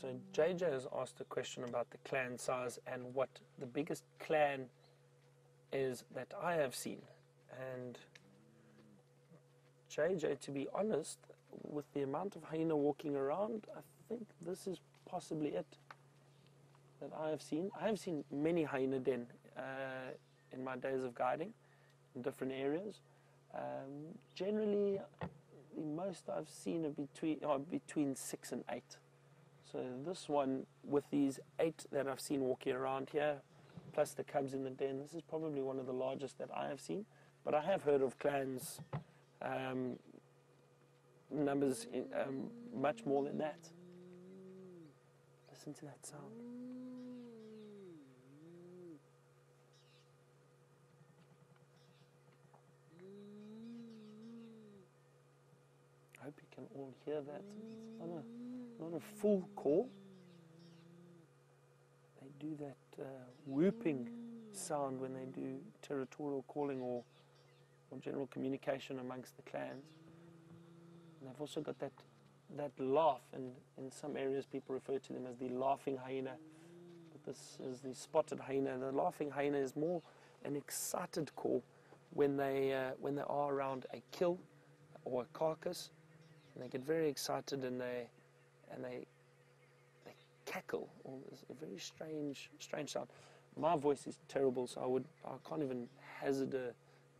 So JJ has asked a question about the clan size and what the biggest clan is that I have seen. And JJ, to be honest, with the amount of hyena walking around, I think this is possibly it that I have seen. I have seen many hyena den uh, in my days of guiding in different areas. Um, generally, the most I've seen are between are between six and eight. So this one, with these eight that I've seen walking around here, plus the cubs in the den, this is probably one of the largest that I have seen. But I have heard of clans um, numbers um, much more than that. Listen to that sound. I hope you can all hear that. It's not a, not a full call. They do that uh, whooping sound when they do territorial calling or, or general communication amongst the clans. And they've also got that that laugh, and in some areas people refer to them as the laughing hyena. But This is the spotted hyena. The laughing hyena is more an excited call when they uh, when they are around a kill or a carcass, and they get very excited and they and they they cackle. It's a very strange strange sound. My voice is terrible, so I would I can't even hazard a,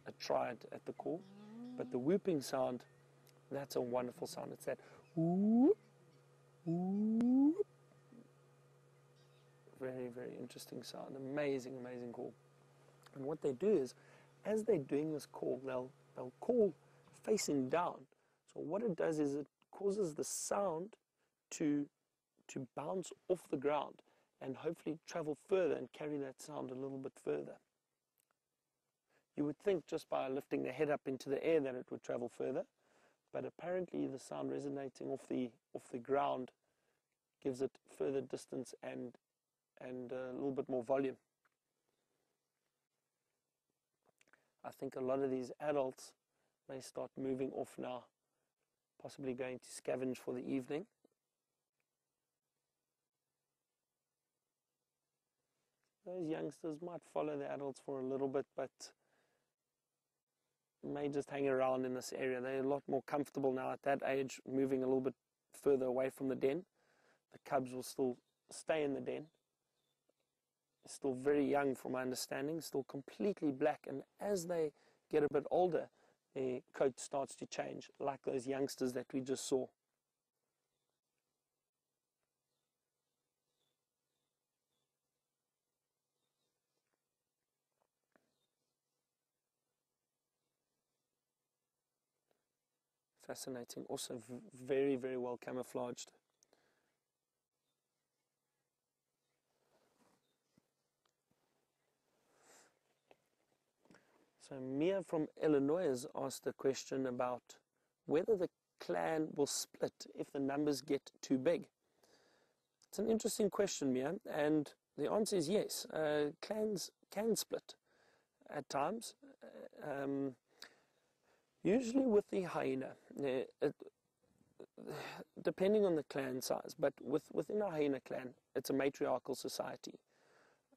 a try at, at the call. But the whooping sound, that's a wonderful sound. It's that whoop, whoop. Very, very interesting sound. Amazing, amazing call. And what they do is, as they're doing this call, they'll, they'll call facing down. So what it does is it causes the sound to, to bounce off the ground and hopefully travel further and carry that sound a little bit further. You would think just by lifting the head up into the air that it would travel further, but apparently the sound resonating off the off the ground gives it further distance and and a little bit more volume. I think a lot of these adults may start moving off now, possibly going to scavenge for the evening. Those youngsters might follow the adults for a little bit, but may just hang around in this area. They're a lot more comfortable now at that age, moving a little bit further away from the den. The cubs will still stay in the den. Still very young, from my understanding, still completely black. And as they get a bit older, their coat starts to change, like those youngsters that we just saw. Fascinating. Also, very, very well camouflaged. So, Mia from Illinois has asked a question about whether the clan will split if the numbers get too big. It's an interesting question, Mia, and the answer is yes. Uh, clans can split at times. Uh, Um, Usually with the hyena, eh, it, depending on the clan size, but with, within a hyena clan, it's a matriarchal society.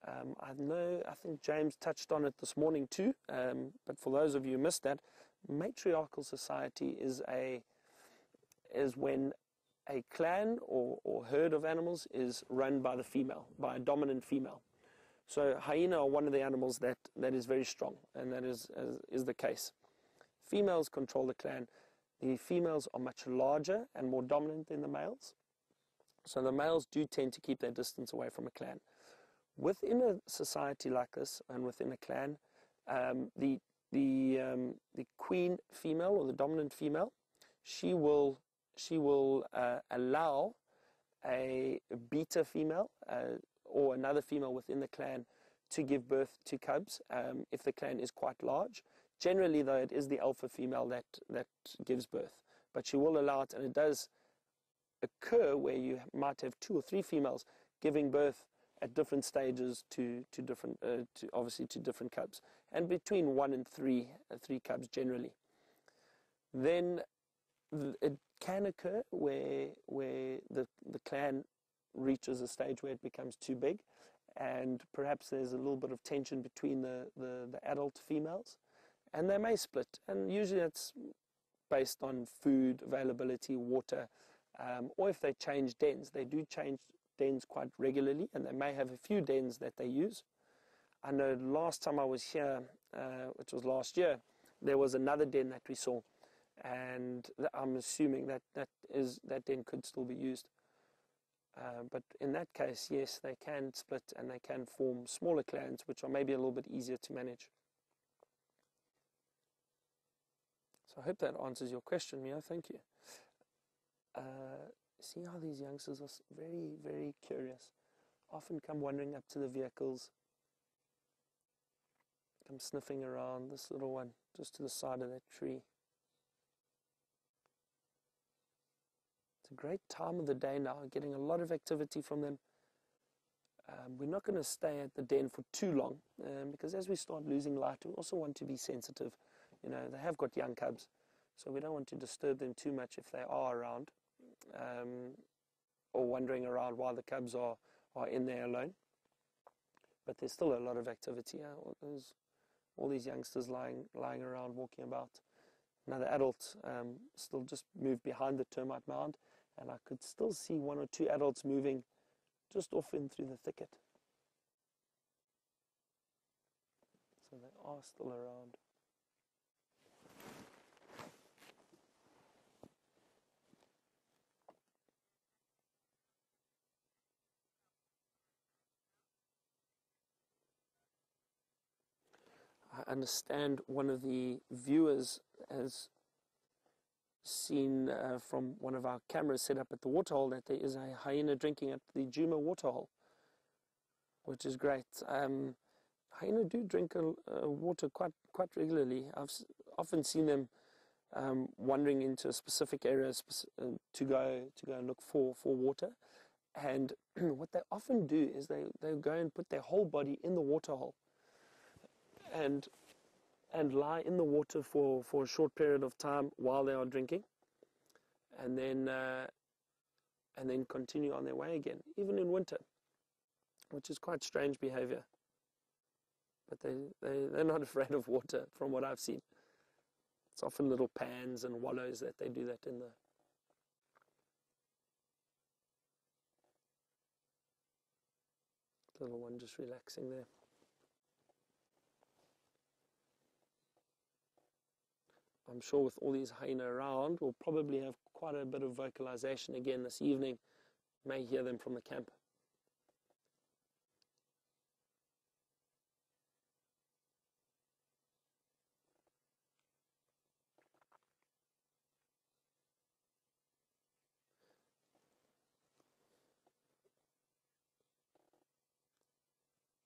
Um, I know, I think James touched on it this morning too, um, but for those of you who missed that, matriarchal society is a is when a clan or, or herd of animals is run by the female, by a dominant female. So hyena are one of the animals that, that is very strong, and that is, is, is the case females control the clan. The females are much larger and more dominant than the males. So the males do tend to keep their distance away from a clan. Within a society like this and within a clan, um, the the um, the queen female or the dominant female, she will she will uh, allow a beta female uh, or another female within the clan to give birth to cubs um, if the clan is quite large. Generally, though, it is the alpha female that, that gives birth, but she will allow it, and it does occur where you might have two or three females giving birth at different stages to, to different, uh, to obviously to different cubs, and between one and three, uh, three cubs generally. Then it can occur where, where the, the clan reaches a stage where it becomes too big, and perhaps there's a little bit of tension between the, the, the adult females and they may split. And usually it's based on food availability, water, um, or if they change dens. They do change dens quite regularly, and they may have a few dens that they use. I know last time I was here, uh, which was last year, there was another den that we saw, and I'm assuming that that is that den could still be used. Uh, but in that case, yes, they can split and they can form smaller clans, which are maybe a little bit easier to manage. So I hope that answers your question, Mia. Thank you. Uh, see how these youngsters are very, very curious. Often come wandering up to the vehicles, come sniffing around. This little one just to the side of that tree. It's a great time of the day now, getting a lot of activity from them. Um, we're not going to stay at the den for too long um, because as we start losing light, we also want to be sensitive you know, they have got young cubs, so we don't want to disturb them too much if they are around um, or wandering around while the cubs are, are in there alone. but there's still a lot of activity. Yeah? There's all these youngsters lying lying around, walking about. Another adult um, still just moved behind the termite mound, and I could still see one or two adults moving just off in through the thicket. So they are still around. I understand one of the viewers has seen uh, from one of our cameras set up at the waterhole that there is a hyena drinking at the Djuma waterhole, which is great. Um, hyena do drink uh, water quite quite regularly. I've often seen them um, wandering into a specific area uh, to go to go and look for for water. And what they often do is they, they go and put their whole body in the waterhole and and lie in the water for, for a short period of time while they are drinking, and then uh, and then continue on their way again, even in winter, which is quite strange behavior. But they, they, they're not afraid of water, from what I've seen. It's often little pans and wallows that they do that in the little one just relaxing there. I'm sure with all these hyena around, we'll probably have quite a bit of vocalization again this evening. May hear them from the camp.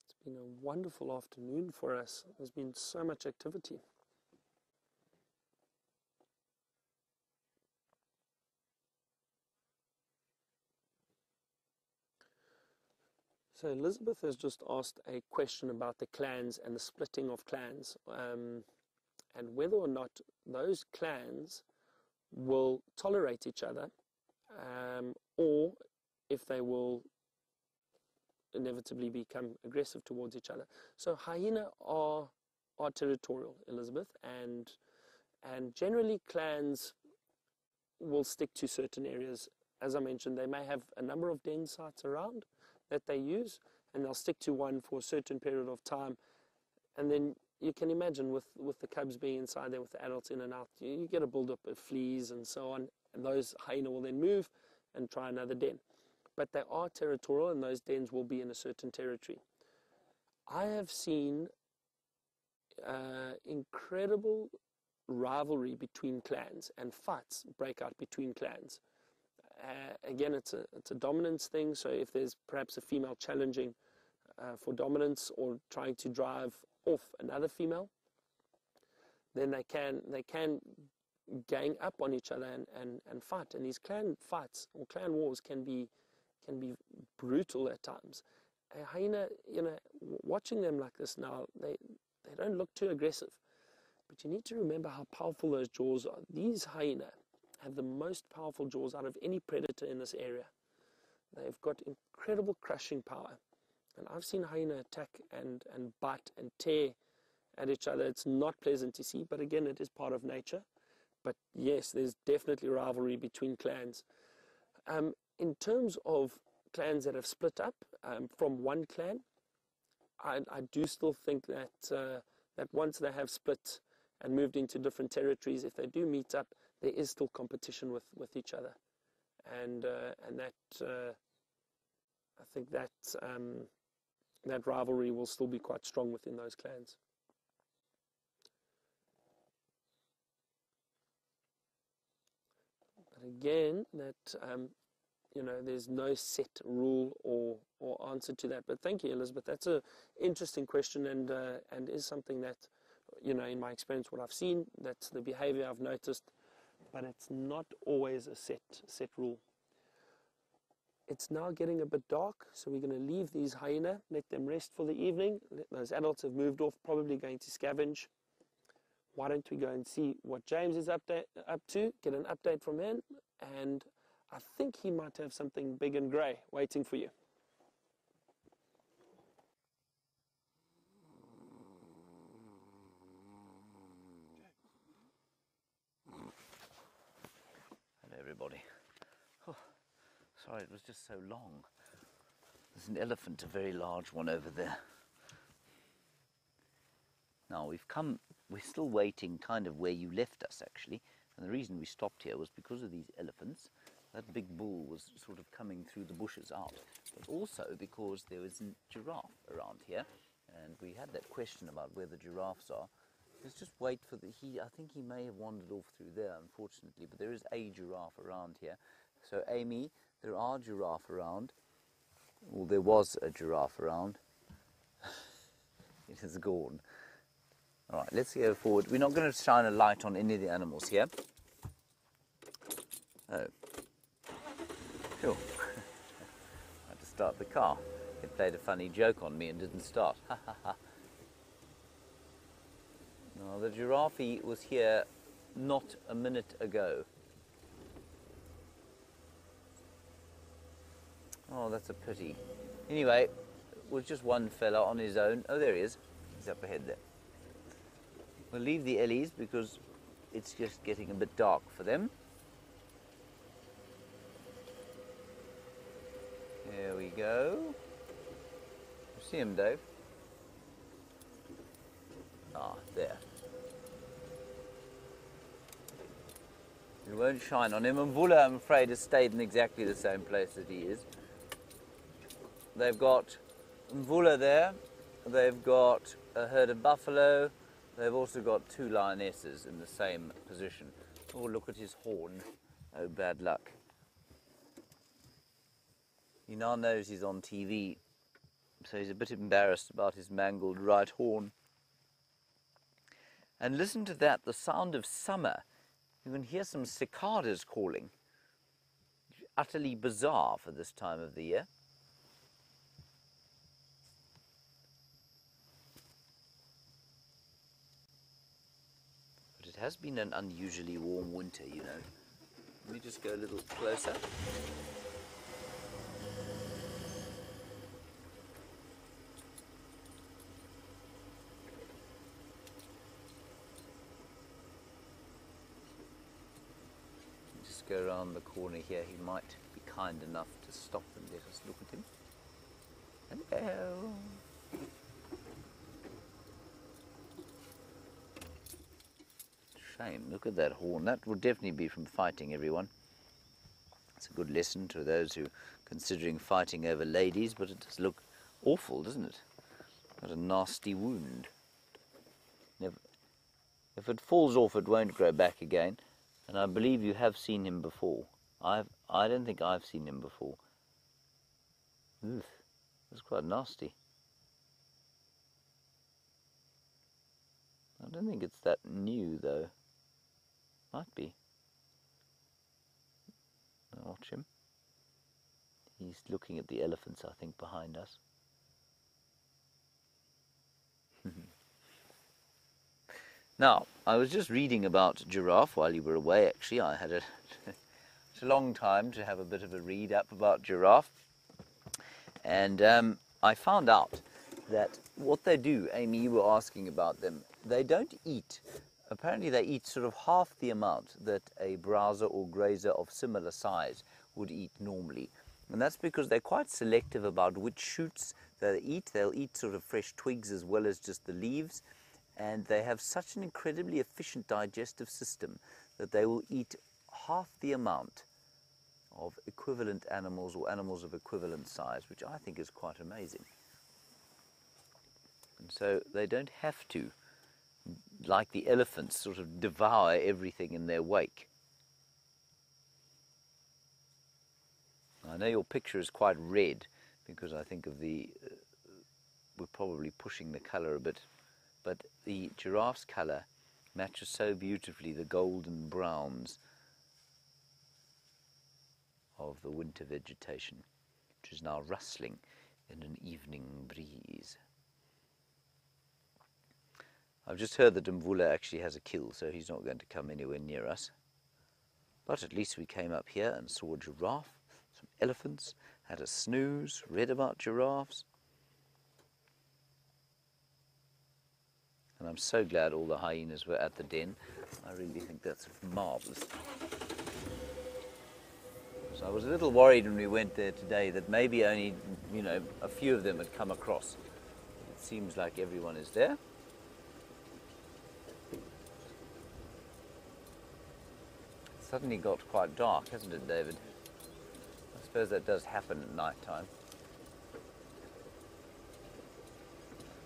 It's been a wonderful afternoon for us. There's been so much activity. So Elizabeth has just asked a question about the clans and the splitting of clans, um, and whether or not those clans will tolerate each other, um, or if they will inevitably become aggressive towards each other. So hyena are are territorial, Elizabeth, and and generally clans will stick to certain areas. As I mentioned, they may have a number of den sites around, that they use, and they'll stick to one for a certain period of time. And then you can imagine with, with the cubs being inside there, with the adults in and out, you, you get a build-up of fleas and so on, and those hyena will then move and try another den. But they are territorial, and those dens will be in a certain territory. I have seen uh, incredible rivalry between clans and fights break out between clans. Uh, again, it's a, it's a dominance thing. So if there's perhaps a female challenging uh, for dominance or trying to drive off another female, then they can they can gang up on each other and, and, and fight. And these clan fights or clan wars can be can be brutal at times. A hyena, you know, watching them like this now, they they don't look too aggressive. But you need to remember how powerful those jaws are. These hyena have the most powerful jaws out of any predator in this area. They've got incredible crushing power. And I've seen hyena attack and, and bite and tear at each other. It's not pleasant to see, but again, it is part of nature. But yes, there's definitely rivalry between clans. Um, in terms of clans that have split up um, from one clan, I, I, do still think that uh, that once they have split and moved into different territories, if they do meet up, there is still competition with, with each other, and uh, and that uh, I think that um, that rivalry will still be quite strong within those clans. But again, that um, you know, there's no set rule or or answer to that. But thank you, Elizabeth. That's a interesting question, and uh, and is something that, you know, in my experience, what I've seen, that's the behaviour I've noticed but it's not always a set, set rule. It's now getting a bit dark, so we're going to leave these hyena, let them rest for the evening. Those adults have moved off, probably going to scavenge. Why don't we go and see what James is up, up to, get an update from him, and I think he might have something big and grey waiting for you. Sorry, it was just so long. There's an elephant, a very large one over there. Now we've come, we're still waiting kind of where you left us actually. And the reason we stopped here was because of these elephants. That big bull was sort of coming through the bushes out. But also because there was a giraffe around here. And we had that question about where the giraffes are. Let's just wait for the, he, I think he may have wandered off through there unfortunately. But there is a giraffe around here. So Amy, there are giraffe around. Well, there was a giraffe around. it has gone. All right, let's go forward. We're not going to shine a light on any of the animals here. Oh. Sure. I had to start the car. It played a funny joke on me and didn't start. Now, the giraffe was here not a minute ago. Oh, that's a pity. Anyway, was just one fella on his own. Oh, there he is. He's up ahead there. We'll leave the Ellies because it's just getting a bit dark for them. There we go. You see him, Dave? Ah, there. We won't shine on him. And Mvula, I'm afraid, has stayed in exactly the same place that he is. They've got Mvula there. They've got a herd of buffalo. They've also got two lionesses in the same position. Oh, look at his horn. Oh, bad luck. He now knows he's on TV, so he's a bit embarrassed about his mangled right horn. And listen to that, the sound of summer. You can hear some cicadas calling. Utterly bizarre for this time of the year. It has been an unusually warm winter, you know. Let me just go a little closer. Just go around the corner here. He might be kind enough to stop and let us look at him. Hello. Shame. Look at that horn. That would definitely be from fighting, everyone. It's a good lesson to those who are considering fighting over ladies, but it does look awful, doesn't it? Got a nasty wound. If it falls off, it won't grow back again. And I believe you have seen him before. I've, I don't think I've seen him before. Oof, that's quite nasty. I don't think it's that new though. Might be. Watch him. He's looking at the elephants, I think, behind us. now, I was just reading about giraffe while you were away, actually. I had a, it's a long time to have a bit of a read up about giraffe. And um, I found out that what they do, Amy, you were asking about them, they don't eat. Apparently, they eat sort of half the amount that a browser or grazer of similar size would eat normally. And that's because they're quite selective about which shoots they eat. They'll eat sort of fresh twigs as well as just the leaves. And they have such an incredibly efficient digestive system that they will eat half the amount of equivalent animals or animals of equivalent size, which I think is quite amazing. And so they don't have to, like the elephants, sort of devour everything in their wake. I know your picture is quite red because I think of the, uh, we're probably pushing the colour a bit, but the giraffe's colour matches so beautifully the golden browns of the winter vegetation, which is now rustling in an evening breeze. I've just heard that Mvula actually has a kill, so he's not going to come anywhere near us. But at least we came up here and saw a giraffe, some elephants, had a snooze, read about giraffes. And I'm so glad all the hyenas were at the den. I really think that's marvellous. So I was a little worried when we went there today that maybe only, you know, a few of them had come across. It seems like everyone is there. Suddenly got quite dark, hasn't it, David? I suppose that does happen at night time.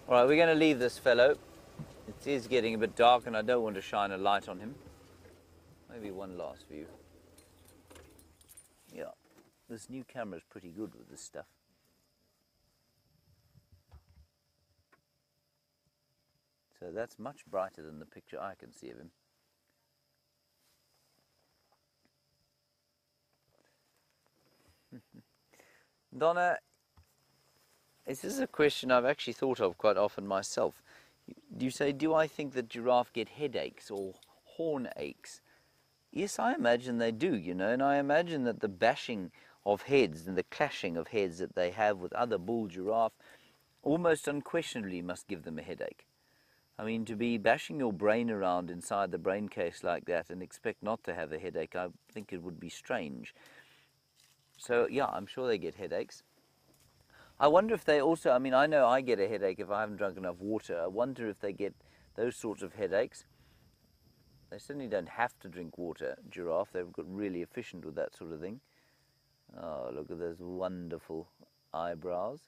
All right, we're going to leave this fellow. It is getting a bit dark and I don't want to shine a light on him. Maybe one last view. Yeah, this new camera is pretty good with this stuff. So that's much brighter than the picture I can see of him. Donna, this is a question I've actually thought of quite often myself. Do you say, do I think that giraffe get headaches or horn aches? Yes, I imagine they do, you know, and I imagine that the bashing of heads and the clashing of heads that they have with other bull giraffe almost unquestionably must give them a headache. I mean, to be bashing your brain around inside the brain case like that and expect not to have a headache, I think it would be strange. So, yeah, I'm sure they get headaches. I wonder if they also, I mean, I know I get a headache if I haven't drunk enough water. I wonder if they get those sorts of headaches. They certainly don't have to drink water, giraffe. They've got really efficient with that sort of thing. Oh, look at those wonderful eyebrows.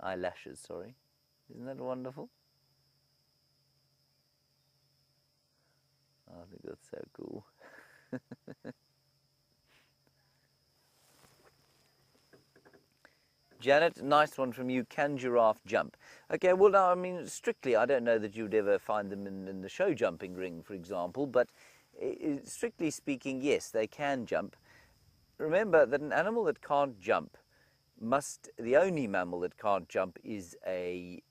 Eyelashes, sorry. Isn't that wonderful? Oh, I think that's so cool. Janet, nice one from you. Can giraffe jump? Okay, well, now, I mean, strictly, I don't know that you'd ever find them in, in the show jumping ring, for example, but strictly speaking, yes, they can jump. Remember that an animal that can't jump must, the only mammal that can't jump is a,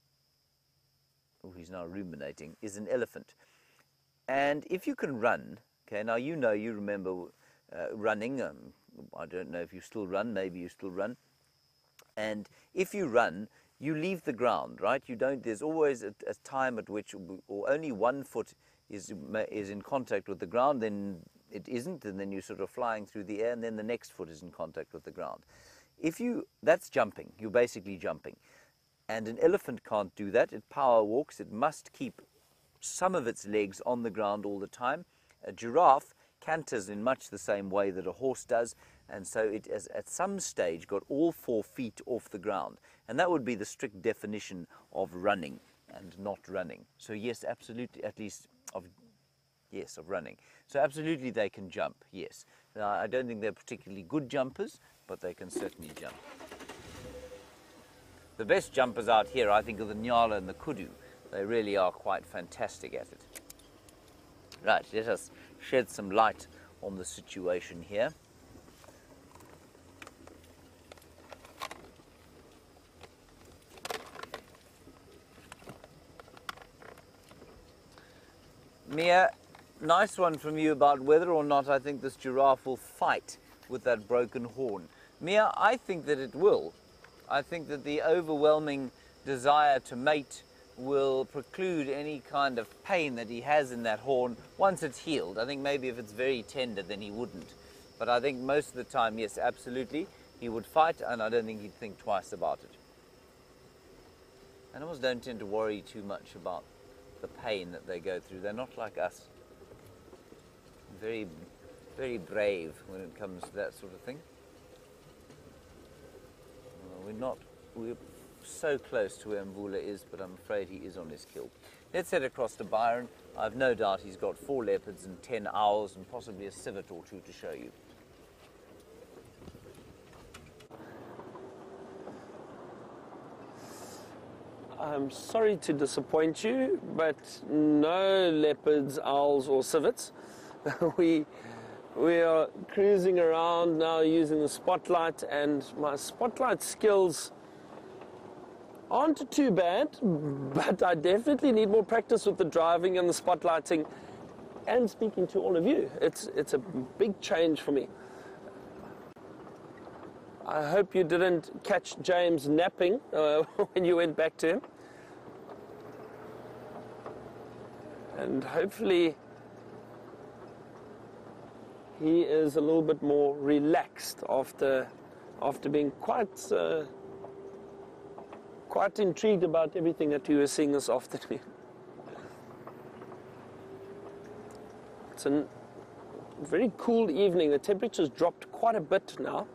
oh, he's now ruminating, is an elephant. And if you can run, okay, now you know, you remember uh, running, um, I don't know if you still run, maybe you still run and if you run, you leave the ground, right? You don't, there's always a, a time at which, or only one foot is, is in contact with the ground, then it isn't, and then you're sort of flying through the air, and then the next foot is in contact with the ground. If you, that's jumping, you're basically jumping. And an elephant can't do that. It power walks, it must keep some of its legs on the ground all the time. A giraffe canters in much the same way that a horse does, and so it has at some stage got all four feet off the ground. And that would be the strict definition of running and not running. So yes, absolutely, at least of, yes, of running. So absolutely they can jump, yes. Now, I don't think they're particularly good jumpers, but they can certainly jump. The best jumpers out here, I think, are the Nyala and the Kudu. They really are quite fantastic at it. Right, let us shed some light on the situation here. Mia, nice one from you about whether or not I think this giraffe will fight with that broken horn. Mia, I think that it will. I think that the overwhelming desire to mate will preclude any kind of pain that he has in that horn once it's healed. I think maybe if it's very tender, then he wouldn't. But I think most of the time, yes, absolutely, he would fight, and I don't think he'd think twice about it. Animals don't tend to worry too much about the pain that they go through. They're not like us. Very, very brave when it comes to that sort of thing. Well, we're not, we're so close to where Mvula is, but I'm afraid he is on his kill. Let's head across to Byron. I've no doubt he's got four leopards and ten owls and possibly a civet or two to show you. I'm sorry to disappoint you, but no leopards, owls, or civets. we we are cruising around now using the spotlight, and my spotlight skills aren't too bad, but I definitely need more practice with the driving and the spotlighting and speaking to all of you. It's it's a big change for me. I hope you didn't catch James napping uh, when you went back to him. And hopefully he is a little bit more relaxed after after being quite uh, quite intrigued about everything that we were seeing this afternoon. It's a very cool evening. The temperature's dropped quite a bit now.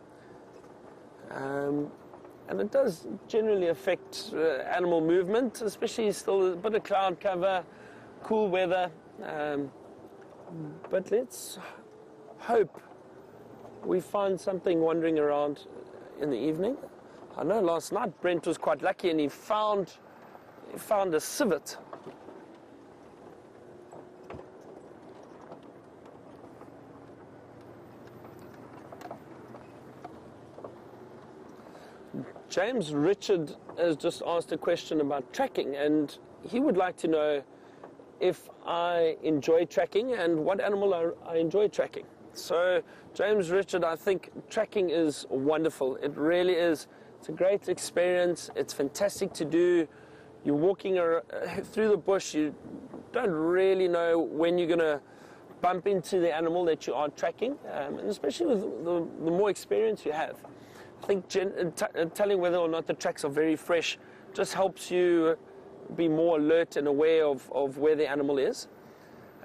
Um, and it does generally affect uh, animal movement, especially still a bit of cloud cover, cool weather. Um, but let's hope we find something wandering around in the evening. I know last night Brent was quite lucky and he found he found a civet. James Richard has just asked a question about tracking, and he would like to know if I enjoy tracking and what animal I, I enjoy tracking. So, James Richard, I think tracking is wonderful. It really is. It's a great experience. It's fantastic to do. You're walking through the bush. You don't really know when you're going to bump into the animal that you are tracking, um, and especially with the, the more experience you have. I think gen- uh, t- uh, telling whether or not the tracks are very fresh just helps you be more alert and aware of, of where the animal is.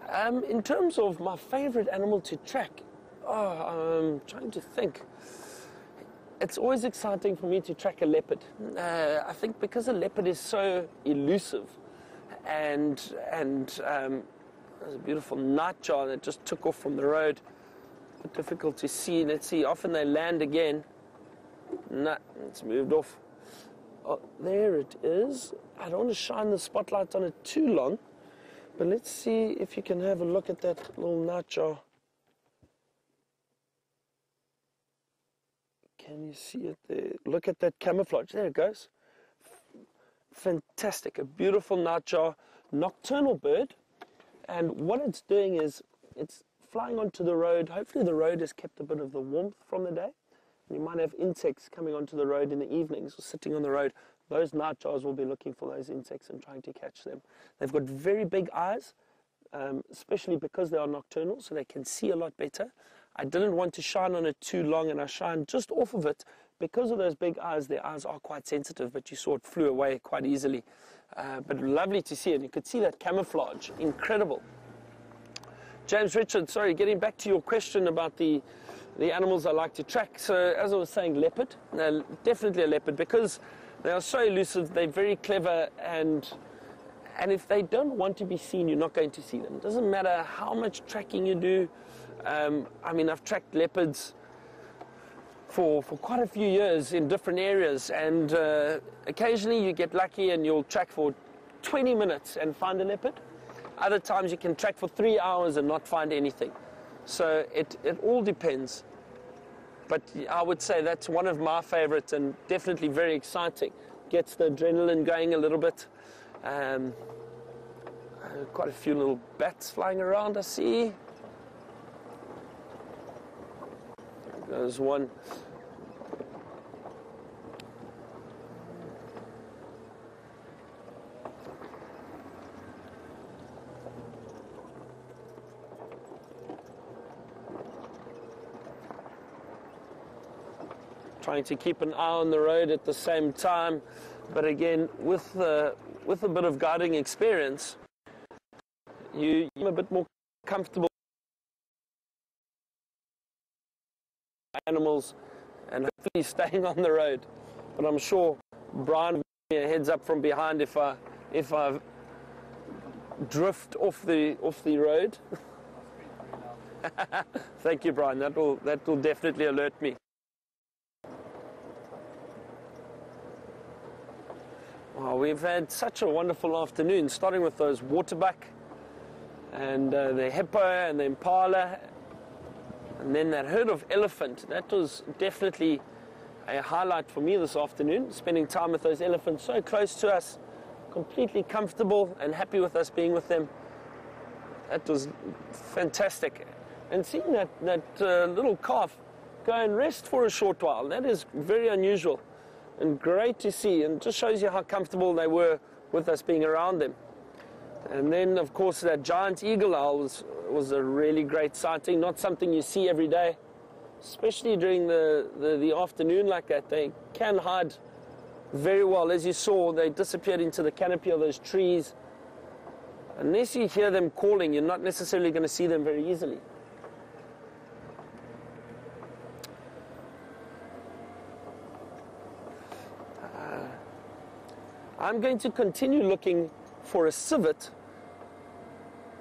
Um, in terms of my favorite animal to track, oh, I'm trying to think. It's always exciting for me to track a leopard. Uh, I think because a leopard is so elusive, and and um, there's a beautiful nightjar that just took off from the road. Difficult to see. Let's see. Often they land again. Nah, it's moved off. Oh, there it is. I don't want to shine the spotlight on it too long, but let's see if you can have a look at that little nightjar. Can you see it there? Look at that camouflage. There it goes. Fantastic. A beautiful nightjar, nocturnal bird. And what it's doing is it's flying onto the road. Hopefully, the road has kept a bit of the warmth from the day. You might have insects coming onto the road in the evenings or sitting on the road. Those nightjars will be looking for those insects and trying to catch them. They've got very big eyes, um, especially because they are nocturnal, so they can see a lot better. I didn't want to shine on it too long, and I shined just off of it. Because of those big eyes, their eyes are quite sensitive, but you saw it flew away quite easily. Uh, but lovely to see and You could see that camouflage. Incredible. James Richard, sorry, getting back to your question about the the animals I like to track. So as I was saying, leopard, definitely a leopard because they are so elusive. They're very clever, and and if they don't want to be seen, you're not going to see them. It doesn't matter how much tracking you do. Um, I mean, I've tracked leopards for for quite a few years in different areas, and uh, occasionally you get lucky and you'll track for 20 minutes and find a leopard. Other times you can track for three hours and not find anything. So it, it all depends. But I would say that's one of my favorites and definitely very exciting. Gets the adrenaline going a little bit. Um, uh, quite a few little bats flying around, I see. There's one. Trying to keep an eye on the road at the same time. But again, with, uh, with a bit of guiding experience, you, you're a bit more comfortable animals and hopefully staying on the road. But I'm sure Brian will give me a heads up from behind if I if I drift off the off the road. Thank you, Brian. That will that will definitely alert me. Well, we've had such a wonderful afternoon, starting with those waterbuck and uh, the hippo and the impala, and then that herd of elephant. That was definitely a highlight for me this afternoon, spending time with those elephants so close to us, completely comfortable and happy with us being with them. That was fantastic. And seeing that, that uh, little calf go and rest for a short while, that is very unusual and great to see and just shows you how comfortable they were with us being around them. And then, of course, that giant eagle owl was, was a really great sighting, not something you see every day, especially during the, the, the afternoon like that. They can hide very well. As you saw, they disappeared into the canopy of those trees. Unless you hear them calling, you're not necessarily going to see them very easily. I'm going to continue looking for a civet,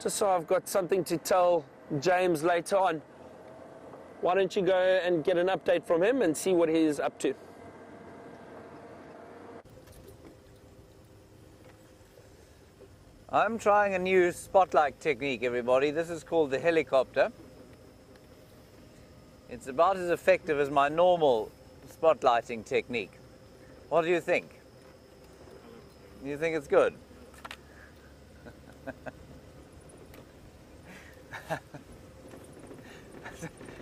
just so I've got something to tell James later on. Why don't you go and get an update from him and see what he's up to? I'm trying a new spotlight technique, everybody. This is called the helicopter. It's about as effective as my normal spotlighting technique. What do you think? You think it's good?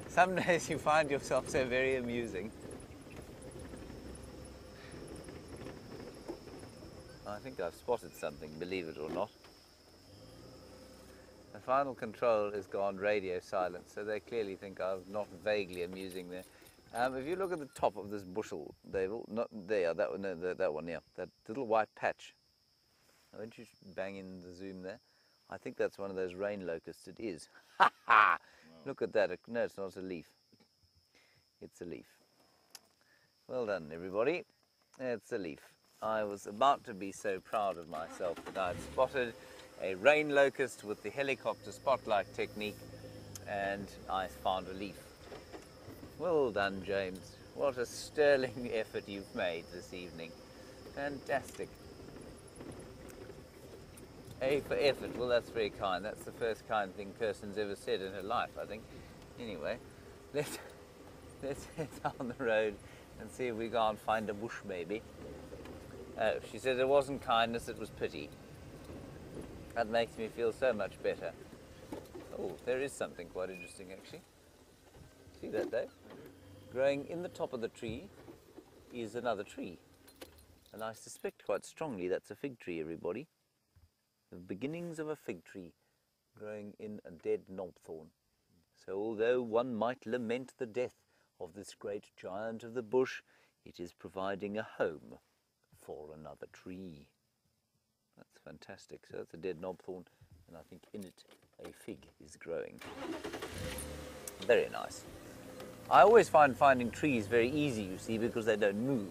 Some days you find yourself so very amusing. I think I've spotted something, believe it or not. The final control has gone radio silent, so they clearly think I was not vaguely amusing there. Um, if you look at the top of this bushel, David, not there, that one, no, that, that one, yeah, that little white patch. Won't you bang in the zoom there? I think that's one of those rain locusts. It is. Ha ha! Look at that. No, it's not a leaf. It's a leaf. Well done, everybody. It's a leaf. I was about to be so proud of myself that I'd spotted a rain locust with the helicopter spotlight technique and I found a leaf. Well done, James. What a sterling effort you've made this evening. Fantastic. A for effort. Well, that's very kind. That's the first kind thing Kirsten's ever said in her life, I think. Anyway, let's, let's head down the road and see if we can't find a bush maybe. Oh, she said it wasn't kindness, it was pity. That makes me feel so much better. Oh, there is something quite interesting actually. See that, Dave? Growing in the top of the tree is another tree. And I suspect quite strongly that's a fig tree, everybody. The beginnings of a fig tree growing in a dead knobthorn. So although one might lament the death of this great giant of the bush, it is providing a home for another tree. That's fantastic. So that's a dead knobthorn, and I think in it a fig is growing. Very nice. I always find finding trees very easy, you see, because they don't move.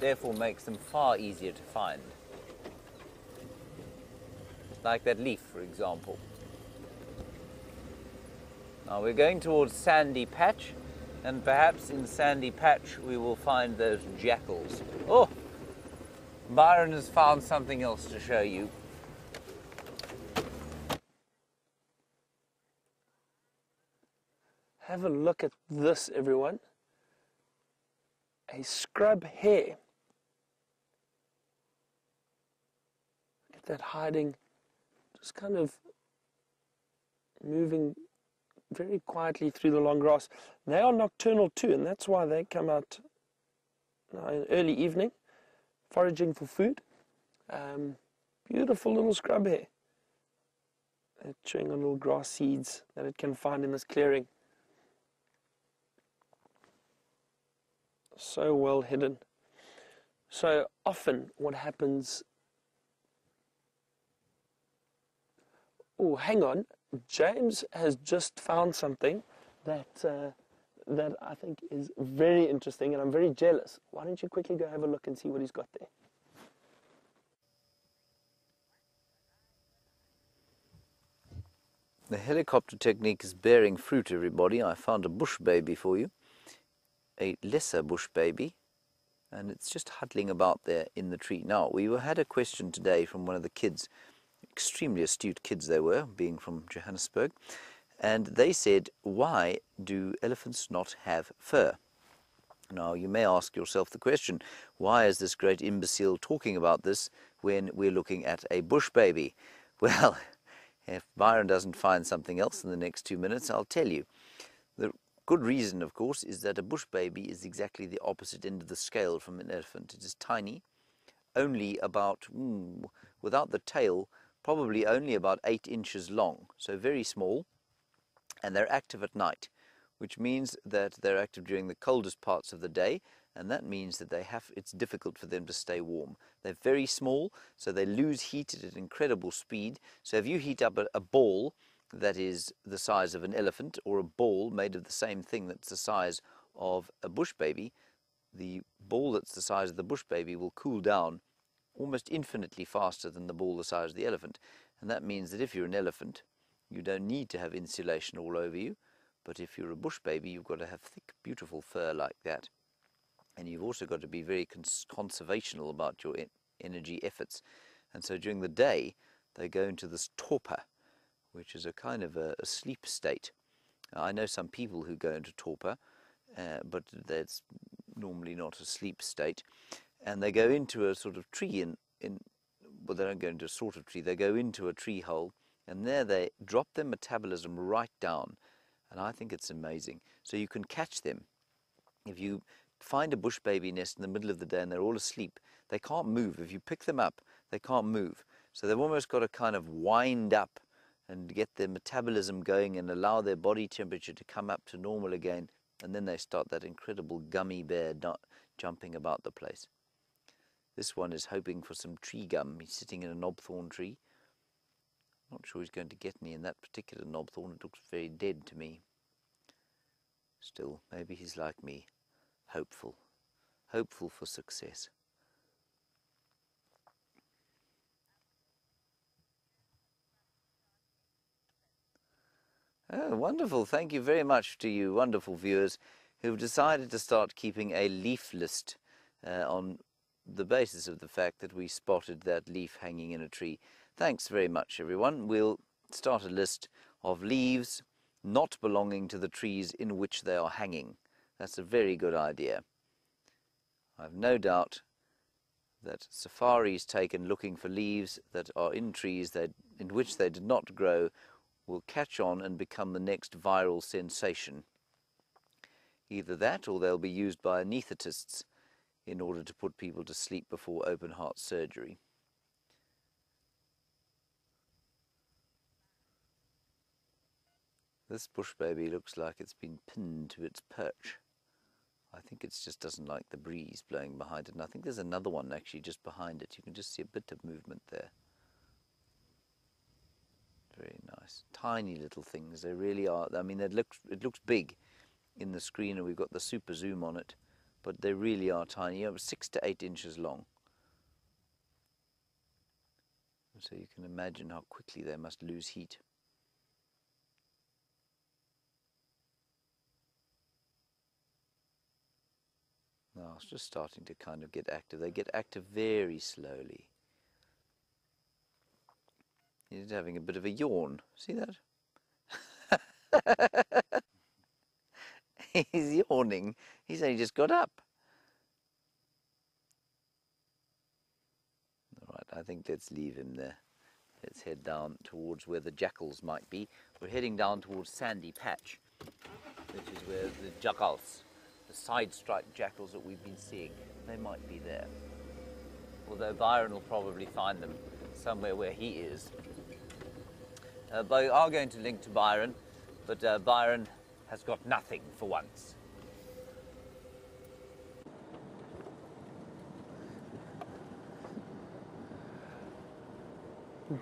Therefore makes them far easier to find. Like that leaf, for example. Now we're going towards Sandy Patch, and perhaps in Sandy Patch we will find those jackals. Oh, Byron has found something else to show you. Have a look at this, everyone. A scrub hare. Look at that hiding, just kind of moving very quietly through the long grass. They are nocturnal too, and that's why they come out uh, in early evening, foraging for food. Um, beautiful little scrub hare. They're chewing on little grass seeds that it can find in this clearing. So well hidden. So often, what happens? Oh, hang on. James has just found something that uh, that I think is very interesting, and I'm very jealous. Why don't you quickly go have a look and see what he's got there? The helicopter technique is bearing fruit, everybody. I found a bush baby for you, a lesser bush baby, and it's just huddling about there in the tree. Now, we had a question today from one of the kids, extremely astute kids they were, being from Johannesburg, and they said, Why do elephants not have fur? Now, you may ask yourself the question, why is this great imbecile talking about this when we're looking at a bush baby? Well, if Byron doesn't find something else in the next two minutes, I'll tell you. The good reason, of course, is that a bush baby is exactly the opposite end of the scale from an elephant. It is tiny, only about, mm, without the tail, probably only about eight inches long, so very small, and they're active at night, which means that they're active during the coldest parts of the day, and that means that they have it's difficult for them to stay warm. They're very small, so they lose heat at an incredible speed. So if you heat up a, a ball that is the size of an elephant or a ball made of the same thing that's the size of a bush baby, the ball that's the size of the bush baby will cool down almost infinitely faster than the ball the size of the elephant. And that means that if you're an elephant, you don't need to have insulation all over you. But if you're a bush baby, you've got to have thick, beautiful fur like that. And you've also got to be very cons- conservational about your en- energy efforts. And so during the day, they go into this torpor, which is a kind of a, a sleep state. I know some people who go into torpor, uh, but that's normally not a sleep state. And they go into a sort of tree in, in well, they don't go into a sort of tree, they go into a tree hole, and there they drop their metabolism right down. And I think it's amazing. So you can catch them. If you find a bush baby nest in the middle of the day and they're all asleep, they can't move. If you pick them up, they can't move. So they've almost got to kind of wind up and get their metabolism going and allow their body temperature to come up to normal again. And then they start that incredible gummy bear not jumping about the place. This one is hoping for some tree gum. He's sitting in a knobthorn tree. Not sure he's going to get any in that particular knobthorn. It looks very dead to me. Still, maybe he's like me, hopeful, hopeful for success. Oh, wonderful. Thank you very much to you, wonderful viewers, who've decided to start keeping a leaf list uh, on the basis of the fact that we spotted that leaf hanging in a tree. Thanks very much, everyone. We'll start a list of leaves not belonging to the trees in which they are hanging. That's a very good idea. I've no doubt that safaris taken looking for leaves that are in trees that, in which they did not grow will catch on and become the next viral sensation. Either that or they'll be used by anaesthetists in order to put people to sleep before open heart surgery. This bush baby looks like it's been pinned to its perch. I think it just doesn't like the breeze blowing behind it. And I think there's another one actually just behind it. You can just see a bit of movement there. Very nice. Tiny little things. They really are. I mean, it looks, it looks big in the screen and we've got the super zoom on it but they really are tiny, you know, six to eight inches long. So you can imagine how quickly they must lose heat. Now it's just starting to kind of get active. They get active very slowly. He's having a bit of a yawn. See that? He's yawning. He's only just got up. All right, I think let's leave him there. Let's head down towards where the jackals might be. We're heading down towards Sandy Patch, which is where the jackals, the side-striped jackals that we've been seeing, they might be there. Although Byron will probably find them somewhere where he is. Uh, but we are going to link to Byron, but uh, Byron has got nothing for once.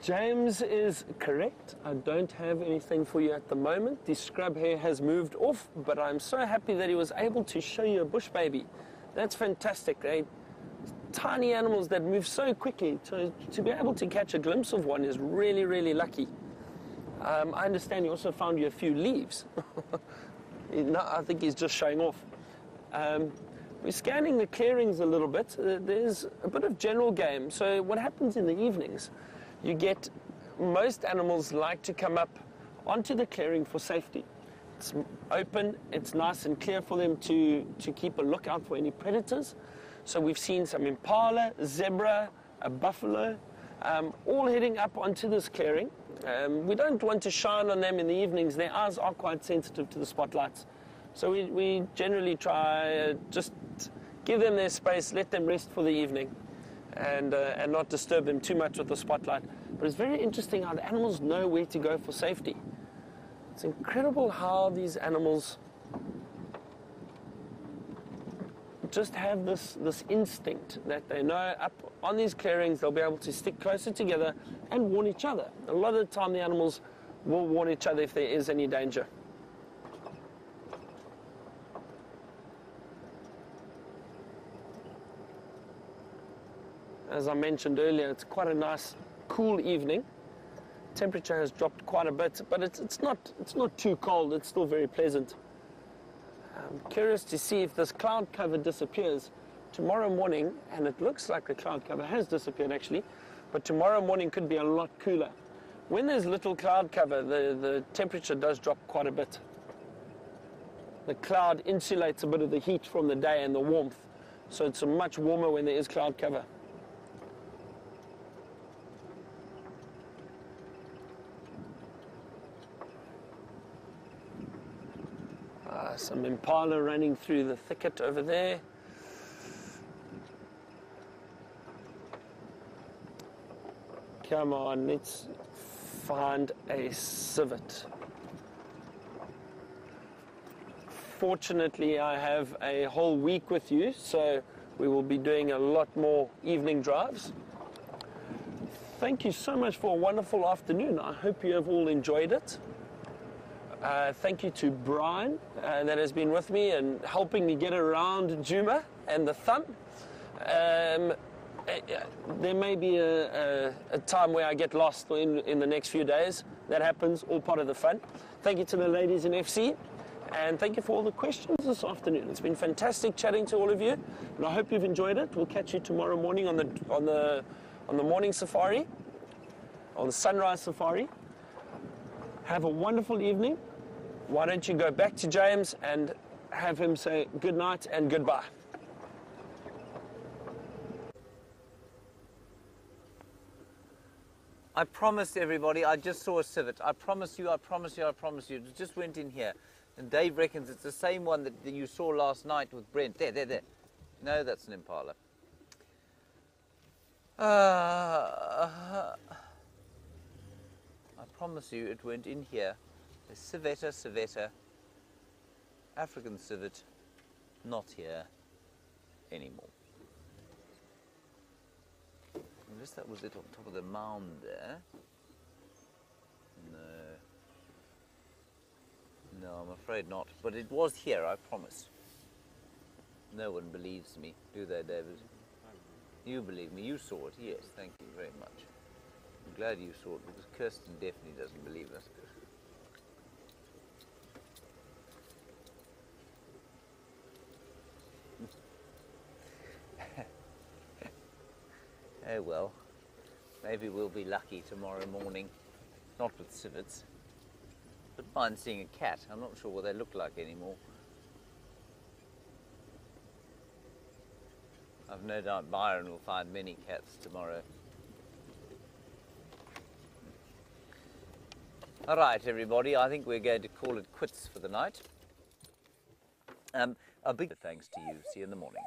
James is correct. I don't have anything for you at the moment. The scrub hare has moved off, but I'm so happy that he was able to show you a bush baby. That's fantastic. They tiny animals that move so quickly. To, to be able to catch a glimpse of one is really, really lucky. Um, I understand you also found you a few leaves. no, I think he's just showing off. Um, we're scanning the clearings a little bit. Uh, there's a bit of general game. So what happens in the evenings? you get most animals like to come up onto the clearing for safety. It's open, it's nice and clear for them to, to keep a lookout for any predators. So we've seen some impala, zebra, a buffalo, um, all heading up onto this clearing. Um, we don't want to shine on them in the evenings. Their eyes are quite sensitive to the spotlights. So we, we generally try uh, just give them their space, let them rest for the evening. and, uh, and not disturb them too much with the spotlight. But it's very interesting how the animals know where to go for safety. It's incredible how these animals just have this, this instinct that they know up on these clearings they'll be able to stick closer together and warn each other. A lot of the time the animals will warn each other if there is any danger. As I mentioned earlier, it's quite a nice cool evening. Temperature has dropped quite a bit, but it's, it's, not, it's not too cold, it's still very pleasant. I'm curious to see if this cloud cover disappears tomorrow morning, and it looks like the cloud cover has disappeared actually, but tomorrow morning could be a lot cooler. When there's little cloud cover, the, the temperature does drop quite a bit. The cloud insulates a bit of the heat from the day and the warmth, so it's much warmer when there is cloud cover. Some impala running through the thicket over there. Come on, let's find a civet. Fortunately, I have a whole week with you, so we will be doing a lot more evening drives. Thank you so much for a wonderful afternoon. I hope you have all enjoyed it. Uh, thank you to Brian uh, that has been with me and helping me get around Djuma and the thumb. Um, uh, there may be a, a, a, time where I get lost in, in the next few days. That happens, all part of the fun. Thank you to the ladies in FC, and thank you for all the questions this afternoon. It's been fantastic chatting to all of you, and I hope you've enjoyed it. We'll catch you tomorrow morning on the on the on the morning safari, on the sunrise safari. Have a wonderful evening. Why don't you go back to James and have him say good night and goodbye. I promised everybody, I just saw a civet. I promise you, I promise you, I promise you. It just went in here. And Dave reckons it's the same one that, you saw last night with Brent. There, there, there. No, that's an impala. Uh, I promise you, it went in here. A civetta, civetta, African civet, not here anymore. Unless that was it on top of the mound there. No. No, I'm afraid not. But it was here, I promise. No one believes me, do they, David? You believe me. You saw it. Yes, thank you very much. I'm glad you saw it because Kirsten definitely doesn't believe us. Oh well, maybe we'll be lucky tomorrow morning. Not with civets. But mind seeing a cat. I'm not sure what they look like anymore. I've no doubt Byron will find many cats tomorrow. All right, everybody, I think we're going to call it quits for the night. Um, a big thanks to you. See you in the morning.